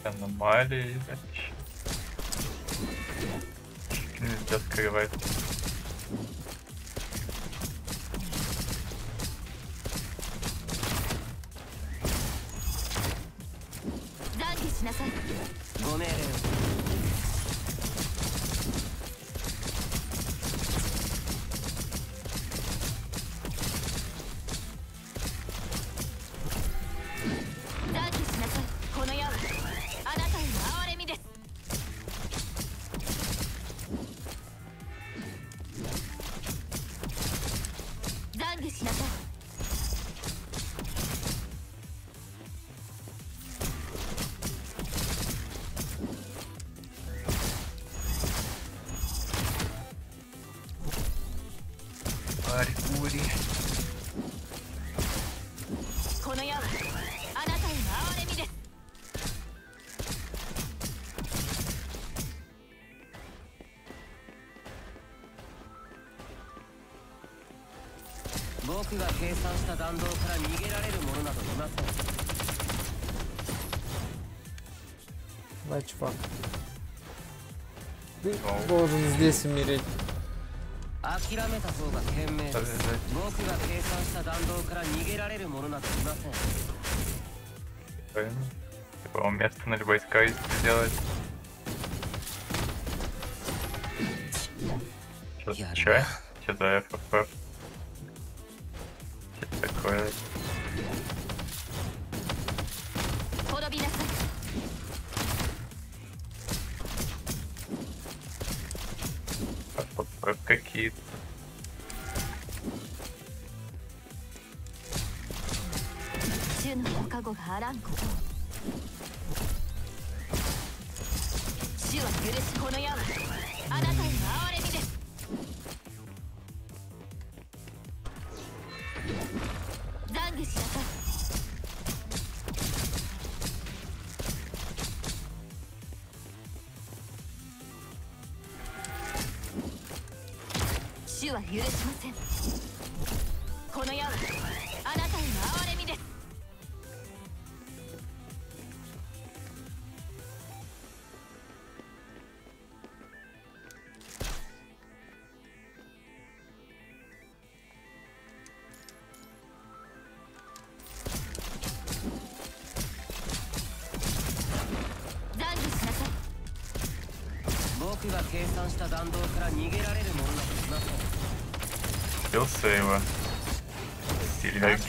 S3: Аномалии, дальше. Нельзя скрывать.
S9: 弾道から逃げられる者などいません
S1: Давай, чувак. Ты должен здесь умереть.
S9: 諦めた方が賢明です
S3: Да-да-да.
S9: 僕が計算した弾道から逃げられる者などいません
S3: Правильно. Типа он место на любой скорости сделать. Что,
S9: Я
S3: чё?
S9: рад.
S3: Что за FFF?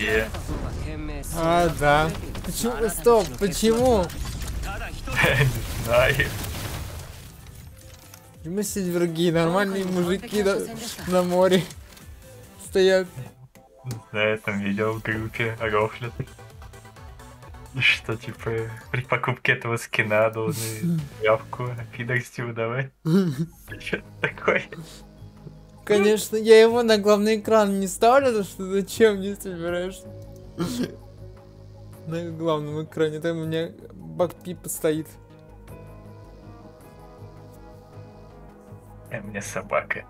S9: Где?
S1: А, да. Почему? Стоп, почему?
S3: Не знаю.
S1: Мы другие нормальные мужики на, на море стоят.
S3: На этом видео в группе рофлят. Ну что, типа, при покупке этого скина должны явку о пидорстве выдавать? Что такое?
S1: Конечно, я его на главный экран не ставлю, потому что зачем мне собираешь? На главном экране, там у меня бакпип стоит.
S3: А мне собака.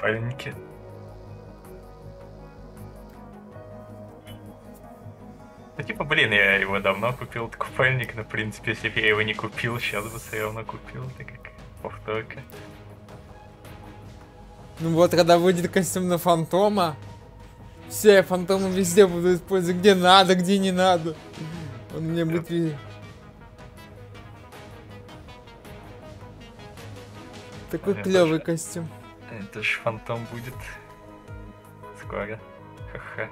S3: Пальники. Ну, типа, блин, я его давно купил, этот купальник, но, в принципе, если бы я его не купил, сейчас бы все равно купил, так как повторка.
S1: Ну вот, когда выйдет костюм на фантома, все, я фантома везде буду использовать, где надо, где не надо. Он мне будет... ви- Такой клевый
S3: тоже.
S1: костюм.
S3: Это ж фантом будет скоро. Ха-ха.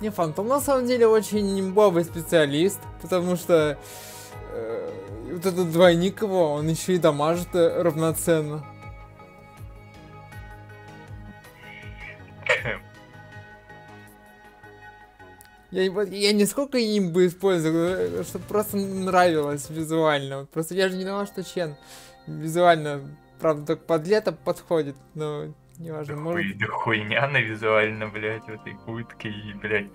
S1: Не, Фантом на самом деле очень имбовый специалист, потому что вот этот двойник его, он еще и дамажит э, равноценно. Я, я не сколько им бы использовал, что просто нравилось визуально. Просто я же не думал, что Чен визуально, правда, только под лето подходит, но Неважно,
S3: Хуй-
S1: может...
S3: да хуйня на визуально, блядь, в этой куртке. И, блядь,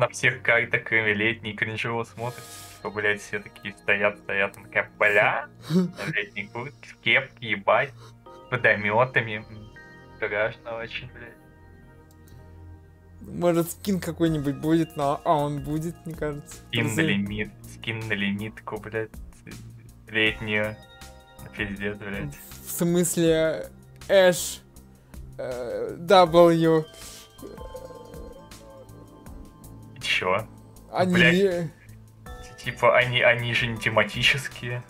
S3: на всех картах, кроме летней, кринжово смотрится. Типа, блядь, все такие стоят, стоят. Она такая, бля, на летней куртке, в кепке, ебать, водометами. Страшно очень, блядь.
S1: Может, скин какой-нибудь будет, но... А, он будет, мне кажется.
S3: Скин на лимит, скин на лимитку, блядь, летнюю. Пиздец, блядь.
S1: В смысле, Эш, э, W,
S3: Чё?
S1: они...
S3: Блядь. Типа, они, они же не тематические.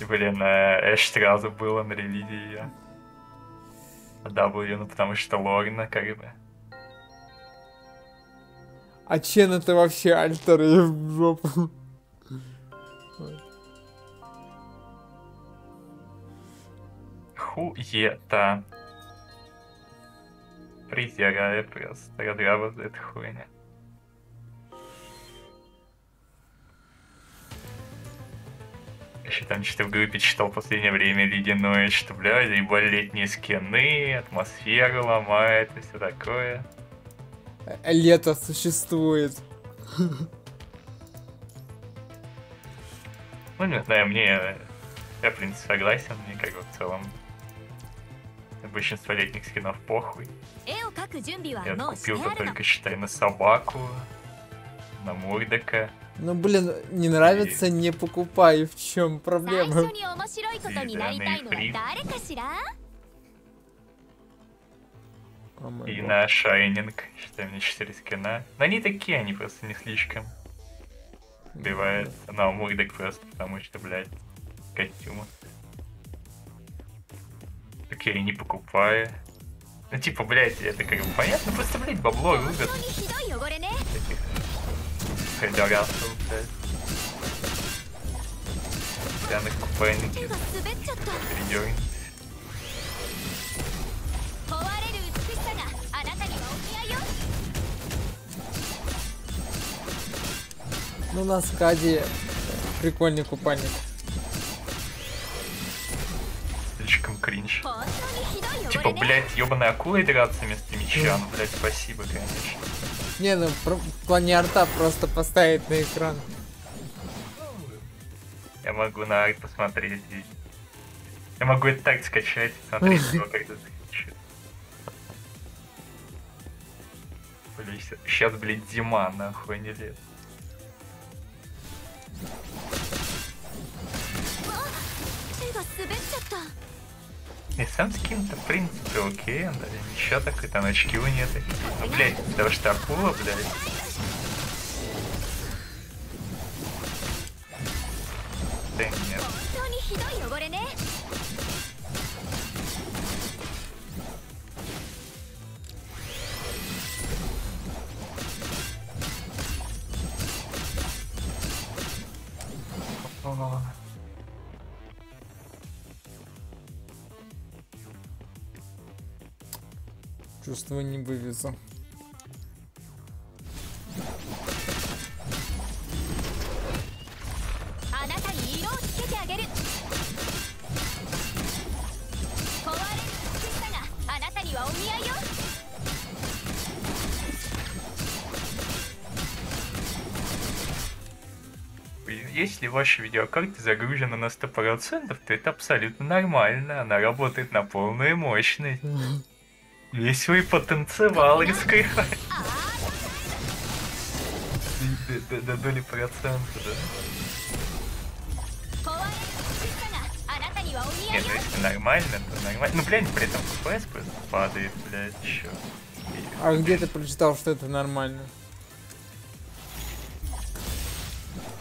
S3: И, блин, Эш сразу было на релизии. А W, ну потому что Лорна, как бы.
S1: А Чен это вообще альтер и в жопу.
S3: Хуета. Презираю просто. Эту хуйню. Еще там что-то в группе читал в последнее время ледяное, что, бля, заебали летние скины, атмосферу ломает и все такое.
S1: Лето существует.
S3: Ну, не знаю, мне... Я, в принципе, согласен, мне как бы в целом Большинство летних скинов похуй. Я
S6: купил-то
S3: только, считай, на собаку, на Мурдека.
S1: Ну, блин, не нравится, и... не покупай. В чем проблема?
S3: И, на Шайнинг, считай, мне 4 скина. Но они такие, они просто не слишком. Ну, Убивает. Но Мурдек просто потому что, блядь, костюма. Кэри не покупаю. Ну, типа, блядь, это как бы понятно, просто, блядь, бабло
S6: и выгодно.
S3: Этих пидорасов, блядь. Пьяных
S6: купальники. Передернет.
S1: Ну, на скаде прикольный купальник
S3: слишком кринж. Типа, блядь, ебаная акула драться вместо меча. Ну, блядь, спасибо, конечно.
S1: Не, ну, в плане арта просто поставить на экран.
S3: Я могу на арт посмотреть здесь. Я могу это так скачать, смотреть его, когда захочу. Блин, сейчас, блядь, зима, нахуй, не лет. И сам с кем-то, в принципе, окей, он даже ничего такой, там очки у нее такие. Ну, блядь, этого штарпула, блядь. Да нет. Oh.
S1: Чувство не вывезу.
S3: если ваша видеокарта загружена на 100%, то это абсолютно нормально, она работает на полную мощность. Весело и потанцевала из кайфа. До доли процента, да? Не, ну если нормально, то нормально. Ну, блядь, при этом FPS просто падает, блядь, чё.
S1: А где ты прочитал, что это нормально?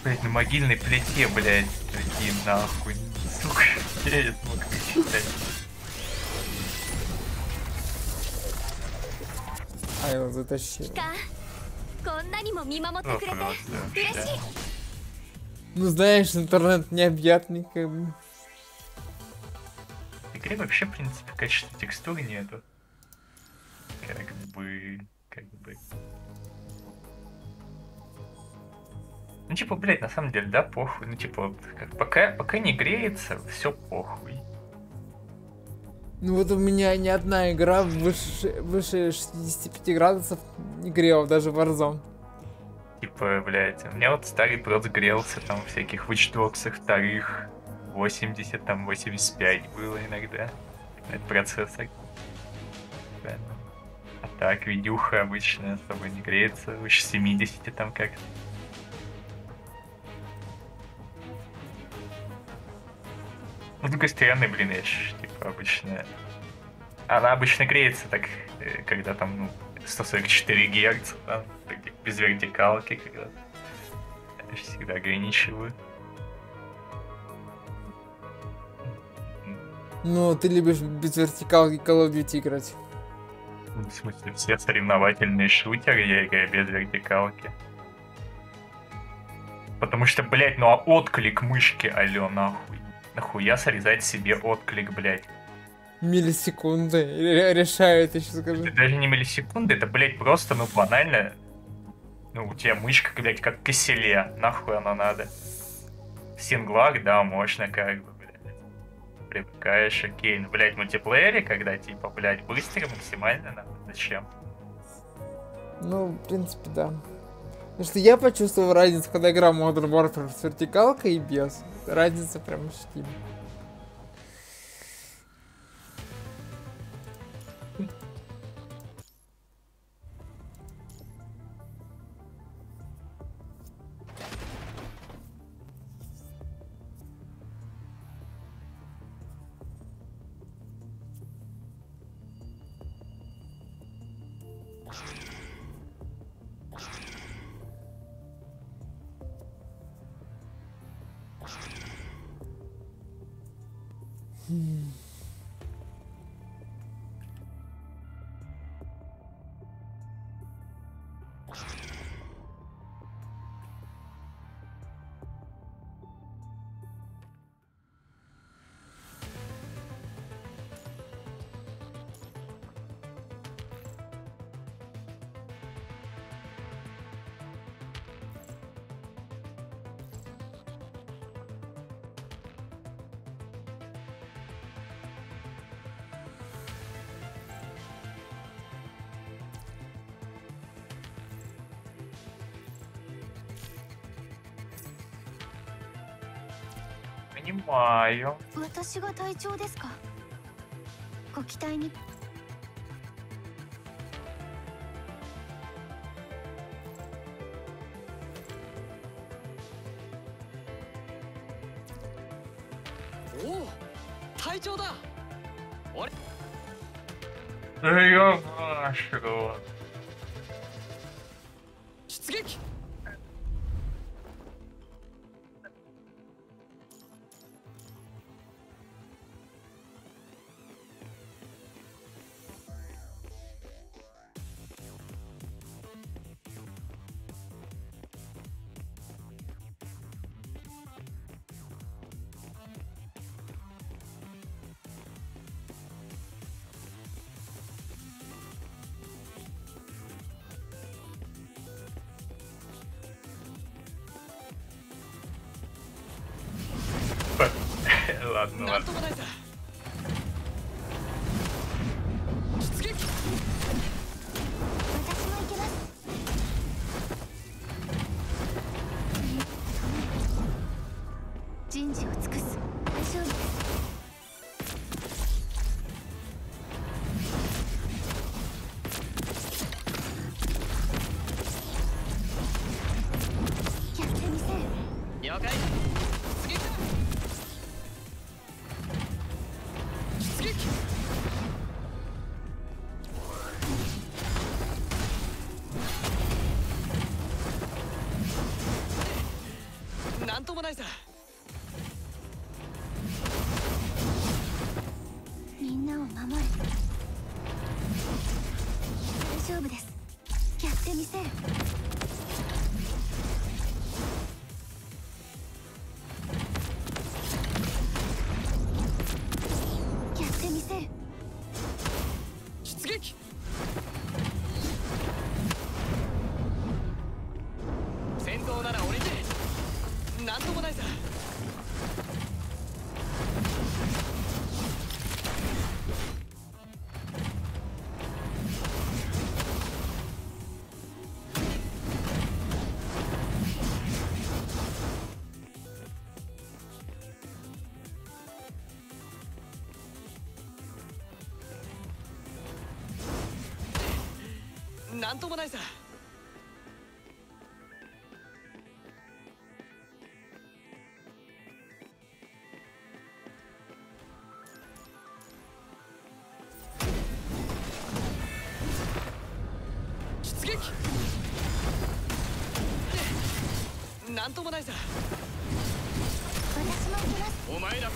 S3: Блять, на могильной плите, блядь, такие нахуй. Сука, я это мог читать?
S6: しい
S3: вообще.
S1: Ну, знаешь, интернет необъятный, как бы.
S3: В игре вообще, в принципе, качества текстуры нету. Как бы... Как бы... Ну, типа, блядь, на самом деле, да, похуй. Ну, типа, вот, как, пока, пока не греется, все похуй.
S1: Ну вот у меня ни одна игра выше, выше 65 градусов не грела, даже Warzone.
S3: Типа, блядь, у меня вот старый прод грелся, там всяких Watch Dogs'ах вторых 80, там 85 было иногда. Это процессор. А так, видюха обычно особо не греется, выше 70 там как-то. Ну, стороны, блин, я ж, типа, обычно... Она обычно греется так, э, когда там, ну, 144 герц, там, так, без вертикалки, когда всегда ограничиваю.
S1: Ну, ты любишь без вертикалки Call of Duty играть.
S3: В смысле, все соревновательные шутеры я играю без вертикалки. Потому что, блядь, ну а отклик мышки, алё, нахуй. Нахуя срезать себе отклик, блядь?
S1: Миллисекунды ре- решают, я сейчас скажу.
S3: Это даже не миллисекунды, это, блядь, просто, ну, банально. Ну, у тебя мышка, блядь, как киселе. Нахуй она надо. В синглах, да, можно как бы, блядь. Привыкаешь, окей. Ну, блядь, в мультиплеере, когда, типа, блядь, быстро, максимально надо. Зачем?
S1: Ну, в принципе, да. Потому что я почувствовал разницу, когда играл Modern Warfare с вертикалкой и без. Разница прям ощутима.
S6: 私が隊長ですか？ご期待に。
S5: 隊長だ。
S3: あ
S5: れ。もないさ。なんともないさ。出撃。なんともないさ。
S6: 私も行きます。
S5: お前ら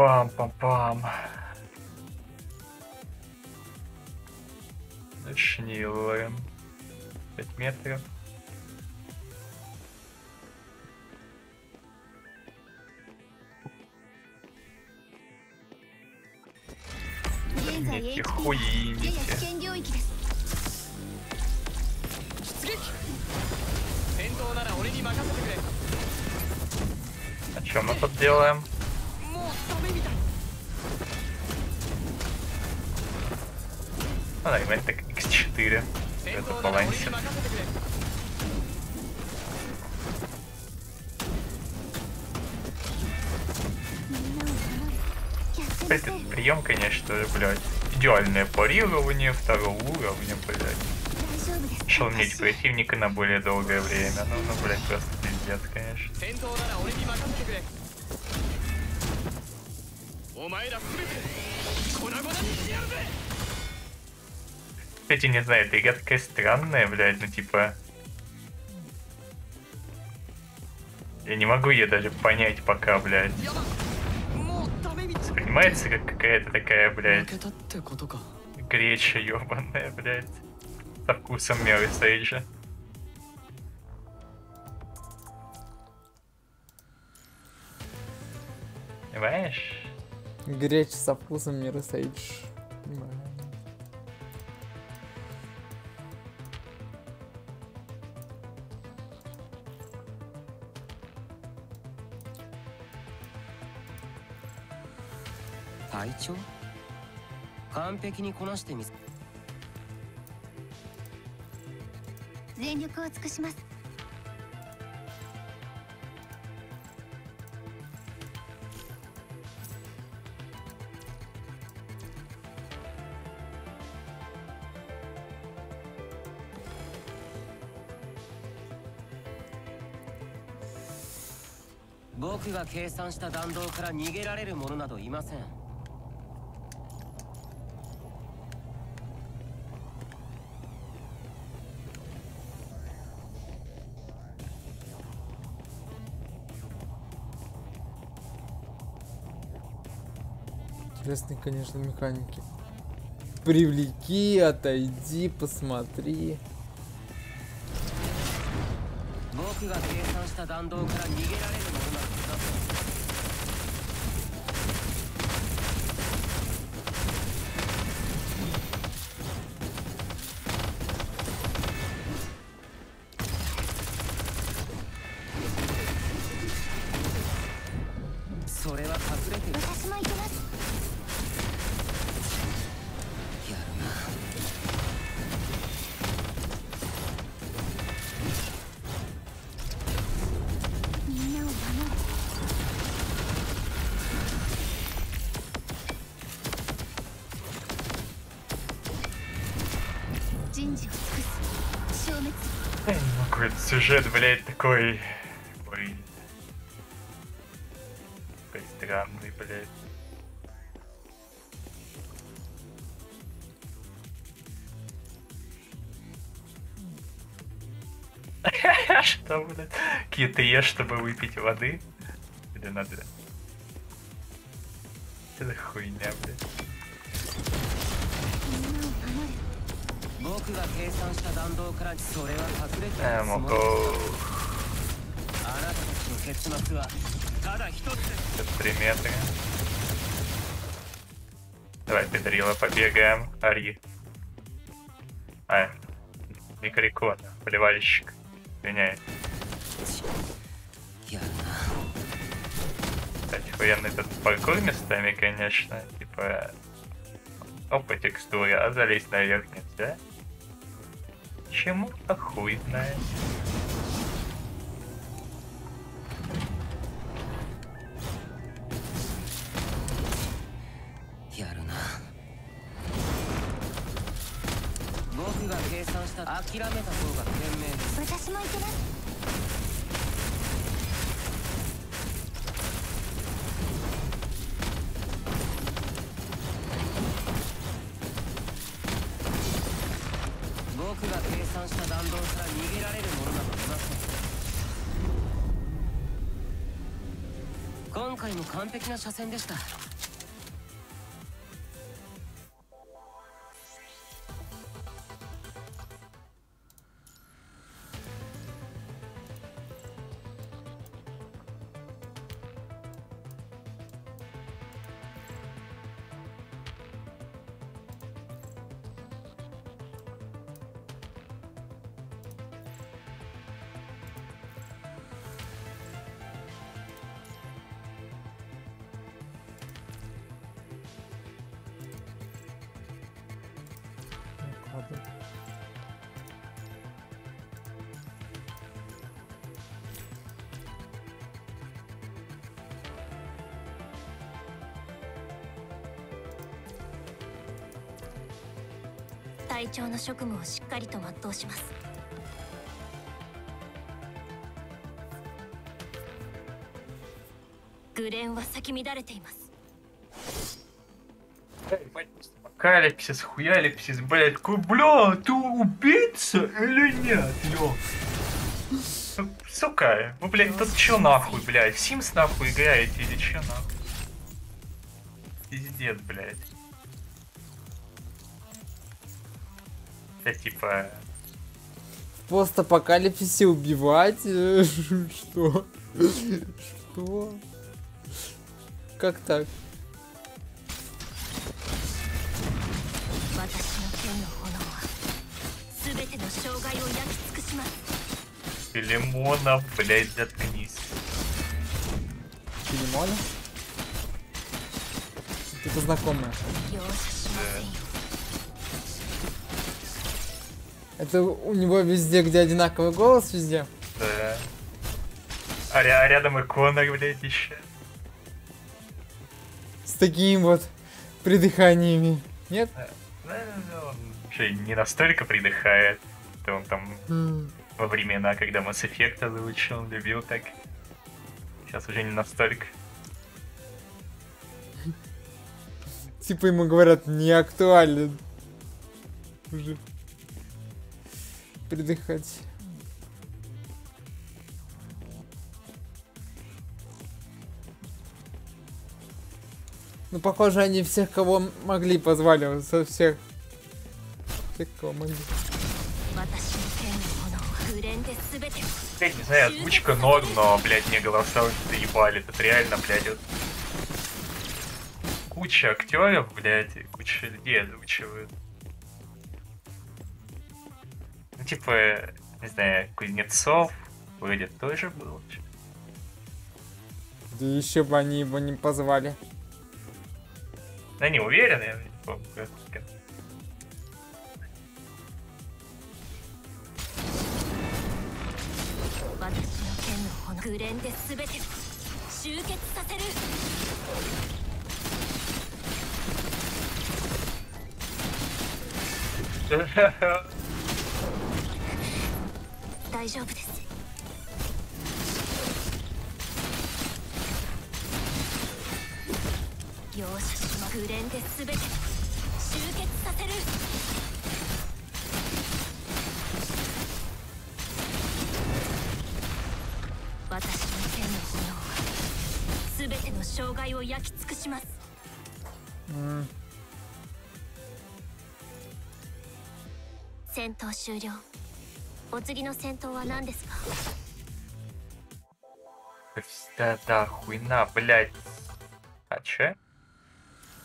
S3: Пам-пам-пам. Начнилы. 5 метров.
S5: Нет, хуиники.
S3: А чем мы тут делаем? Ну, наверное, так x4.
S5: Это балансер.
S3: Этот прием, конечно, блядь, идеальное парирование второго уровня, блядь. мне противника на более долгое время. Ну, ну, блядь, просто пиздец, конечно.
S5: お前らすべて粉々にしてやるぜ
S3: Кстати, не знаю, эта игра такая странная, блядь, ну типа... Я не могу ее даже понять пока, блядь.
S5: やばもうダメみたい
S3: Воспринимается как какая-то такая,
S5: 負
S3: блядь,
S5: けたってことか
S3: греча ебаная, блядь. Со вкусом Меры Сейджа. Понимаешь?
S1: Гречь со вкусом Мира Сейдж. Понимаю.「
S9: 隊長完璧にこなしてみせ
S6: 全力を尽くします
S9: が計算した弾道から逃げられる者などいません。
S1: Интересные, конечно, механики. Привлеки, отойди, посмотри.
S9: 僕が計算した弾道から逃げられる者など
S3: сюжет, блядь, такой... Блин. Такой странный, блядь. Что, блядь? Китые, чтобы выпить воды? Или надо... Это хуйня, блядь.
S9: が計算した弾道からそれは隠れて
S3: Э,
S9: るつ
S3: могу...
S9: もりあなたたちの結末はただ一つです
S3: Это три метра. Давай, Педрила, побегаем. Ари. А, не Крикон, поливальщик. Меняет.
S9: やるな
S3: Кстати, охуенный этот паркур местами, конечно. Типа... Опа, текстура, а залезть наверх нельзя. Чему-то хуй
S9: 回も完璧な車線でした。
S6: 長の職務をしっかりと全うします」グレンは咲き乱れています
S3: Калипсис, хуялипсис, блядь, такой, бля, ты убийца или нет, ё? Ну, Сука, вы, блядь, тут чё нахуй, блядь, в Sims нахуй играете или чё нахуй? Пиздец, блядь. это типа...
S1: В постапокалипсисе убивать? Что? Что? Как так?
S3: Филимонов, блядь, заткнись.
S1: Филимонов? Это знакомое.
S6: Да.
S1: Это у него везде, где одинаковый голос, везде.
S3: Да. А, а рядом и Конор, блядь, еще.
S1: С такими вот придыханиями. Нет?
S3: Ну, он же не настолько придыхает. То он там
S1: М.
S3: во времена, когда Mass Effect он любил так. Сейчас уже не настолько.
S1: Типа ему говорят, не актуален. Уже придыхать. Ну, похоже, они всех, кого могли, позвали. Со всех. Всех, кого могли.
S3: Блять, не знаю, озвучка норм, но, блядь, мне голоса заебали. это реально, блядь, вот... Куча актеров, блядь, куча людей озвучивают типа, не знаю, Кузнецов вроде тоже был.
S1: Да еще бы они его не позвали.
S3: Да не уверен, я не помню. 大丈
S6: 夫です。容赦しまレンで全て集結させる。私の剣の炎は全ての障害を焼き尽くします。
S1: うん、
S6: 戦闘終了。お次の戦闘は何ですか
S3: То есть, Да, да, хуйна, блядь. А че?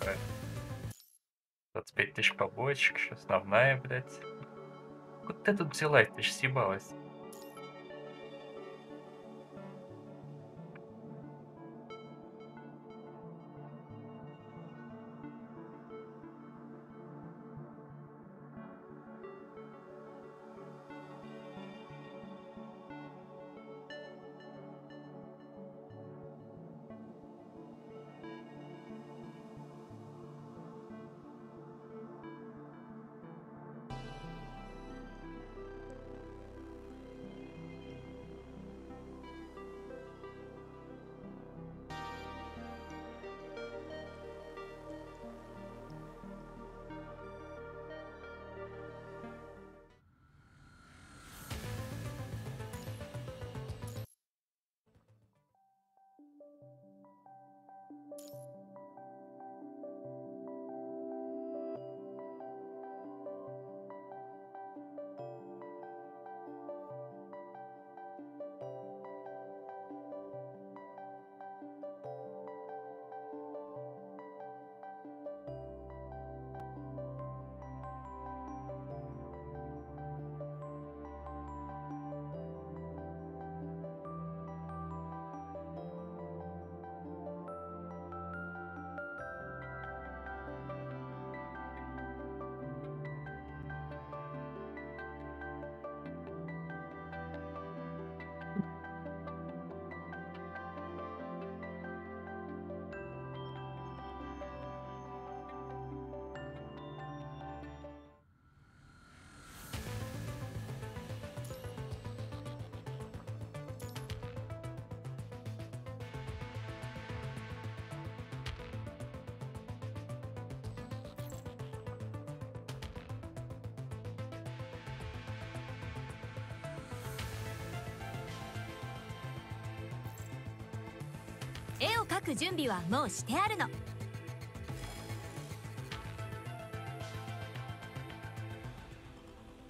S3: Э, 25 тысяч побочек, еще основная, блядь. Вот ты тут взялась, ты ж съебалась. «
S6: 絵を描く準備はもうしてあるの」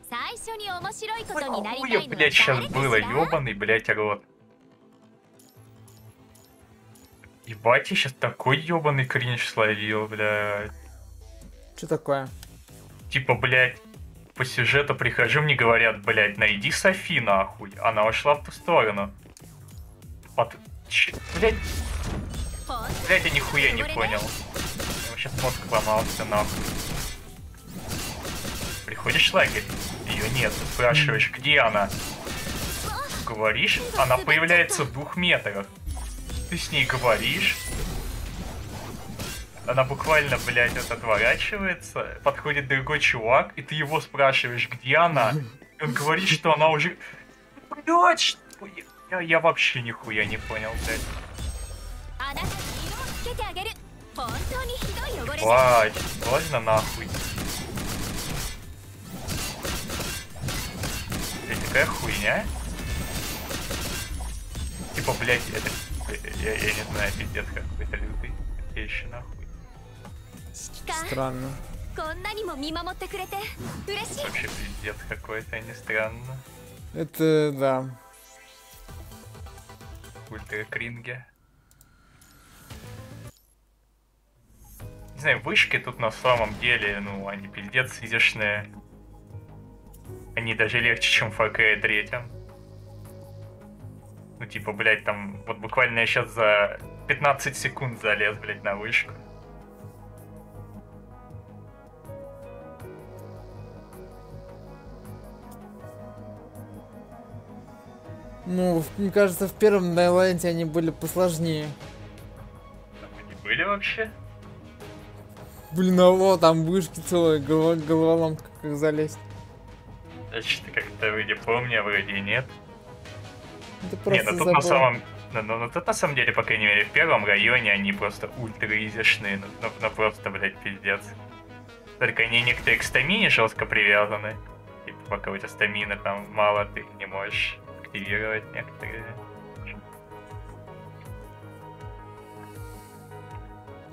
S6: 最初に面白いことになりたい
S3: Хуя,
S6: のは
S3: блядь, сейчас
S6: 誰か
S3: было,
S6: しら
S3: ёбаный, блядь, рот. Ебать, я сейчас такой ёбаный кринж словил, блядь.
S1: Что такое?
S3: Типа, блядь, по сюжету прихожу, мне говорят, блядь, найди Софи, нахуй. Она ушла в ту сторону. Под... Ч... Блядь,
S6: ほん
S3: блядь, я нихуя не понял. Сейчас мозг сломался, нахуй. Приходишь лагерь, ее нет, спрашиваешь, где она? Говоришь, она появляется в двух метрах. Ты с ней говоришь, она буквально, блядь, вот отворачивается, подходит другой чувак, и ты его спрашиваешь, где она, и он говорит, что она уже... Блядь, что я, я вообще нихуя не понял, блядь. Вай, ладно нахуй. Блять, какая хуйня? Типа, блять, это... Я, я не знаю, пиздец какой-то лютый. Я еще нахуй.
S1: Странно.
S3: Вообще пиздец какой-то, не странно.
S1: Это да.
S3: Ультра кринге. Не знаю, вышки тут на самом деле, ну, они пиздец изящные. Они даже легче, чем ФК третьем. Ну, типа, блядь, там, вот буквально я сейчас за 15 секунд залез, блядь, на вышку.
S1: Ну, мне кажется, в первом Дайленде они были посложнее.
S3: Они были вообще?
S1: Блин, а вот там вышки целые, голова, головоломка, как залезть.
S3: Я что-то как-то вроде помню, а вроде нет.
S1: Это
S3: Не,
S1: просто
S3: ну тут на самом... Ну, ну, ну, тут на самом деле, по крайней мере, в первом районе они просто ультра изящные, ну, ну, ну, просто, блядь, пиздец. Только они некоторые к стамине жестко привязаны. Типа, пока у тебя стамина там мало, ты не можешь активировать некоторые.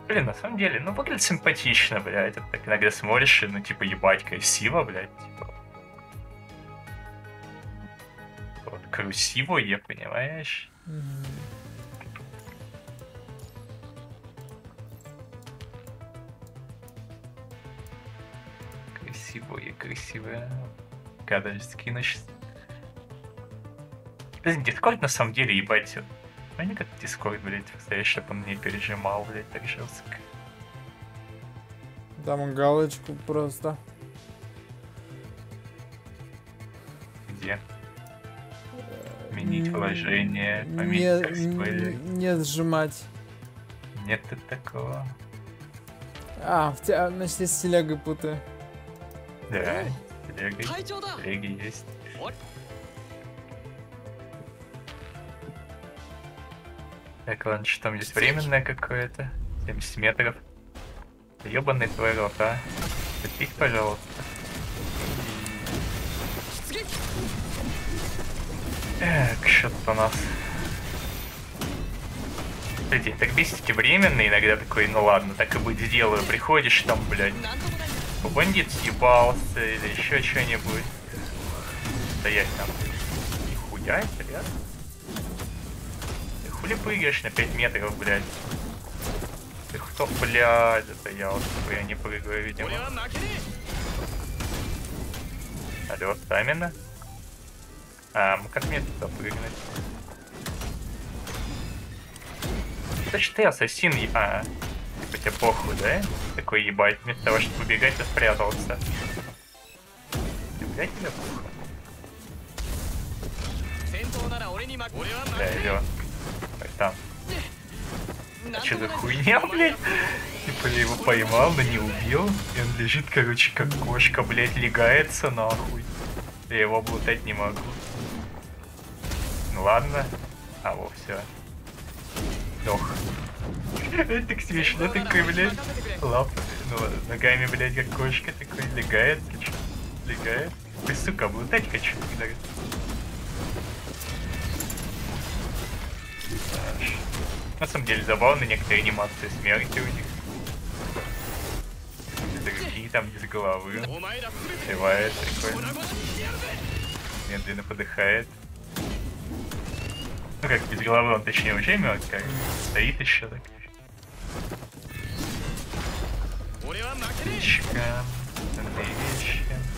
S3: Блин, на самом деле, ну выглядит симпатично, блядь. Вот так иногда смотришь, и, ну типа ебать красиво, блядь. Типа. Вот красиво, я понимаешь?
S1: Мгм.
S3: Красивое, красивое. Когда скинешь. Блин, Дискорд на самом деле, ебать. А не как Дискорд, блядь, представляешь, чтобы он не пережимал, блядь, так жестко.
S1: Дам галочку просто.
S3: Где? Э,
S1: Менить
S3: положение, поменять Нет,
S1: не сжимать.
S3: Нет такого.
S1: А, в те, значит, я с телегой путаю.
S3: Да, телегой. Телеги есть. Так, ладно, что там есть временное какое-то? 70 метров. Ёбаный твой рот, а. Запись, пожалуйста. Так, что-то у нас. Кстати, так бесите временно иногда такой, ну ладно, так и быть сделаю. Приходишь там, блядь, бандит съебался или еще что-нибудь. Стоять там. Нихуя, это реально? хули прыгаешь на 5 метров, блядь? Ты кто, блядь, это я вот, я не прыгаю, видимо. Алло, Тамина? А, как мне туда прыгнуть? Это ж ты, ассасин, я... А, типа тебе похуй, да? Такой ебать, вместо того, чтобы убегать, ты спрятался. Блядь, тебе похуй. Да, идет там.
S5: А
S3: что за хуйня, блядь? Типа я его поймал, но не убил. И он лежит, короче, как кошка, блядь, легается нахуй. Я его облутать не могу. Ну ладно. А, во, все. Дох. Так смешно такой, блядь. Лап, ну, ногами, блядь, как кошка такой легает. Легает. Ты, сука, облутать хочу. На самом деле забавно некоторые анимации смерти у них. Другие там из головы. Сливает прикольно. Медленно подыхает. Ну как без головы, он точнее уже мертв, как стоит еще так. Чикан, Андреевича.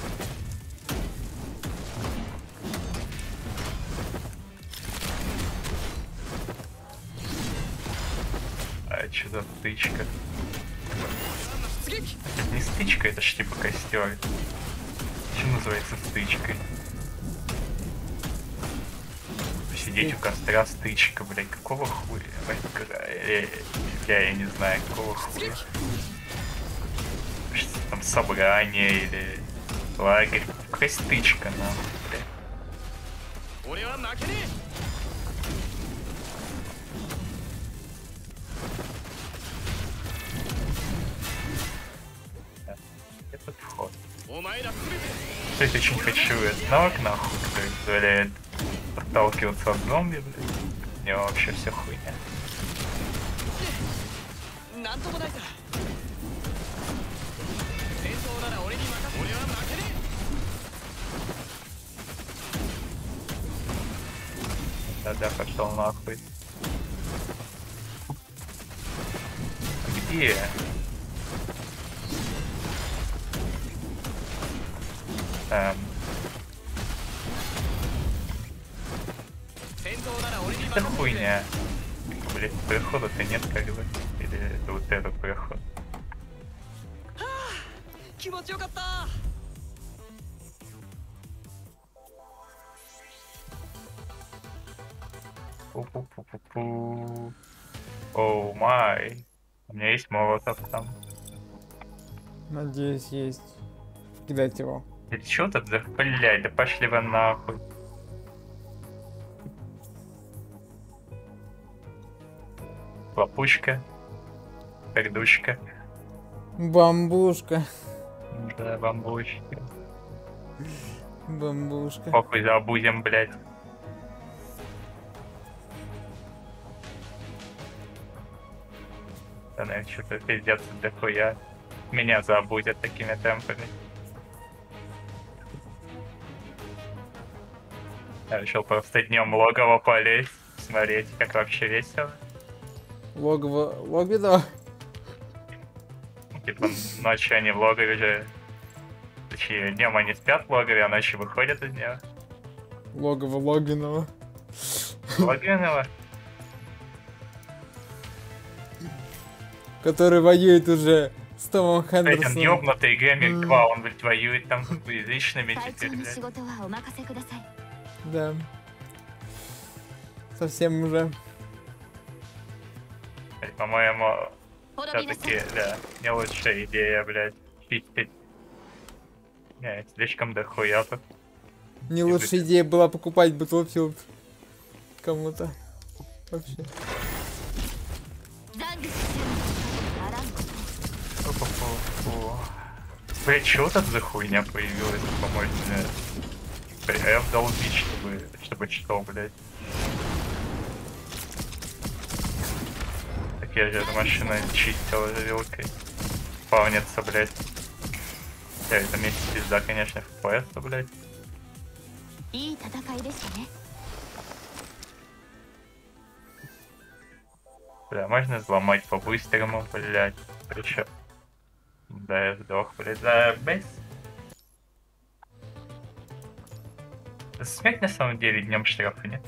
S3: Э, Чудо что стычка? Это не стычка, это ж типа костер. Что называется стычкой? Сидеть у костра стычка, блядь, какого хуя? Э, я, я не знаю, какого хуя. Что там собрание или лагерь? Какая стычка нам, блядь. Кстати, очень хочу этот навык нахуй, который позволяет отталкиваться от зомби, блядь. У него вообще все хуйня. Да-да, пошел нахуй. Где? меня... Блять, прохода-то нет как бы. Или это вот этот
S5: проход?
S3: Пу-пу-пу-пу-пу. Оу май. У меня есть молотов там.
S1: Надеюсь, есть. Кидать его.
S3: Ты чё тут? Да, блядь, да пошли вы нахуй. Лопушка. Пердушка.
S1: Бамбушка.
S3: Да, бамбушка.
S1: Бамбушка.
S3: Похуй забудем, блядь. Пацаны, что-то пиздец дохуя. Меня забудет такими темпами. Я решил просто днем логово полезть, смотреть, как вообще весело.
S1: Логово... Лобидо?
S3: Типа ночью они в логове... Точнее, днем они спят в логове, а ночью выходят из него.
S1: Логово Логвинова.
S3: Логвинова?
S1: Который воюет уже с Томом Хендерсоном.
S3: Этим ёбнутый геймер 2, он, блядь, воюет там с язычными теперь, блядь.
S1: Да. Совсем уже.
S3: Блядь, по-моему, все-таки, да, не лучшая идея, блядь, чистить. Не, слишком дохуя тут.
S1: Не И лучшая быть. идея была покупать Battlefield кому-то. Вообще.
S3: Бля, чего тут за хуйня появилась, по-моему, блядь? Бля, я вдолбить, чтобы, чтобы что, блядь? едет машина, чистила вилкой. Спавнится, блядь. Я это месяц пизда, конечно, FPS, блядь. Бля, можно взломать по-быстрому, блядь. Причем. Да я сдох, блядь, за бейс. Смерть на самом деле днем штрафа нет.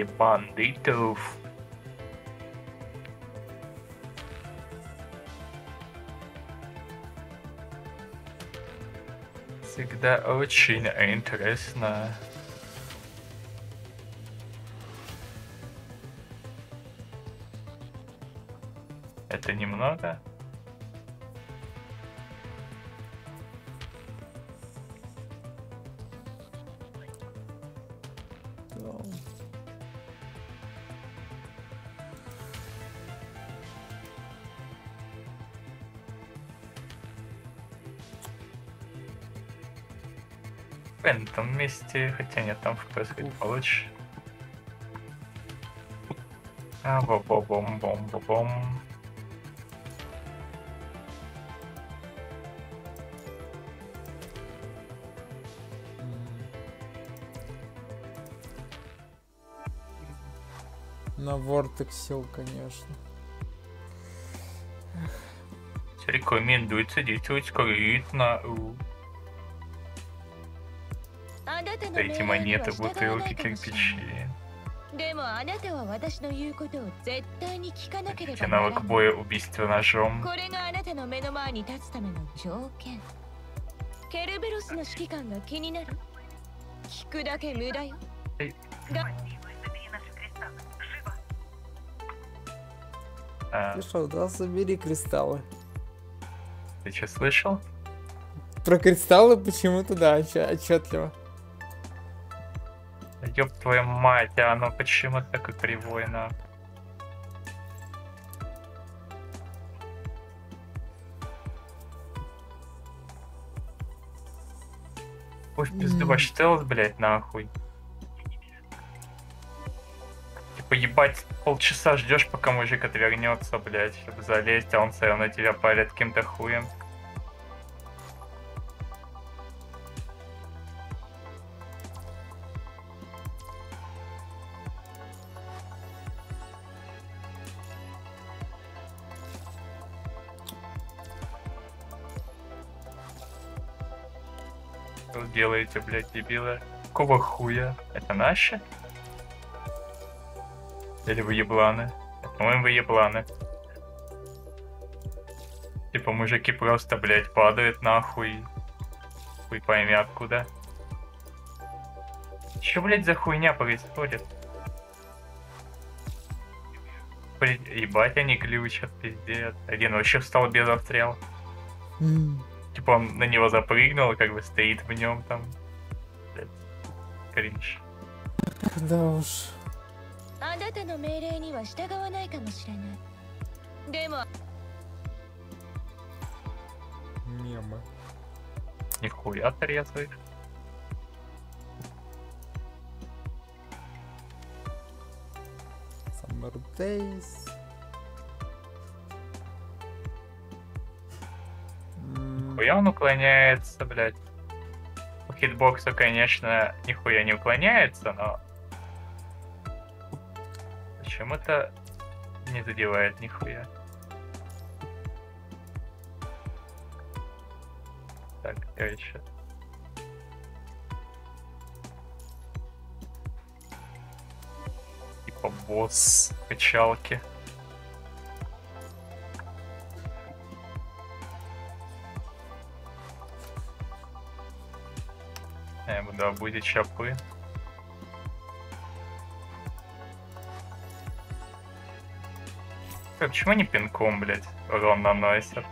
S3: Лагерь бандитов. Всегда очень интересно. Это немного? 200, хотя нет, там FPS хоть получше. А, бом бом бом бом бом бом
S1: На Vortex сил, конечно.
S3: рекомендуется действовать
S4: корректно. Да
S3: эти монеты, бутылки, кирпичи.
S4: Хотите
S3: навык боя убийства ножом?
S1: Ну слышал, да, собери кристаллы.
S3: Ты что, слышал?
S1: Про кристаллы почему-то, да, отчетливо.
S3: Ёб твою мать, а оно почему такое кривое, на? Ой, в пизду ваш стелс, блядь, нахуй. Типа, ебать, полчаса ждешь, пока мужик отвернется, блядь, чтобы залезть, а он все равно тебя палит каким-то хуем. Делаете, блядь, дебилы? Какого хуя? Это наши? Или вы ебланы? По-моему, вы ебланы. Типа мужики просто, блядь, падают нахуй. Хуй пойми откуда. Че, блядь, за хуйня происходит? Блин, ебать они глючат, пиздец. Один вообще встал без отстрела.
S1: М,
S3: Типа он на него запрыгнул, как бы стоит в нем там. Блядь, Кринж.
S1: Да уж.
S4: あなたの命令には従わないかもしれないでも
S1: Мемы.
S3: Нихуя трезвый.
S1: Summer Days.
S3: Нихуя он уклоняется, блядь. По хитбоксу, конечно, нихуя не уклоняется, но... Почему-то не задевает нихуя. Так, короче. Типа босс качалки. Буду обузить шапы. Э, Почему не пинком, блядь, урон наносят?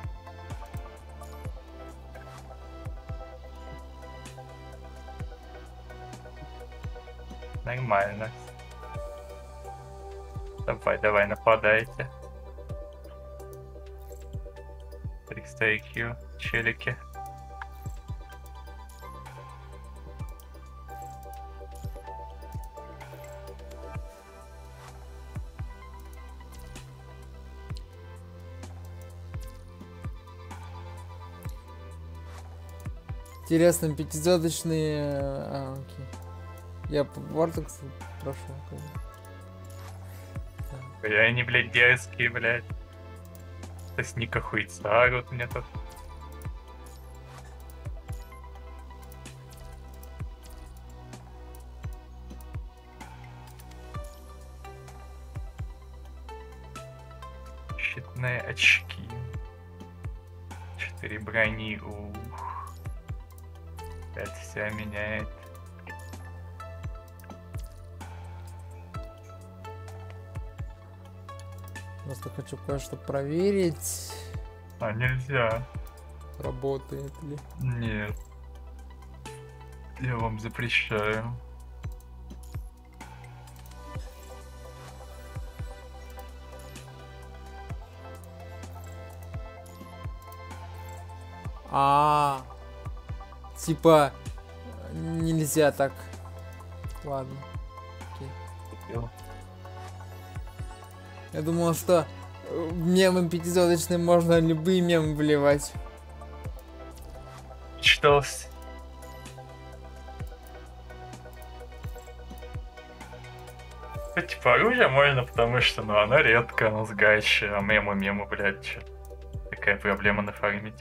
S3: Нормально. Давай, давай, нападайте. 300 IQ, челики.
S1: Интересно, пятизвездочные... А, окей. Я по Вортексу бы.
S3: Бля, они, блядь, дерзкие, блядь. То есть Ника хуйца, вот мне тут. Щитные очки. Четыре брони, ух. Все меняет.
S1: Просто хочу кое-что проверить,
S3: А, нельзя.
S1: работает ли.
S3: Нет. Я вам запрещаю.
S1: А, типа нельзя так. Ладно.
S3: Купил.
S1: Я думал, что э, мемы пятизвездочные можно любые мемы вливать.
S3: Читался. Ну, Типа оружие можно, потому что, ну, оно редко, оно сгайще, а мему мему, блядь, чё. Такая проблема нафармить.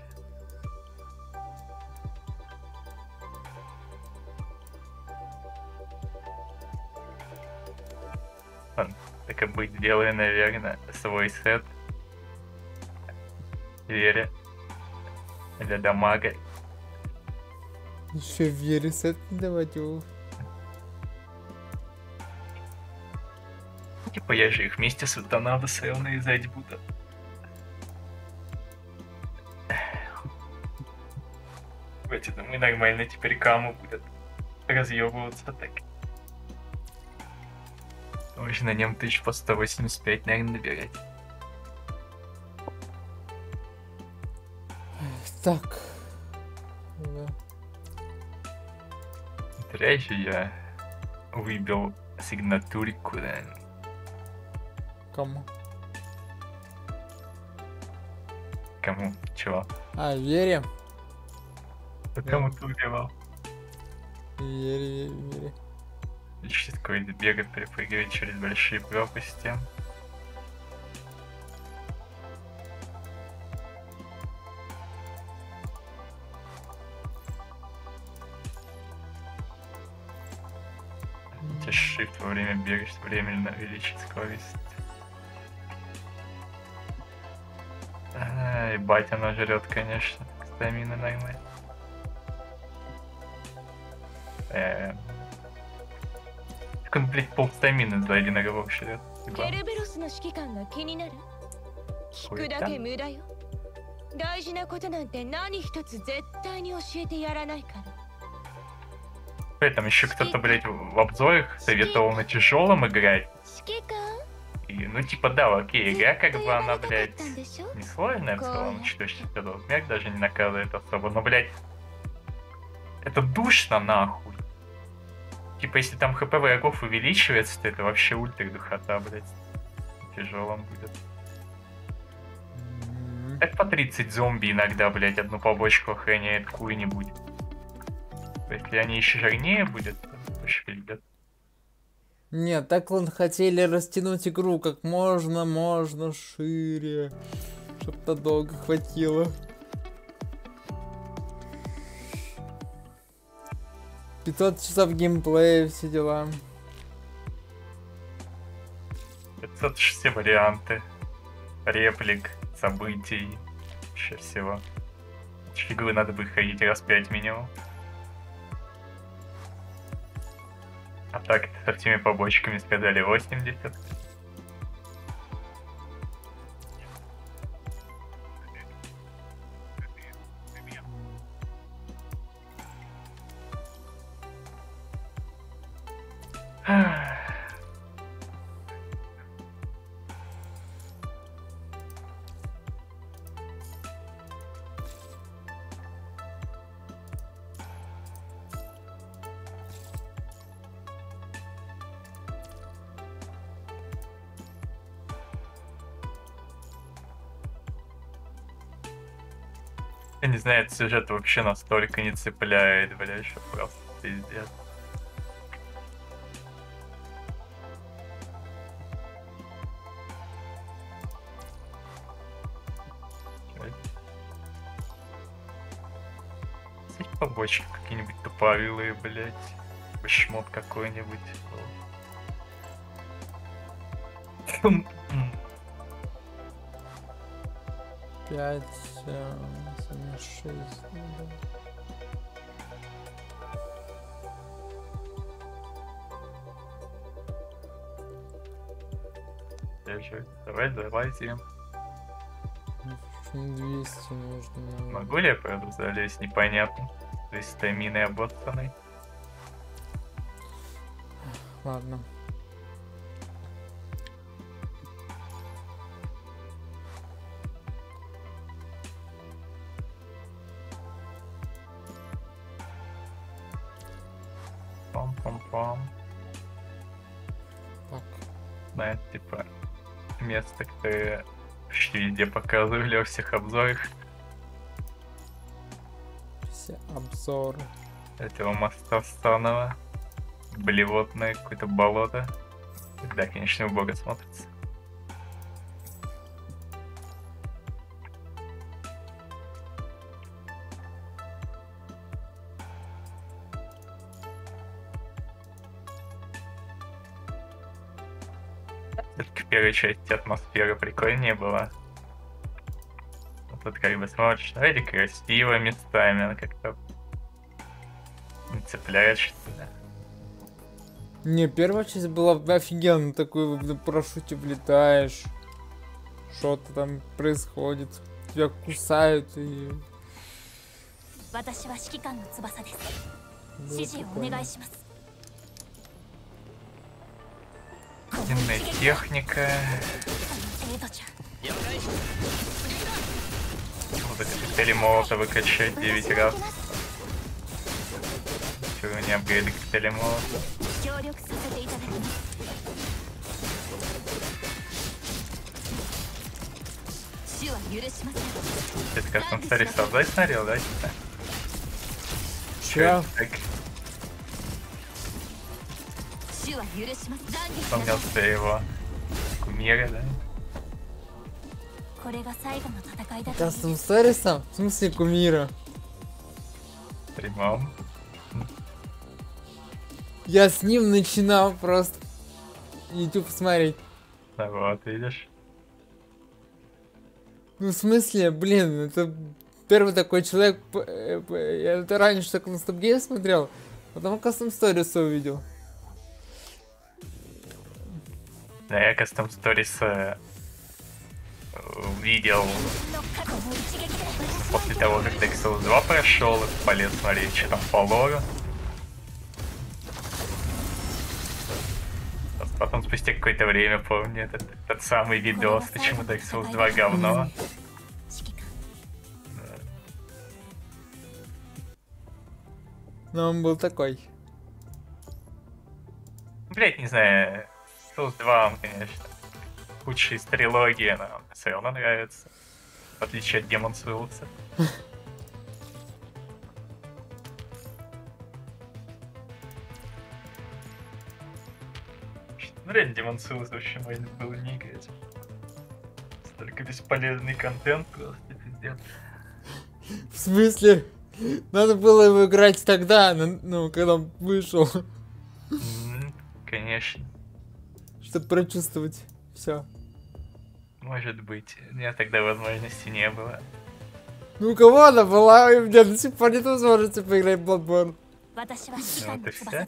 S3: Делаю, наверное, свой сет. Вере. Для дамага.
S1: Еще верю сет давать его.
S3: Типа я же их вместе с Ватанабе нарезать буду. Эти мы нормально теперь каму будет разъебываться так. Можно на нем тысяч по 185, наверное, набирать.
S1: Так. Да.
S3: Зря же я выбил сигнатурику, да.
S1: Кому?
S3: Кому? Чего?
S1: А, вере.
S3: Кому ты убивал?
S1: Вере, вере, вере.
S3: Еще какой-то бегать, перепрыгивать через большие пропасти. Тебя shift во время бега, чтобы временно увеличить скорость. А, ебать, она жрет, конечно. Стамина нормально. Эм Как он, блядь, полстамины за один оговорок жрет.
S4: ケルベロスの指揮官が気になる聞くだけ無駄よ大事なことなんて何一つ絶対に教えてやらないから
S3: Ой, Там еще кто-то, блядь, в обзорах советовал на тяжелом играть.
S4: 指揮官
S3: И, ну, типа, да, окей, игра как
S4: と
S3: бы
S4: 呼ば
S3: она,
S4: れたかっ
S3: блядь,
S4: たんでしょ
S3: несложная в целом, что что размер даже не наказывает особо, но, блядь, это душно нахуй. Типа, если там хп врагов увеличивается, то это вообще ультра духота, блядь. Тяжелым будет. Так по 30 зомби иногда, блядь, одну побочку охраняет какую-нибудь. Если они еще жирнее будет, то вообще пиздец.
S1: Нет, так вон хотели растянуть игру как можно, можно шире. Чтоб то долго хватило. Пятьсот часов геймплея, все дела.
S3: 500 все варианты. Реплик, событий, еще всего. Фиговы надо бы ходить раз 5 минимум. А так, со всеми побочками сказали 80. Не знаю, этот сюжет вообще настолько не цепляет, бля, что просто пиздец. Побочки какие-нибудь туповилые, блядь. Шмот какой-нибудь. М.
S1: Пять, э, шесть. ну.
S3: Давай, давайте.
S1: Ну, почему 200 нужно. наверное.
S3: Могу ли я, правда, залезть? Непонятно. То есть стаминой обоссанной.
S1: Ладно.
S3: Пам-пам-пам.
S1: Так.
S3: Знаете, типа, место, которое почти везде показывали во всех обзорах
S1: Все обзоры.
S3: этого моста Станова. Блевотное какое-то болото. Да, конечно, убого смотрится. Все-таки в первой части атмосфера прикольнее была. Тут как бы смотришь, ну, вроде красиво местами, она как-то цепляет, что ли?
S1: Не, первая часть была офигенно, такой на парашюте влетаешь, что-то там происходит, тебя кусают и...
S6: Стенная техника. Вот эти петели
S3: молота выкачать
S6: 9 раз. じゃ
S3: Вот эти коктейли молота выкачать 9 раз. Чего не апгрейды коктейли молота?
S6: 協力させていただきます主は許しません
S3: Это как он старый создать смотрел, да? типа?
S1: Чё?
S3: Так,
S6: 主は許します懺悔しなさい
S3: вспомнился его кумира, да?
S6: これが最後の戦いだと
S1: Кастом Сториса? В смысле кумира?
S3: Прямом.
S1: Я с ним начинал просто YouTube смотреть.
S3: А вот, видишь.
S1: Ну, в смысле, блин, это первый такой человек, э, я это раньше только на Stop Game смотрел, а потом Custom Stories увидел.
S3: Да, я кастом сторис э,
S6: увидел
S3: после того, как Dexel 2 прошел, полез смотреть, что там по лору. Потом спустя какое-то время, помню, этот, этот самый видос, почему Dark Souls 2 говно.
S1: Но он был такой.
S3: Блять, не знаю, Souls 2, он, конечно, худший из трилогии, но он все равно нравится. В отличие от Демон Souls. жаль, Демон Souls вообще можно был не играть. Столько бесполезный контент просто, пиздец.
S1: В смысле? Надо было его играть тогда, ну, когда он вышел.
S3: Конечно.
S1: Чтобы прочувствовать все.
S3: Может быть. У меня тогда возможности не было.
S1: Ну, кого она была? У меня до сих пор нет возможности поиграть в Bloodborne.
S6: Ну, вот
S1: все.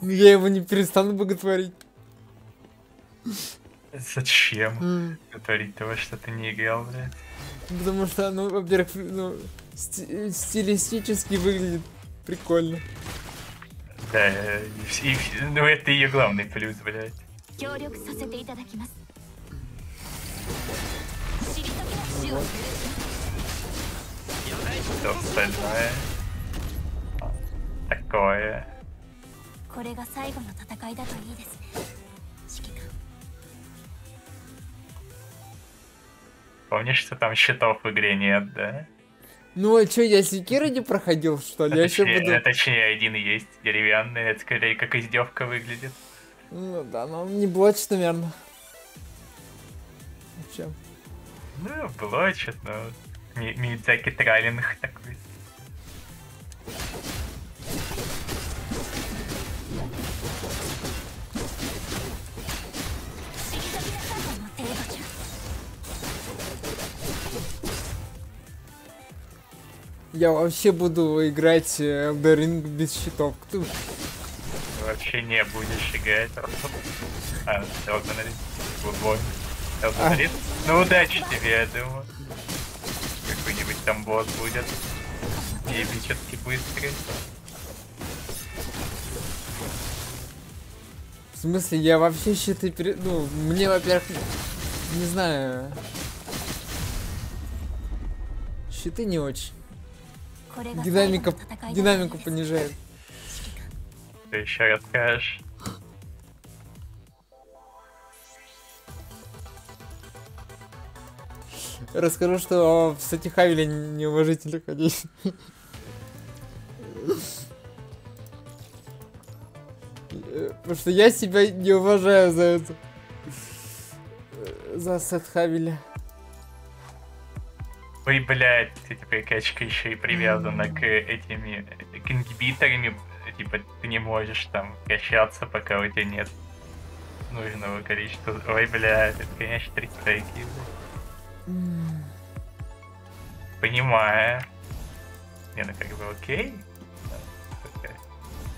S1: Я его не перестану боготворить.
S3: Зачем говорить того, что ты не играл, блядь?
S1: Потому что, ну, во-первых, ну, сти стилистически выглядит прикольно.
S3: Да, э, и, и, ну это ее главный плюс, блядь. Все остальное такое.
S6: これが最後の戦いだといいですね指揮官
S3: Помнишь, что там щитов в игре нет, да?
S1: Ну, а чё, я Секира не проходил, что ли?
S3: А
S1: Я еще
S3: точнее,
S1: буду...
S3: а точнее, один есть деревянный, это скорее как издевка выглядит.
S1: Ну, да, но он не блочит, наверное. Чем?
S3: Ну, блочит, но Ми- Мидзаки трайлинг такой.
S1: Я вообще буду играть э, Elden Ring без щитов. Кто-
S3: Вообще не будешь играть. А, Elden Ring. Bloodborne. Elden
S1: А.
S3: Ну, удачи тебе, я думаю. Какой-нибудь там босс будет. И эпически быстрый.
S1: В смысле, я вообще щиты пере... Ну, мне, во-первых, не знаю... Щиты не очень. Динамика, динамику понижает.
S3: Ты еще расскажешь.
S1: Расскажу, что в Сатихавиле неуважительно ходить. Потому что я себя не уважаю за это. За Сатхавеля.
S3: Ой, блядь, эта прокачка еще и привязана к этими к ингибиторами. Типа, ты не можешь там качаться, пока у тебя нет нужного количества. Ой, блядь, это, конечно, трикстейки, блядь. Понимаю. Не, ну как бы окей.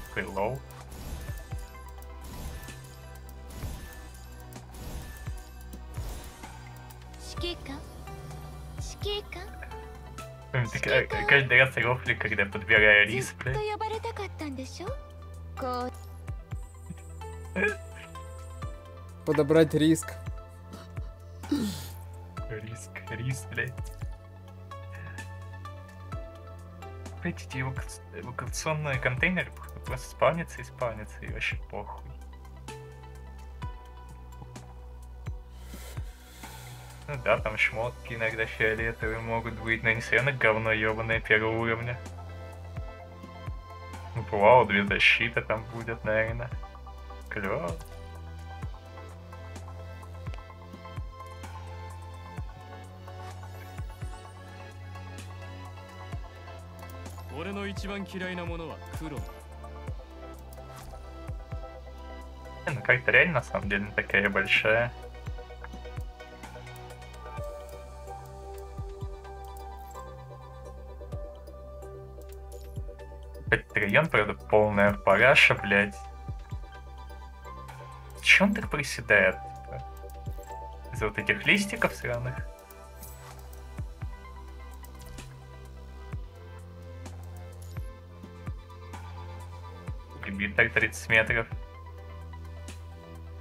S3: Такой лоу. Э, Каждый раз рофли, когда подбираю рис,
S4: бля.
S1: Подобрать риск.
S3: Риск, риск, блядь. Хотите, эвакуационный контейнер просто спавнится и спавнится, и вообще похуй. Ну да, там шмотки иногда фиолетовые могут быть, но не совершенно говно ебаное первого уровня. Ну, Вау, две защиты там будет, наверное. Клево. Ну, как-то реально, на самом деле, такая большая. Триллион, правда, полная параша, блядь. че он так приседает? типа? Из-за вот этих листиков сраных? Лимитер 30 метров.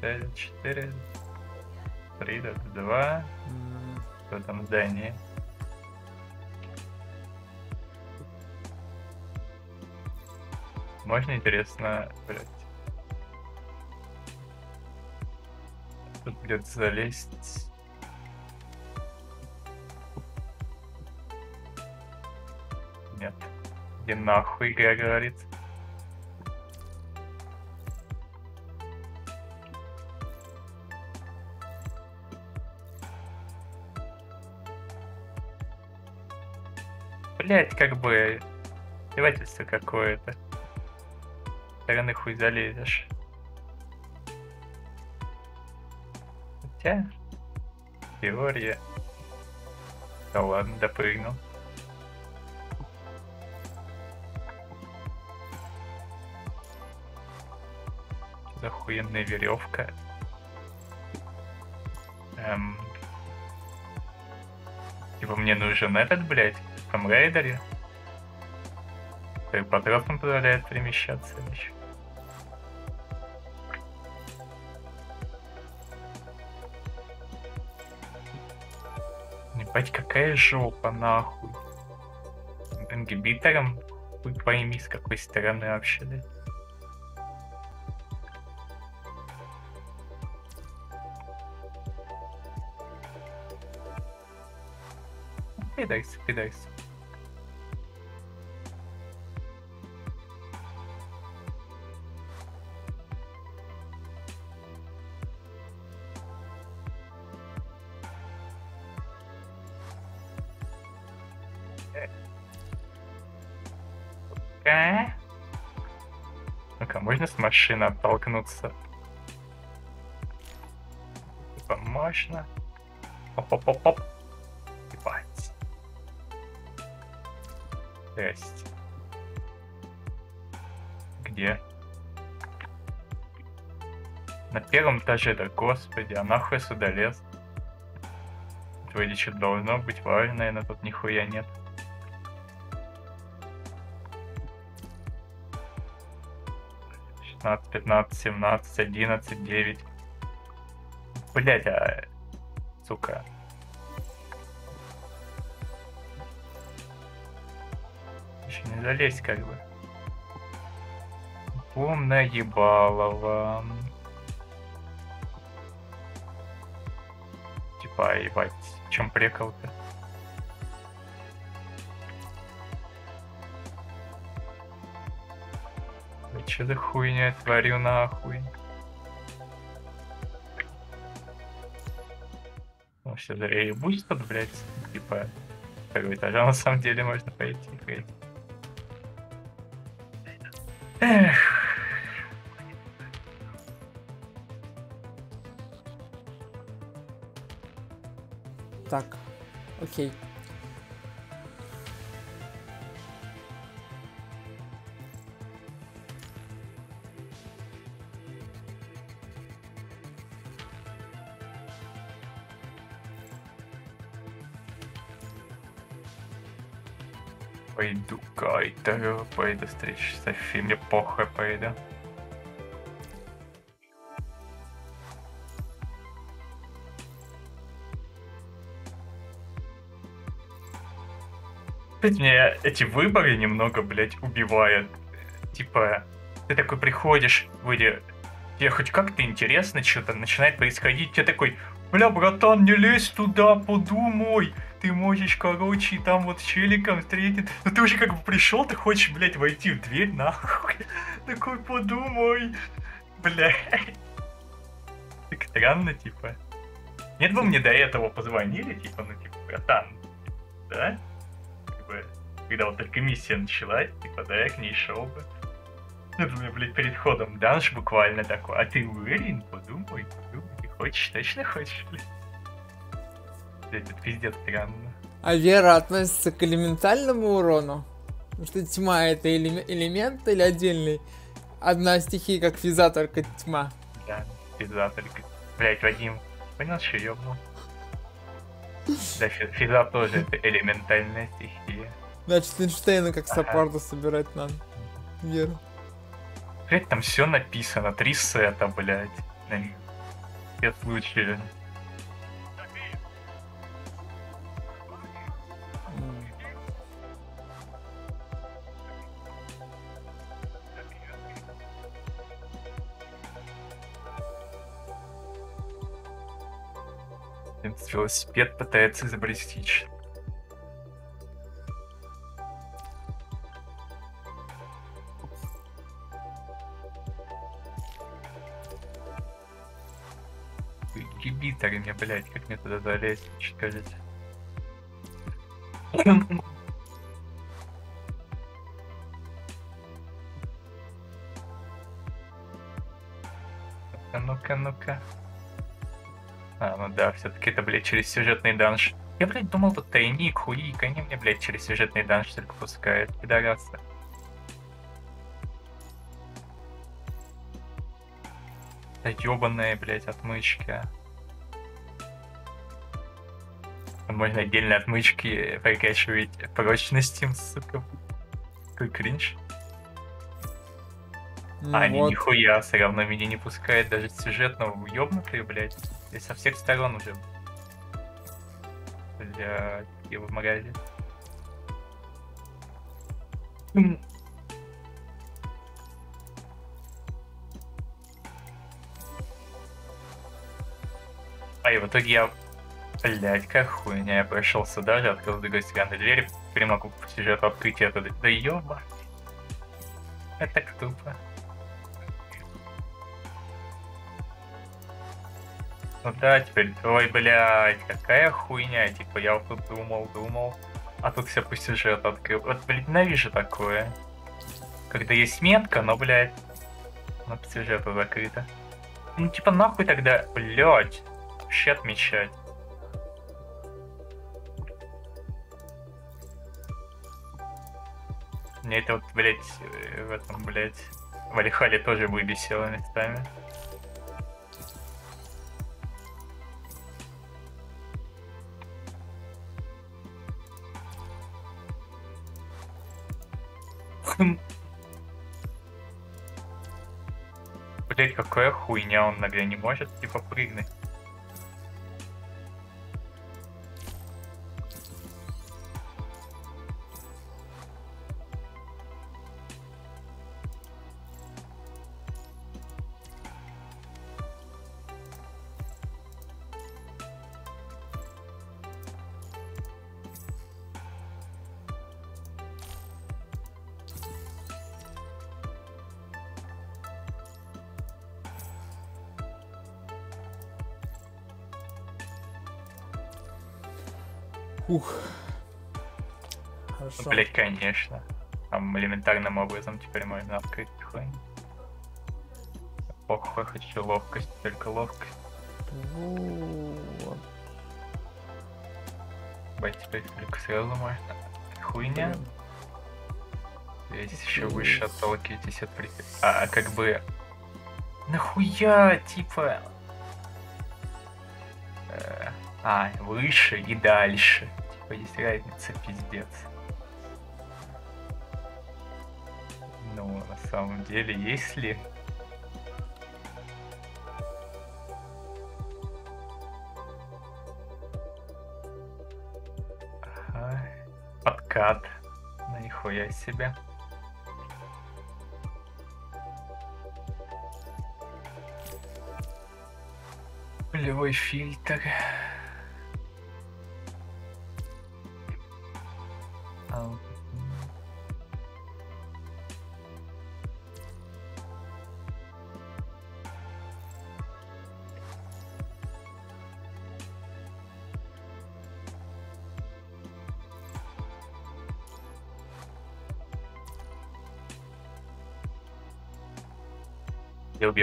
S3: 5, 4, 3, 2.
S1: М,
S3: Кто там в Можно, интересно, блядь. Тут придется залезть. Нет. Где нахуй игра говорит? Блять, как бы издевательство какое-то. Стороны хуй залезешь. Хотя, теория. Да ладно, допрыгнул. За охуенная веревка. Эм... Типа мне нужен этот, блядь, в Камрейдере. Который по позволяет перемещаться еще. Ебать, какая жопа, нахуй. Ингибитором? Хуй пойми, с какой стороны вообще, да? Пидайся, пидайся. Машины оттолкнуться? Типа, можно. Оп-оп-оп-оп. Ебать. Жесть. Где? На первом этаже, да господи, а нахуй сюда лез? Что должно быть важно, наверное, тут нихуя нет. Шестнадцать, пятнадцать, семнадцать, одиннадцать, девять. Блять, а... Сука. Еще не залезть как бы. Умная ебалова. Типа, ебать, в чем прикол-то? Че за хуйня творю нахуй? Ну, все зря ебусь тут, блядь. Типа, второй этажа на самом деле можно пойти, блядь. Эх.
S1: Так, окей.
S3: Пойду кайтеру, пойду встречу с мне похуй пойду. Блядь, меня эти выборы немного, блядь, убивают. Типа, ты такой приходишь, вроде, тебе хоть как-то интересно что-то начинает происходить, тебе такой, бля, братан, не лезь туда, подумай, ты можешь, короче, там вот челиком встретить. Ну ты уже как бы пришел, ты хочешь, блядь, войти в дверь, нахуй. Такой, подумай, блядь. Так странно, типа. Нет бы мне до этого позвонили, типа, ну, типа, братан, да? Типа, когда вот только миссия началась, типа, да, я к ней шел бы. Это мне, блядь, перед ходом данж буквально такой. А ты уверен? Подумай, подумай. Ты хочешь, точно хочешь, блядь? Это пиздец странно.
S1: А вера относится к элементальному урону? Потому что тьма это элеме- элемент или отдельный? Одна стихия как физаторка тьма.
S3: Да. Физа только. Блять, Вадим, понял, что ёбнул? Да, фи- физа тоже это элементальная стихия.
S1: Значит, Эйнштейна как саппорта собирать надо. Веру.
S3: Блять, там все написано, три сета, блять. Все случаи. Этот Велосипед пытается изобрести. ч- Гибиторы мне, блядь, как мне туда залезть, скажите. Ну-ка, ну-ка, ну-ка. А, ну да, все-таки это, блядь, через сюжетный данж. Я, блядь, думал, тут тайник, хуик, они мне, блядь, через сюжетный данж только пускают, пидорасы. Да ёбаные, блядь, отмычки. а. Можно отдельно отмычки прокачивать прочность им, сука. Какой кринж.
S1: Ну
S3: А они
S1: вот.
S3: нихуя все равно меня не пускают даже сюжетного ёбнутые, блядь. И со всех сторон уже. Бля, я в магазе. М. А и в итоге я... Блять, как хуйня, я прошел сюда же, открыл другой стороны двери, теперь могу по сюжету открыть это. Да ёба. Это так тупо. Ну да, теперь, ой, блядь, какая хуйня, типа, я вот тут думал, думал, а тут все по сюжету открыл. Вот, блядь, ненавижу такое. Когда есть метка, но, блядь, но по сюжету закрыто. Ну, типа, нахуй тогда, блядь, вообще отмечать. Мне это вот, блядь, э, в этом, блядь, в Алихале тоже выбесило местами. Блять, какая хуйня, он иногда не может, типа, прыгнуть.
S1: Хорошо.
S3: блять, конечно. Там элементарным образом теперь можно открыть хуйню. Похуй, хочу ловкость, только ловкость.
S1: Вот.
S3: Бать, теперь только сразу можно. Хуйня. Здесь еще выше отталкиваетесь от при... А, а как бы... Нахуя, типа... э, А, выше и дальше. Типа есть разница, пиздец. На самом деле, если... Ага. Подкат. Ну, нихуя себе. Полевой фильтр.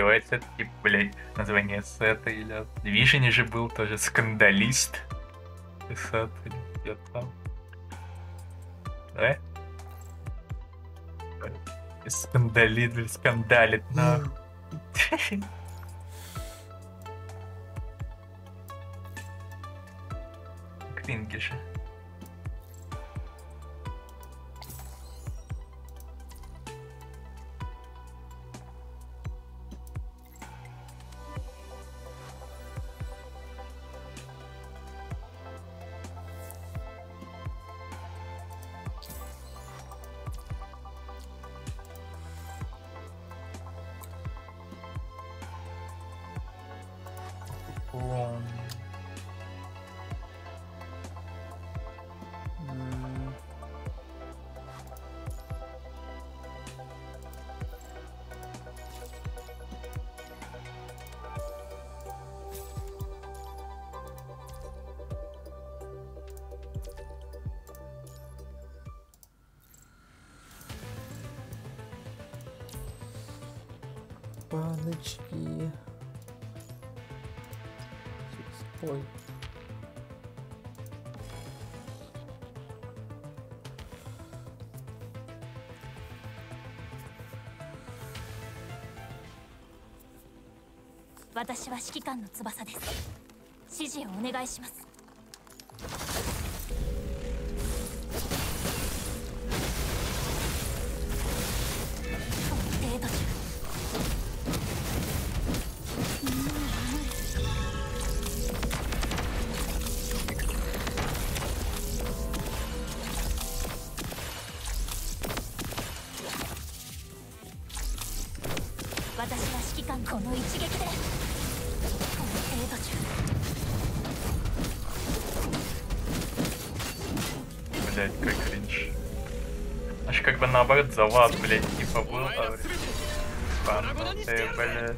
S3: Где убивается этот тип, блядь, название сета или... В Division же был тоже скандалист. Сет или где там. Да? И Скандалит, скандалит, на.
S6: 私は指揮官の翼です。指示をお願いします。
S3: за вас, блядь, типа был Панты,
S6: блядь. Э,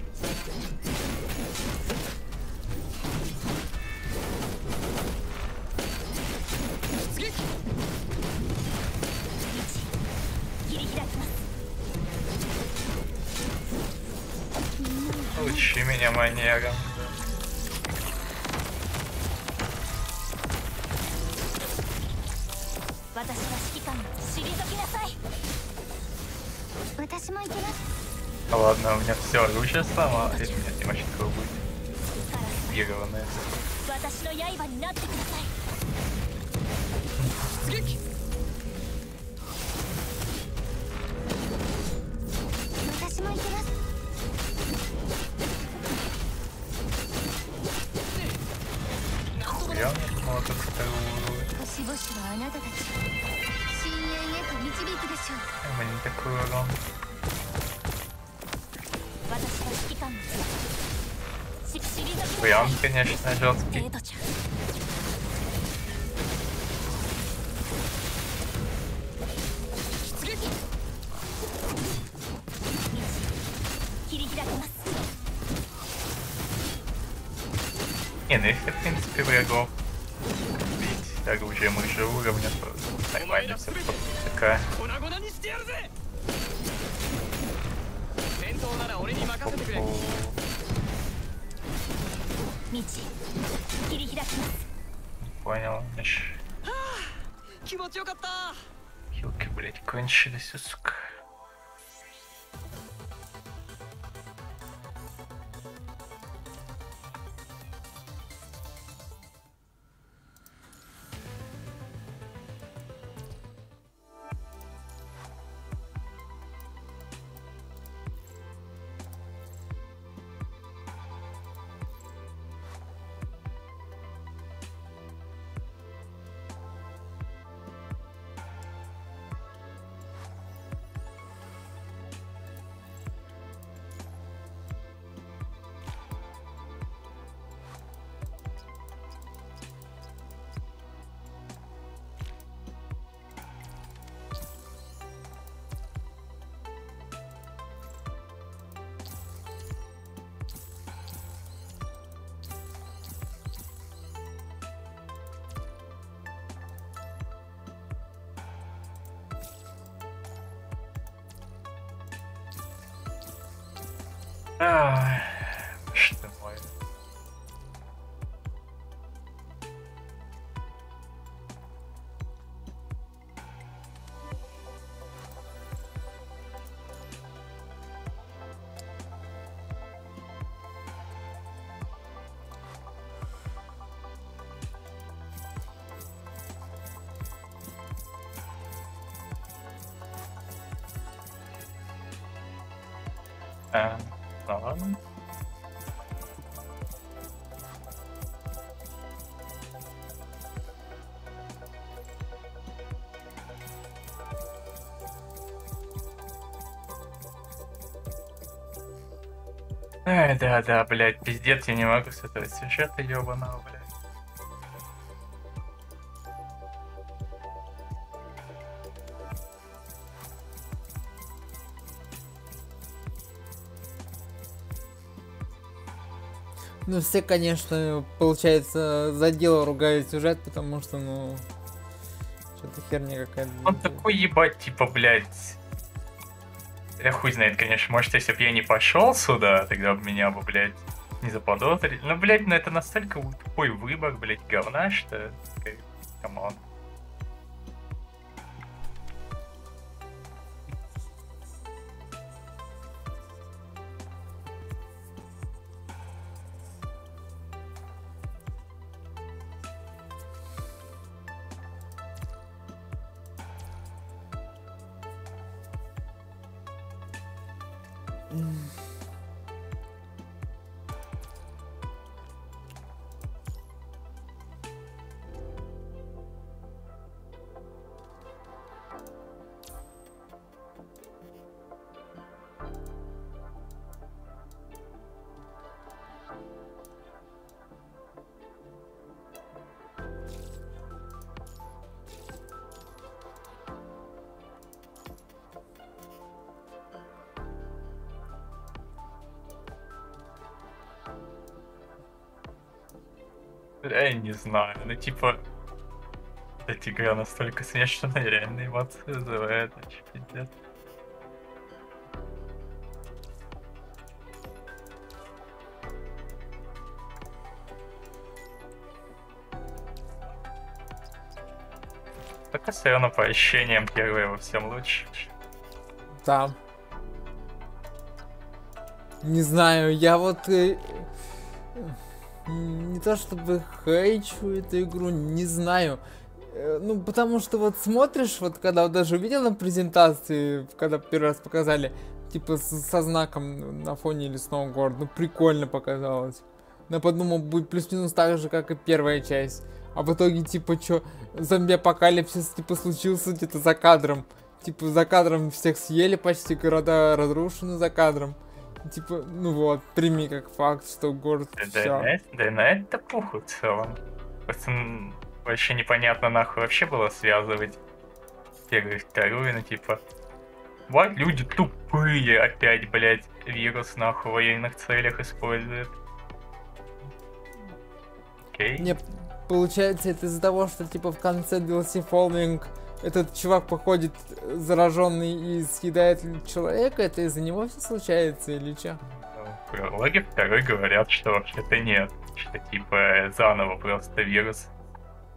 S3: Учи меня манерам. Ладно, у меня все оружие сломало,
S6: и меня не
S3: очень
S6: будет. Бированное. めにいた空話がこれアンペニアしな
S3: 上手 Ай, да, да, блядь, пиздец, я не могу с этого сюжета ебаного, блядь.
S1: Ну, все, конечно, получается, за дело ругают сюжет, потому что, ну, что-то херня какая-то.
S3: Он такой ебать, типа, блядь. Я хуй знает, конечно, может, если бы я не пошел сюда, тогда бы меня бы, блядь, не заподозрили. Ну, блядь, ну это настолько тупой выбор, блядь, говна, что... не знаю, ну типа... Эта игра настолько смешанная, реально эмоции вызывает, вообще пиздец. Так все равно по ощущениям первое во всем лучше.
S1: Да. Не знаю, я вот э, то чтобы хейчу эту игру, не знаю. Э, Ну, потому что вот смотришь, вот когда вот даже увидел на презентации, когда первый раз показали, типа со знаком на фоне лесного города, ну прикольно показалось. Но подумал, будет плюс-минус так же, как и первая часть. А в итоге, типа, чё, зомби-апокалипсис, типа, случился где-то за кадром. Типа, за кадром всех съели почти, города разрушены за кадром. Типа, ну вот, прими как факт, что город
S3: Да,
S1: всё.
S3: да, на это- да на это похуй в целом. Просто вообще непонятно нахуй вообще было связывать первую и вторую, ну типа... Вот люди тупые опять, блядь, вирус нахуй в военных целях используют. Окей.
S1: Не, получается, это из-за того, что, типа, в конце DLC Following этот чувак походит э, зараженный и съедает человека, это из-за него все случается или что?
S3: В прологе второй говорят, что вообще-то нет. Что типа заново просто вирус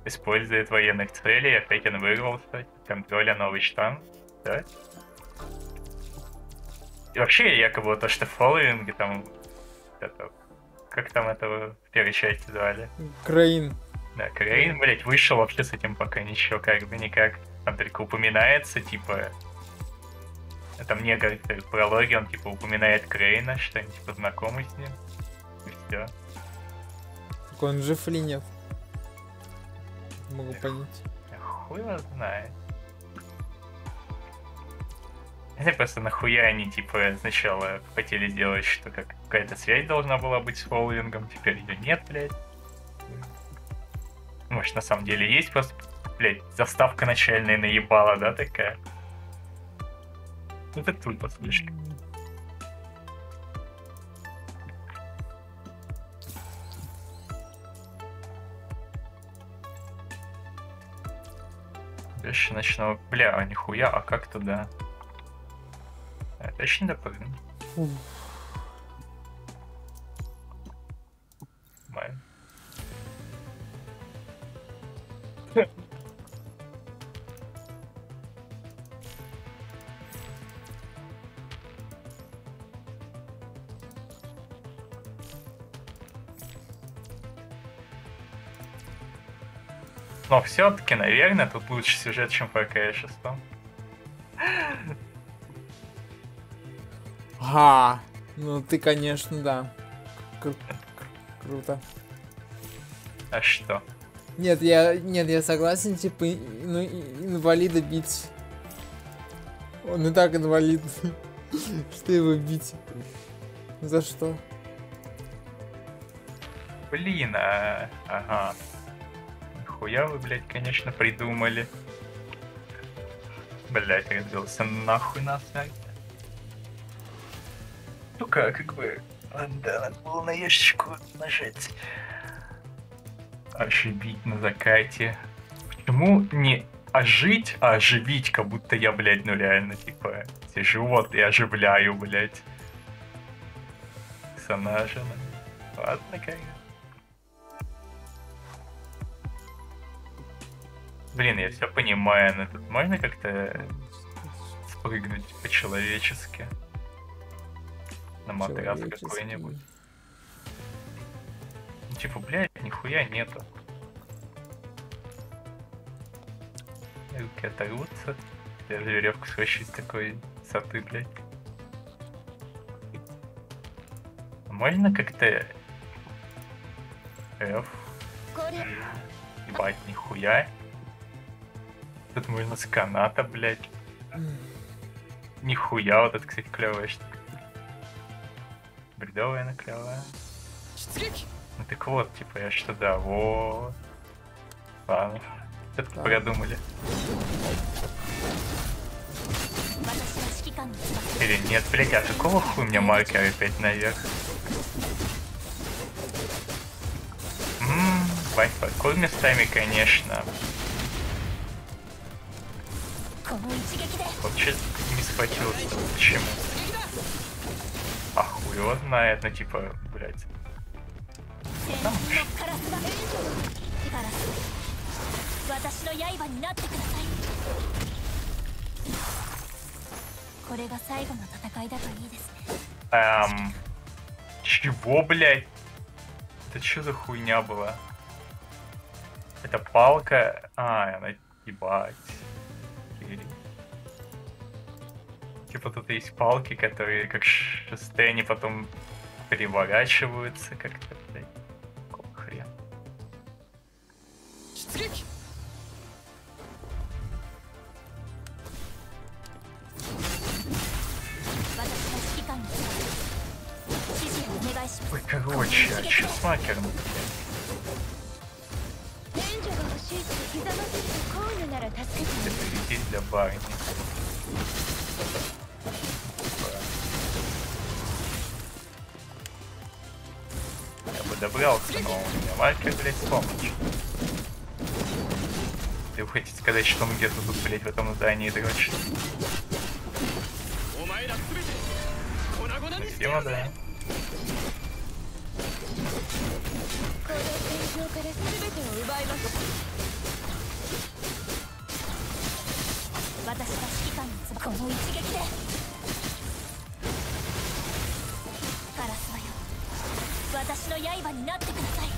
S3: использует военных целей, опять он вырвался, контроля новый штамм, да? И вообще, якобы то, что фолловинги там, это, как там этого в первой части звали?
S1: Краин.
S3: Да, Крейн, блять, вышел вообще с этим пока ничего, как бы никак. Там только упоминается, типа... Там некоторые прологи, он типа упоминает Крейна, что они типа знакомы с ним. И все.
S1: Так он жив или нет? Могу понять.
S3: Хуй его знает. Это просто нахуя они типа сначала хотели сделать, что как какая-то связь должна была быть с фолловингом, теперь ее нет, блядь. Может, на самом деле есть просто, блядь, заставка начальная наебала, да, такая? Это тупо слишком. Дальше ночного... Бля, а нихуя, а как туда? А, точно допрыгну?
S1: Фу.
S3: Но все-таки, наверное, тут лучше сюжет, чем в ПК 6.
S1: Ага. Ну, ты, конечно, да. Кру- круто.
S3: А что?
S1: Нет, я, нет, я согласен, типа, ну, инвалида бить. Он и так инвалид. Что его бить? За что?
S3: Блин, а... Ага. Хуя вы, блядь, конечно, придумали. Блядь, разбился нахуй на сайт. Ну-ка, как бы... Да, надо было на ящичку нажать. Оживить на закате. Почему не ожить, а оживить, как будто я, блядь, ну реально, типа, сижу вот и оживляю, блядь. Персонажа. ну. Ладно, как. Блин, я все понимаю, но тут можно как-то спрыгнуть по-человечески? На матрас какой-нибудь. Типа, блядь, нихуя нету. Руки оторвутся. Я веревку схвачу с такой высоты, блядь. А Можно как-то... F. Ебать, нихуя. Тут можно с каната, блядь. Нихуя, вот это, кстати, клевая штука. Бредовая, она клевая. Ну так вот, типа, я что, да, вот. Ладно. Это
S1: да.
S3: продумали. Или нет, блять, а какого хуй мне маркер опять наверх? Ммм, Вань, паркур местами, конечно.
S6: Вот
S3: чё не схватился, почему? А хуй знает, ну типа, блять.
S6: 戦士のカラスだカラス私の刃になってくださいこれが最後の戦いだといいですね
S3: Эм... Чего, блядь? Это что за хуйня была? Это палка... А, она... Ебать. Окей. Типа тут есть палки, которые как шесты, они потом переворачиваются как-то,
S6: Крик!
S3: Ой, короче, а че с макером? Доведись для барни. Я бы добрался, но у меня Валька, блядь, помощь Ты вы хотите сказать, что он где-то тут, блядь, в этом здании дрочит?
S5: お前らすべて粉々
S3: Ну,
S5: にして
S3: видимо, да.
S4: この戦場から全てを奪います
S6: 私が指揮官の翼この一撃でカラスはよ私の刃になってください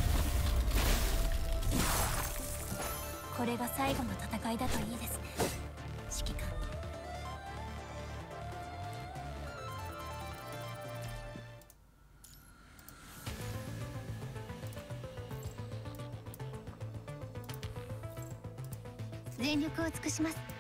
S6: これが最後の戦いだといいですね。指揮官。全力を尽くします。